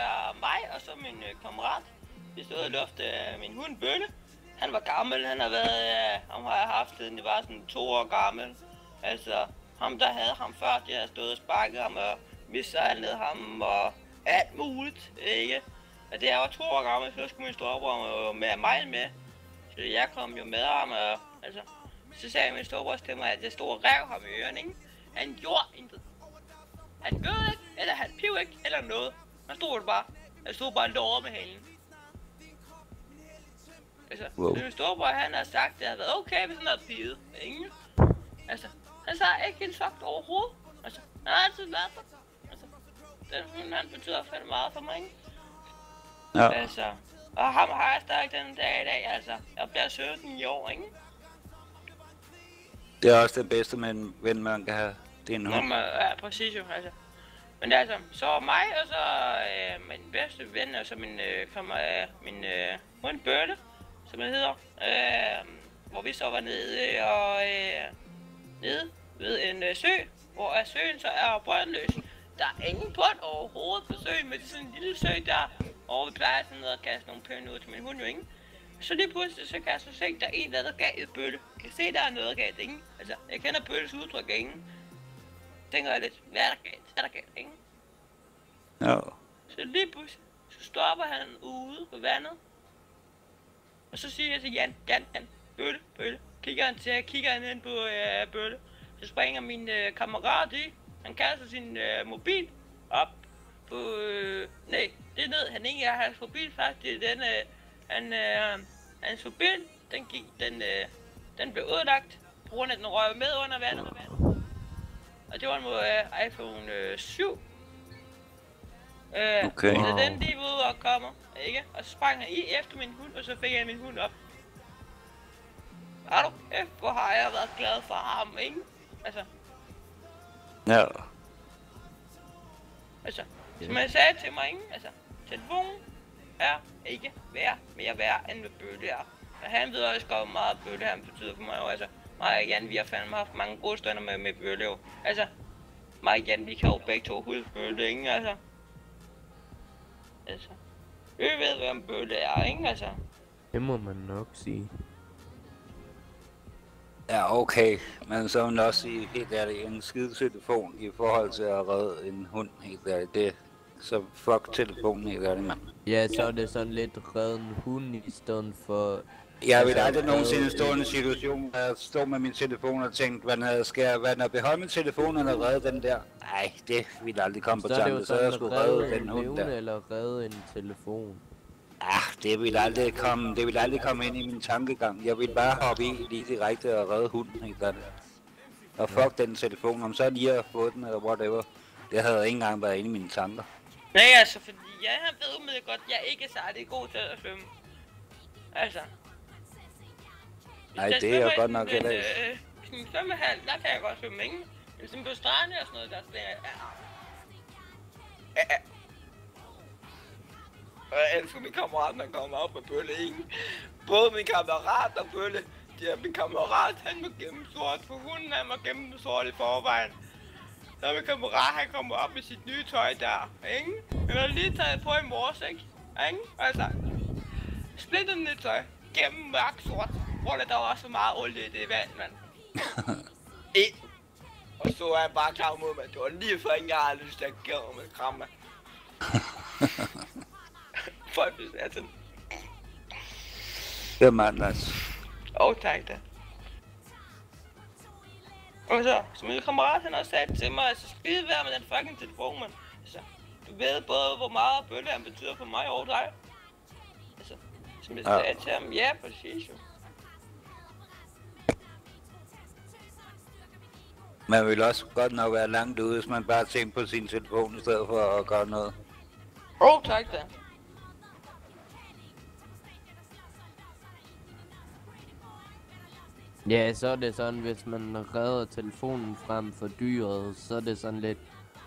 er mig og så min øh, kammerat, vi stod og lufte øh, min hund Bølle. Han var gammel, han har været, øh, ham har jeg haft siden det var sådan to år gammel. Altså, ham der havde ham før, det havde stået og sparket ham og mishandlet ham og alt muligt, ikke? Og det er jo to år gammel, så skulle min storebror med mig med. Så jeg kom jo med ham, og altså, så sagde min storebror til mig, at jeg stod og rev ham i ørerne, ikke? Han gjorde intet. Han gjorde ikke, eller han piv ikke, eller noget. Han stod bare. Han stod bare og med halen. Altså, Wow. min storebror, han har sagt, at det har været okay, hvis han havde pivet. Ingen. Altså, han sagde ikke en sagt overhovedet. Altså, han har altid været der. Altså, den hund, han betyder fandme meget for mig, ikke? Ja. Altså, og ham har jeg stadig den dag i dag, altså. Jeg bliver 17 i år, ikke? Det er også det bedste med en ven, man kan have. Det er en hund. ja, præcis jo, altså. Men altså, så mig og så øh, min bedste ven, og så min, øh, kommer, øh, min øh, hund Bølle, som det hedder, øh, hvor vi så var nede og øh, nede ved en øh, sø, hvor er søen så er brøndløs. Der er ingen bund overhovedet på søen, men det er sådan en lille sø der, hvor vi plejer sådan noget at kaste nogle penge ud til min hund jo, ikke? Så lige pludselig, så kan jeg så se, der er en, der er galt bølle. Jeg kan se, der er noget galt, ikke? Altså, jeg kender bølles udtryk, ikke? Tænker jeg lidt, hvad er der galt? Er der galt, ikke? Ja. Så lige pludselig, så stopper han ude på vandet. Og så siger jeg til Jan, Jan, Jan, bølle, bølle. Kigger han til, kigger han ind på øh, bølle. Så springer min øh, kammerat i. Han kaster sin øh, mobil op på... Øh, nej, det er ned. Han ikke er hans mobil faktisk. Den, øh, han, øh, hans mobil, den gik, den, øh, den blev ødelagt. På grund af, at den røg med under vandet. Og det var en øh, iPhone øh, 7. Øh, Okay. Så den lige ud og kommer, ikke? Og sprang i efter min hund, og så fik jeg min hund op. Er du kæft, hvor har jeg været glad for ham, ikke? Altså, Ja. altså, som jeg sagde til mig, ikke? Altså, telefonen er ikke værd mere værd, end hvad bøtte er. Og han ved også godt, hvor meget bøtte han betyder for mig, jo. altså. Mig og Jan, vi har fandme haft mange gode stunder med, med bøtte, jo. Altså, mig og Jan, vi kan jo begge to huske bøtte, ikke? Altså, altså, vi ved, hvem bøtte er, ikke? Altså, Det må man nok sige. Ja, okay. Men så vil man også sige, helt ærligt, en skide telefon i forhold til at redde en hund, helt ærligt. Det, så fuck telefonen, helt ærligt, mand. Ja, så er det sådan lidt redden hund i stedet for... Jeg vil Altså, aldrig nogensinde redde- stå i en situation, hvor jeg står med min telefon og tænkte, hvad når jeg skal, hvad når jeg beholde min telefon og redde den der? Nej, det ville aldrig komme på det tanke, så jeg skulle redde redde den en hund der. eller redde en telefon. Ah, det ville aldrig komme, det ville aldrig komme ind i min tankegang. Jeg ville bare hoppe i lige direkte og redde hunden, helt ærligt. Og fuck den telefon, om så lige at få den eller whatever. Det havde ikke engang været inde i mine tanker. Nej, altså, fordi jeg har ved med godt, jeg ikke er særlig god til at svømme. Altså. Nej, det er jeg godt nok heller ikke. øh, Sådan en svømmehal, der kan jeg godt svømme, ikke? Men sådan på stranden og sådan noget, der er sådan, ja. Ja, ja. Og jeg elsker min kammerat, der kommer op med Bølle, ikke? Både min kammerat og Bølle, de er min kammerat, han var gennem sort, for hunden han var gennem sort i forvejen. Så min kammerat, han kommer op med sit nye tøj der, ikke? Han har lige taget på i morges, ikke? Ikke? Altså, splittet nyt tøj, gennem mørk sort, hvor der var så meget olie i det vand, mand. Ind. Og så er han bare klar mod mig. Det var lige før, jeg har lyst til at mig med kram, mand. Folk vil sådan. Det er mandags. Åh, oh, tak da. Og så, som min kammerat han også sagde til mig, altså skide være med den fucking telefon, mand. Altså, du ved både, hvor meget bølle han betyder for mig og dig. Altså, som jeg Ja. sagde til ham, ja, præcis jo. Man vil også godt nok være langt ude, hvis man bare tænker på sin telefon i stedet for at gøre noget. Åh, oh, tak da. Ja, så er det sådan, hvis man redder telefonen frem for dyret, så er det sådan lidt,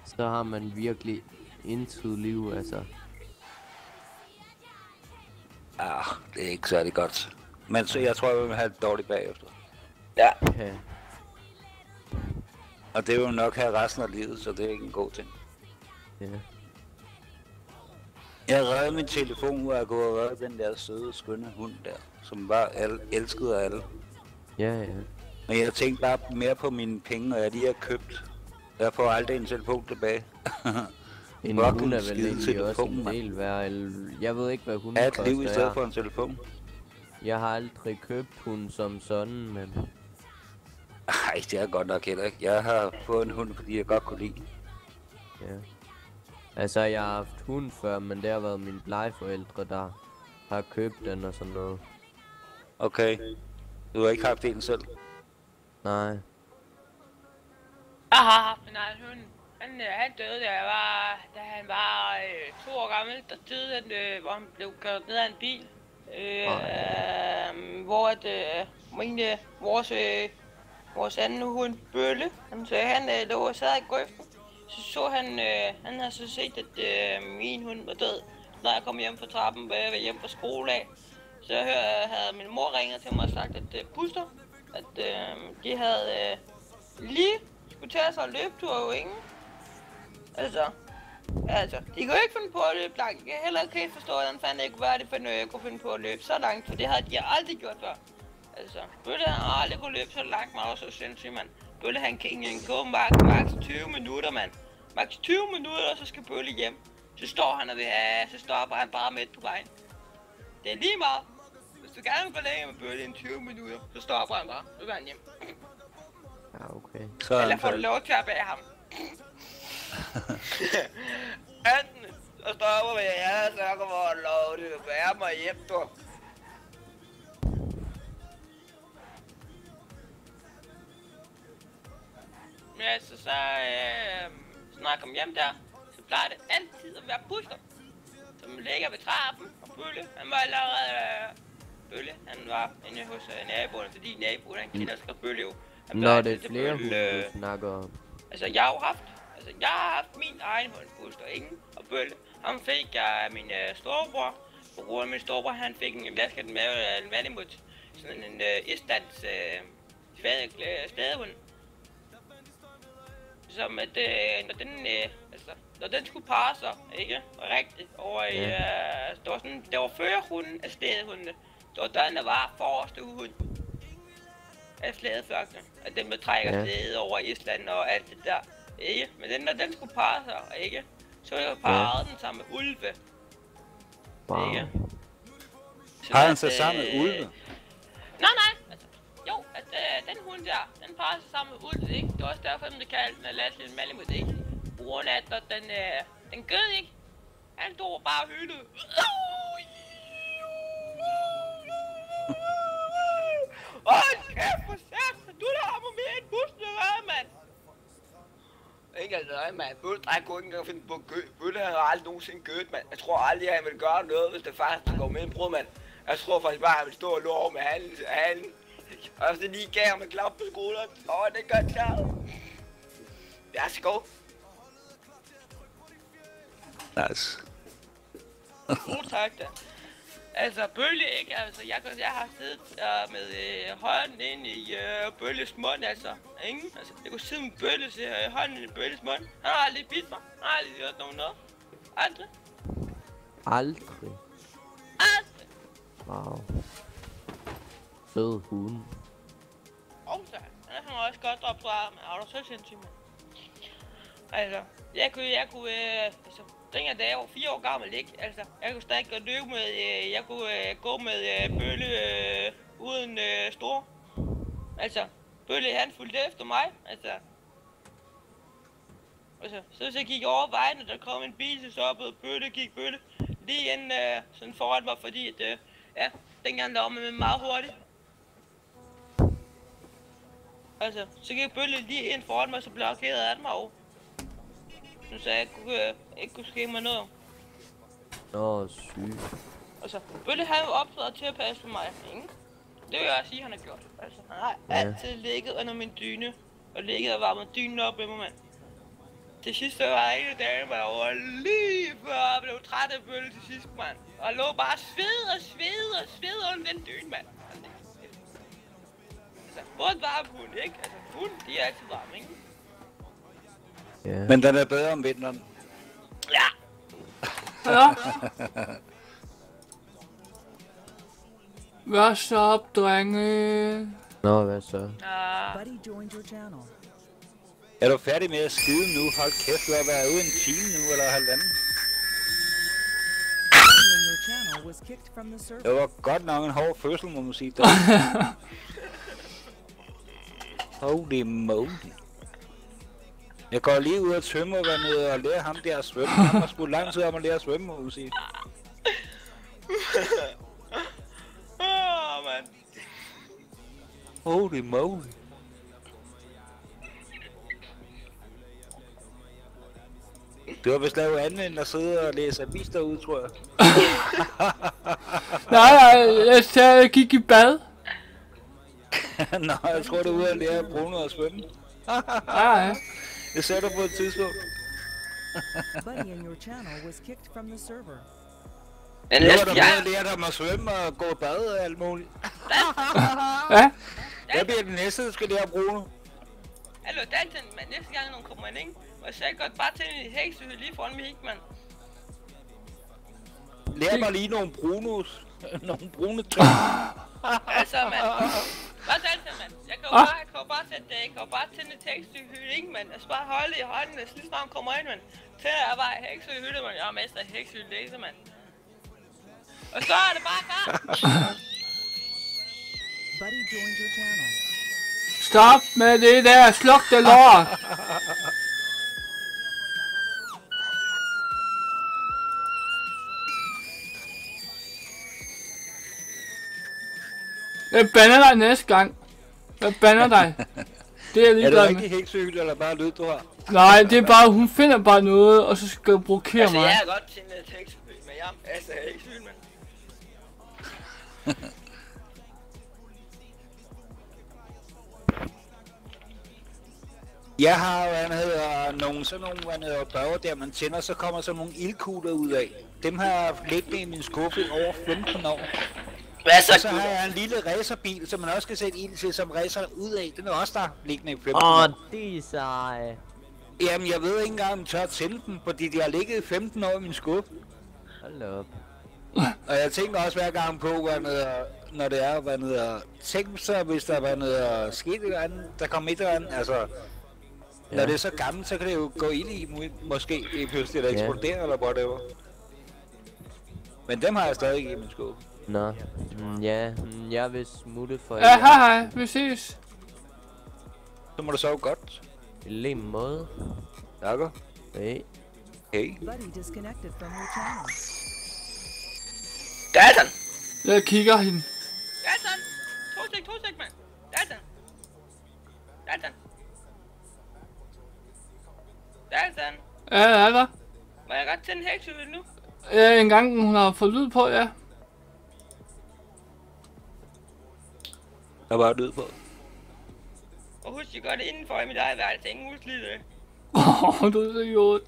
så har man virkelig intet liv, altså. Ah, det er ikke særlig godt. Men så jeg tror, jeg vil have det dårligt bagefter. Ja. Ja. Og det vil jo nok have resten af livet, så det er ikke en god ting. Ja. Jeg reddede min telefon, hvor jeg kunne have reddet den der søde, skønne hund der, som var alle, elsket af alle. Ja, ja. Men jeg tænkte bare mere på mine penge, og jeg lige har købt. Jeg får aldrig en telefon tilbage. En hund er vel egentlig også telefon, en del værd. eller- Jeg ved ikke, hvad hun Ha' et liv i koster stedet for en telefon. Jeg har aldrig købt hund som sådan, men... Nej, det er jeg godt nok heller ikke. Jeg har fået en hund, fordi jeg godt kunne lide. Ja. Altså, jeg har haft hund før, men det har været mine plejeforældre, der har købt den og sådan noget. Okay. Du har ikke haft en selv? Nej. Jeg har haft en egen hund. Han, øh, han døde, da, jeg var, da han var øh, to år gammel. Der døde han, øh, hvor han blev kørt ned af en bil. Øh, øh, hvor at, øh, min, øh, vores, øh, vores anden hund, Bølle, han, så han øh, lå og sad i grøften. Så så han, øh, han havde så set, at øh, min hund var død. Når jeg kom hjem fra trappen, øh, var hjem fra skole af, så hør, havde min mor ringet til mig og sagt, at øh, Buster, at øh, de havde øh, lige skulle tage sig en løbetur jo ingen. Altså, altså, de kunne ikke finde på at løbe langt. Jeg kan heller ikke helt forstå, hvordan fanden det kunne være, det for noget, jeg kunne finde på at løbe så langt, for det havde de aldrig gjort før. Altså, Bølle han har aldrig kunne løbe så langt, man også så sindssygt, mand. Bølle han kan ikke gå max, max 20 minutter, mand. Max 20 minutter, så skal Bølle hjem. Så står han og vil have, så stopper han bare midt på vejen. Det er lige meget. Hvis du gerne vil gå længere med Bølle end 20 minutter, så stopper han bare. Så vil han hjem. Ja, okay. Så er Eller han får du lov til at bære ham? Enten så stopper vi jer, så jeg kommer lov til at bære mig hjem, du. Men altså, så, øh, så når jeg kom hjem der, så plejer det altid at være Buster, som ligger ved trappen og Bølle. Han var allerede, øh, Bølle, han var inde hos øh, naboen, fordi naboen, han kender sig Bølle jo. Han Nå, det er flere Bølle, hunde, øh, du snakker om. Altså, jeg har jo haft, altså, jeg har haft min egen hund, Buster, ingen og Bølle. Ham fik jeg af min øh, storebror. På grund af min storebror, han fik en lasket med en Malimut. Sådan en øh, Islands øh, fade- øh, stedehund. Som at, øh, når den, øh, altså, når den skulle parre sig, ikke? Rigtigt, over i, øh, det var sådan, det var førerhunden af stedehundene. Det var den, der var forreste hund af slædeførkene. At den med trækker Ja. ja. slæde over Island og alt det der. Ikke? Men den, når den skulle parre sig, ikke? Så jeg parrede ja. den sammen med ulve. Wow. Ikke? Så Har han sig sammen med øh, ulve? Nej, nej. Øh, den hund der, den passer sig sammen med ulve, ikke? Det var også derfor, den blev kaldt den Lashley Malamud, ikke? På grund at den, øh, den gød ikke. Han stod bare og hyldede. Hold kæft for satan, du der har mig mere end bussen, eller hvad, mand? Ikke altså, mand. Bølle, jeg kunne ikke engang finde på gø. Bølle har aldrig nogensinde gødt, mand. Jeg tror aldrig, at han ville gøre noget, hvis det faktisk går med en brud, mand. Jeg tror faktisk bare, at han ville stå og lå over med halen. halen. Og så lige gav ham en klap på skulderen. Åh, det godt klart. Værsgo. Nice. God tak da. Altså, Bølle ikke, altså, jeg, jeg har siddet uh, med øh, hånden ind i øh, Bølles mund, altså. Ingen. Altså, jeg kunne sidde med bølle, så jeg hånden i bølles mund. Han har aldrig bidt mig. Han har aldrig gjort nogen noget. Aldrig. Aldrig. Aldrig. Wow. Fed hund. Og så, kan man også godt opdraget, med er du så mand. Altså, jeg kunne, jeg kunne, øh, altså, dengang da jeg var fire år gammel, ikke? Altså, jeg kunne stadig godt løbe med, øh, jeg kunne øh, gå med øh, Bølle øh, uden øh, store. Altså, Bølle han fulgte efter mig, altså. Altså, så hvis jeg gik over vejen, og der kom en bil, så stoppede Bølle, gik Bølle lige ind øh, sådan foran mig, fordi at, øh, ja, dengang der var man meget hurtigt. Altså, så gik Bølle lige ind foran mig, så blokerede han mig over. Nu så jeg kunne, øh, ikke kunne ske mig noget. Nå, sygt. Altså, Bølle havde jo optrædet til at passe på mig, ikke? Det vil jeg også sige, han har gjort. Altså, han har Ja. altid ligget under min dyne, og ligget og varmet dynen op med mig, mand. Til sidst var en dag, jeg var lige før jeg blev træt af Bølle til sidst, mand. Og lå bare sved og sved og sved under den dyne, mand. Altså, både en varm hund, ikke? Altså, hund, de er altid varme, ikke? Ja. Men den er bedre om vinteren. Ja. Ja. Hvad så, drenge? Nå, hvad så? Channel. Er du færdig med at skide nu? Hold kæft, du har været ude en time nu, eller halvanden. Det var godt nok en hård fødsel, må man sige. Holy moly. Jeg går lige ud og tømmer vandet og lærer ham der at svømme. Han har sgu lang tid om at lære at svømme, må sige. Åh, mand. Holy moly. Det var vist lavet andet end at sidde og læse avis derude, tror jeg. Nej, nej, jeg, jeg gik i bad. Nå, jeg tror, du er ude at lære Bruno at svømme. Ja, ja. Det sagde du på et tidspunkt. Buddy in your channel was kicked from the server. Men Jeg var Esben, da jeg- med at lære dig at svømme og gå i bad og alt muligt. Ja. Hvad bliver det næste, du skal lære Bruno? Hallo, Dalton, men næste gang nogen kommer ind, ikke? Og så godt bare tænde en heksehø lige foran mig, ikke, mand? Lær mig lige nogle Brunos. nogle brune træ. Altså, mand. Hvad Dalton, mand? Jeg kan jo bare, jeg kan bare sætte det, jeg kan jo bare tænde et heksehø, ikke, mand? Altså bare holde i hånden, og lige snart han kommer ind, mand. Tænder jeg bare heksehø, mand. Jeg er mester af heksehø laser, mand. Og så er det bare klart. Buddy joined your channel. Stop med det der. Sluk det lort. Jeg banner dig næste gang. Jeg banner dig. Det er jeg Er det rigtig med. heksehyld, eller bare lyd, du har? Nej, det er bare, hun finder bare noget, og så skal du provokere Altså, mig. jeg er godt tændt et heksehø, men jeg er mester af heksehø, mand. Jeg har, hvad han hedder, nogle sådan nogle, hvad han hedder, bøger der, man tænder, så kommer sådan nogle ildkugler ud af. Dem har jeg liggende i min skuffe over 15 år. Så, Og så har jeg en lille racerbil, som man også kan sætte ild til, som racer ud af. Den er også der liggende i 15 Åh, oh, det er sej. Jamen, jeg ved ikke engang, om jeg tør at tænde den, fordi de har ligget i 15 år i min skuffe. Hold op. Og jeg tænker også hver gang på, hvad hedder, når det er, hvad hedder, tænk så, hvis der hvad hedder, sket et eller andet, der kommer et eller andet, altså, når Ja. det er så gammelt, så kan det jo gå ind i, måske, lige pludselig, eller Ja. eksplodere, eller whatever. Men dem har jeg stadig i min skuffe. Nå, mm, ja, mm, jeg vil smutte for Ja, hej hej. Vi ses. Så må du sove godt. I lige måde. Jakob. Hey. Hey. Dalton! Jeg kigger hende. Dalton! To sek, to sek, mand. Dalton! Dalton! Dalton! Ja, jeg er der. Må jeg godt tænde heksehø nu? Ja, en gang hun har fået lyd på, ja. Der var lyd på. Og husk, jeg gør det indenfor i mit eget værelse. Ingen udslidt. Åh, du er så idiot.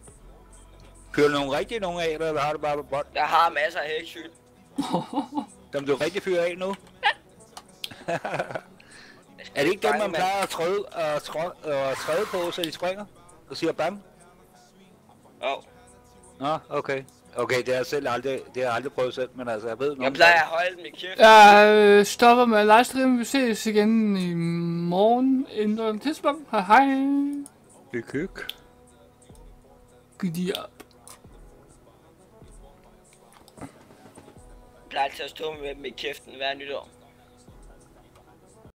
Kører du nogle rigtige nogle af, eller har du bare på bånd? Jeg har masser af heksehø. Som du rigtig fyrer af nu? Er det ikke dem, man plejer at træde, at træde, at træde på, så de springer? Og siger bam? Jo. Nå, okay. Okay, det har jeg selv aldrig, det har jeg aldrig prøvet selv, men altså, jeg ved nogen, Jeg plejer at holde dem i kæft. Jeg øh, stopper med livestream. Vi ses igen i morgen inden tidspunkt. Hej hej. Det er kyk. Giddy up. Jeg plejer altid at stå med dem i kæften hver nytår.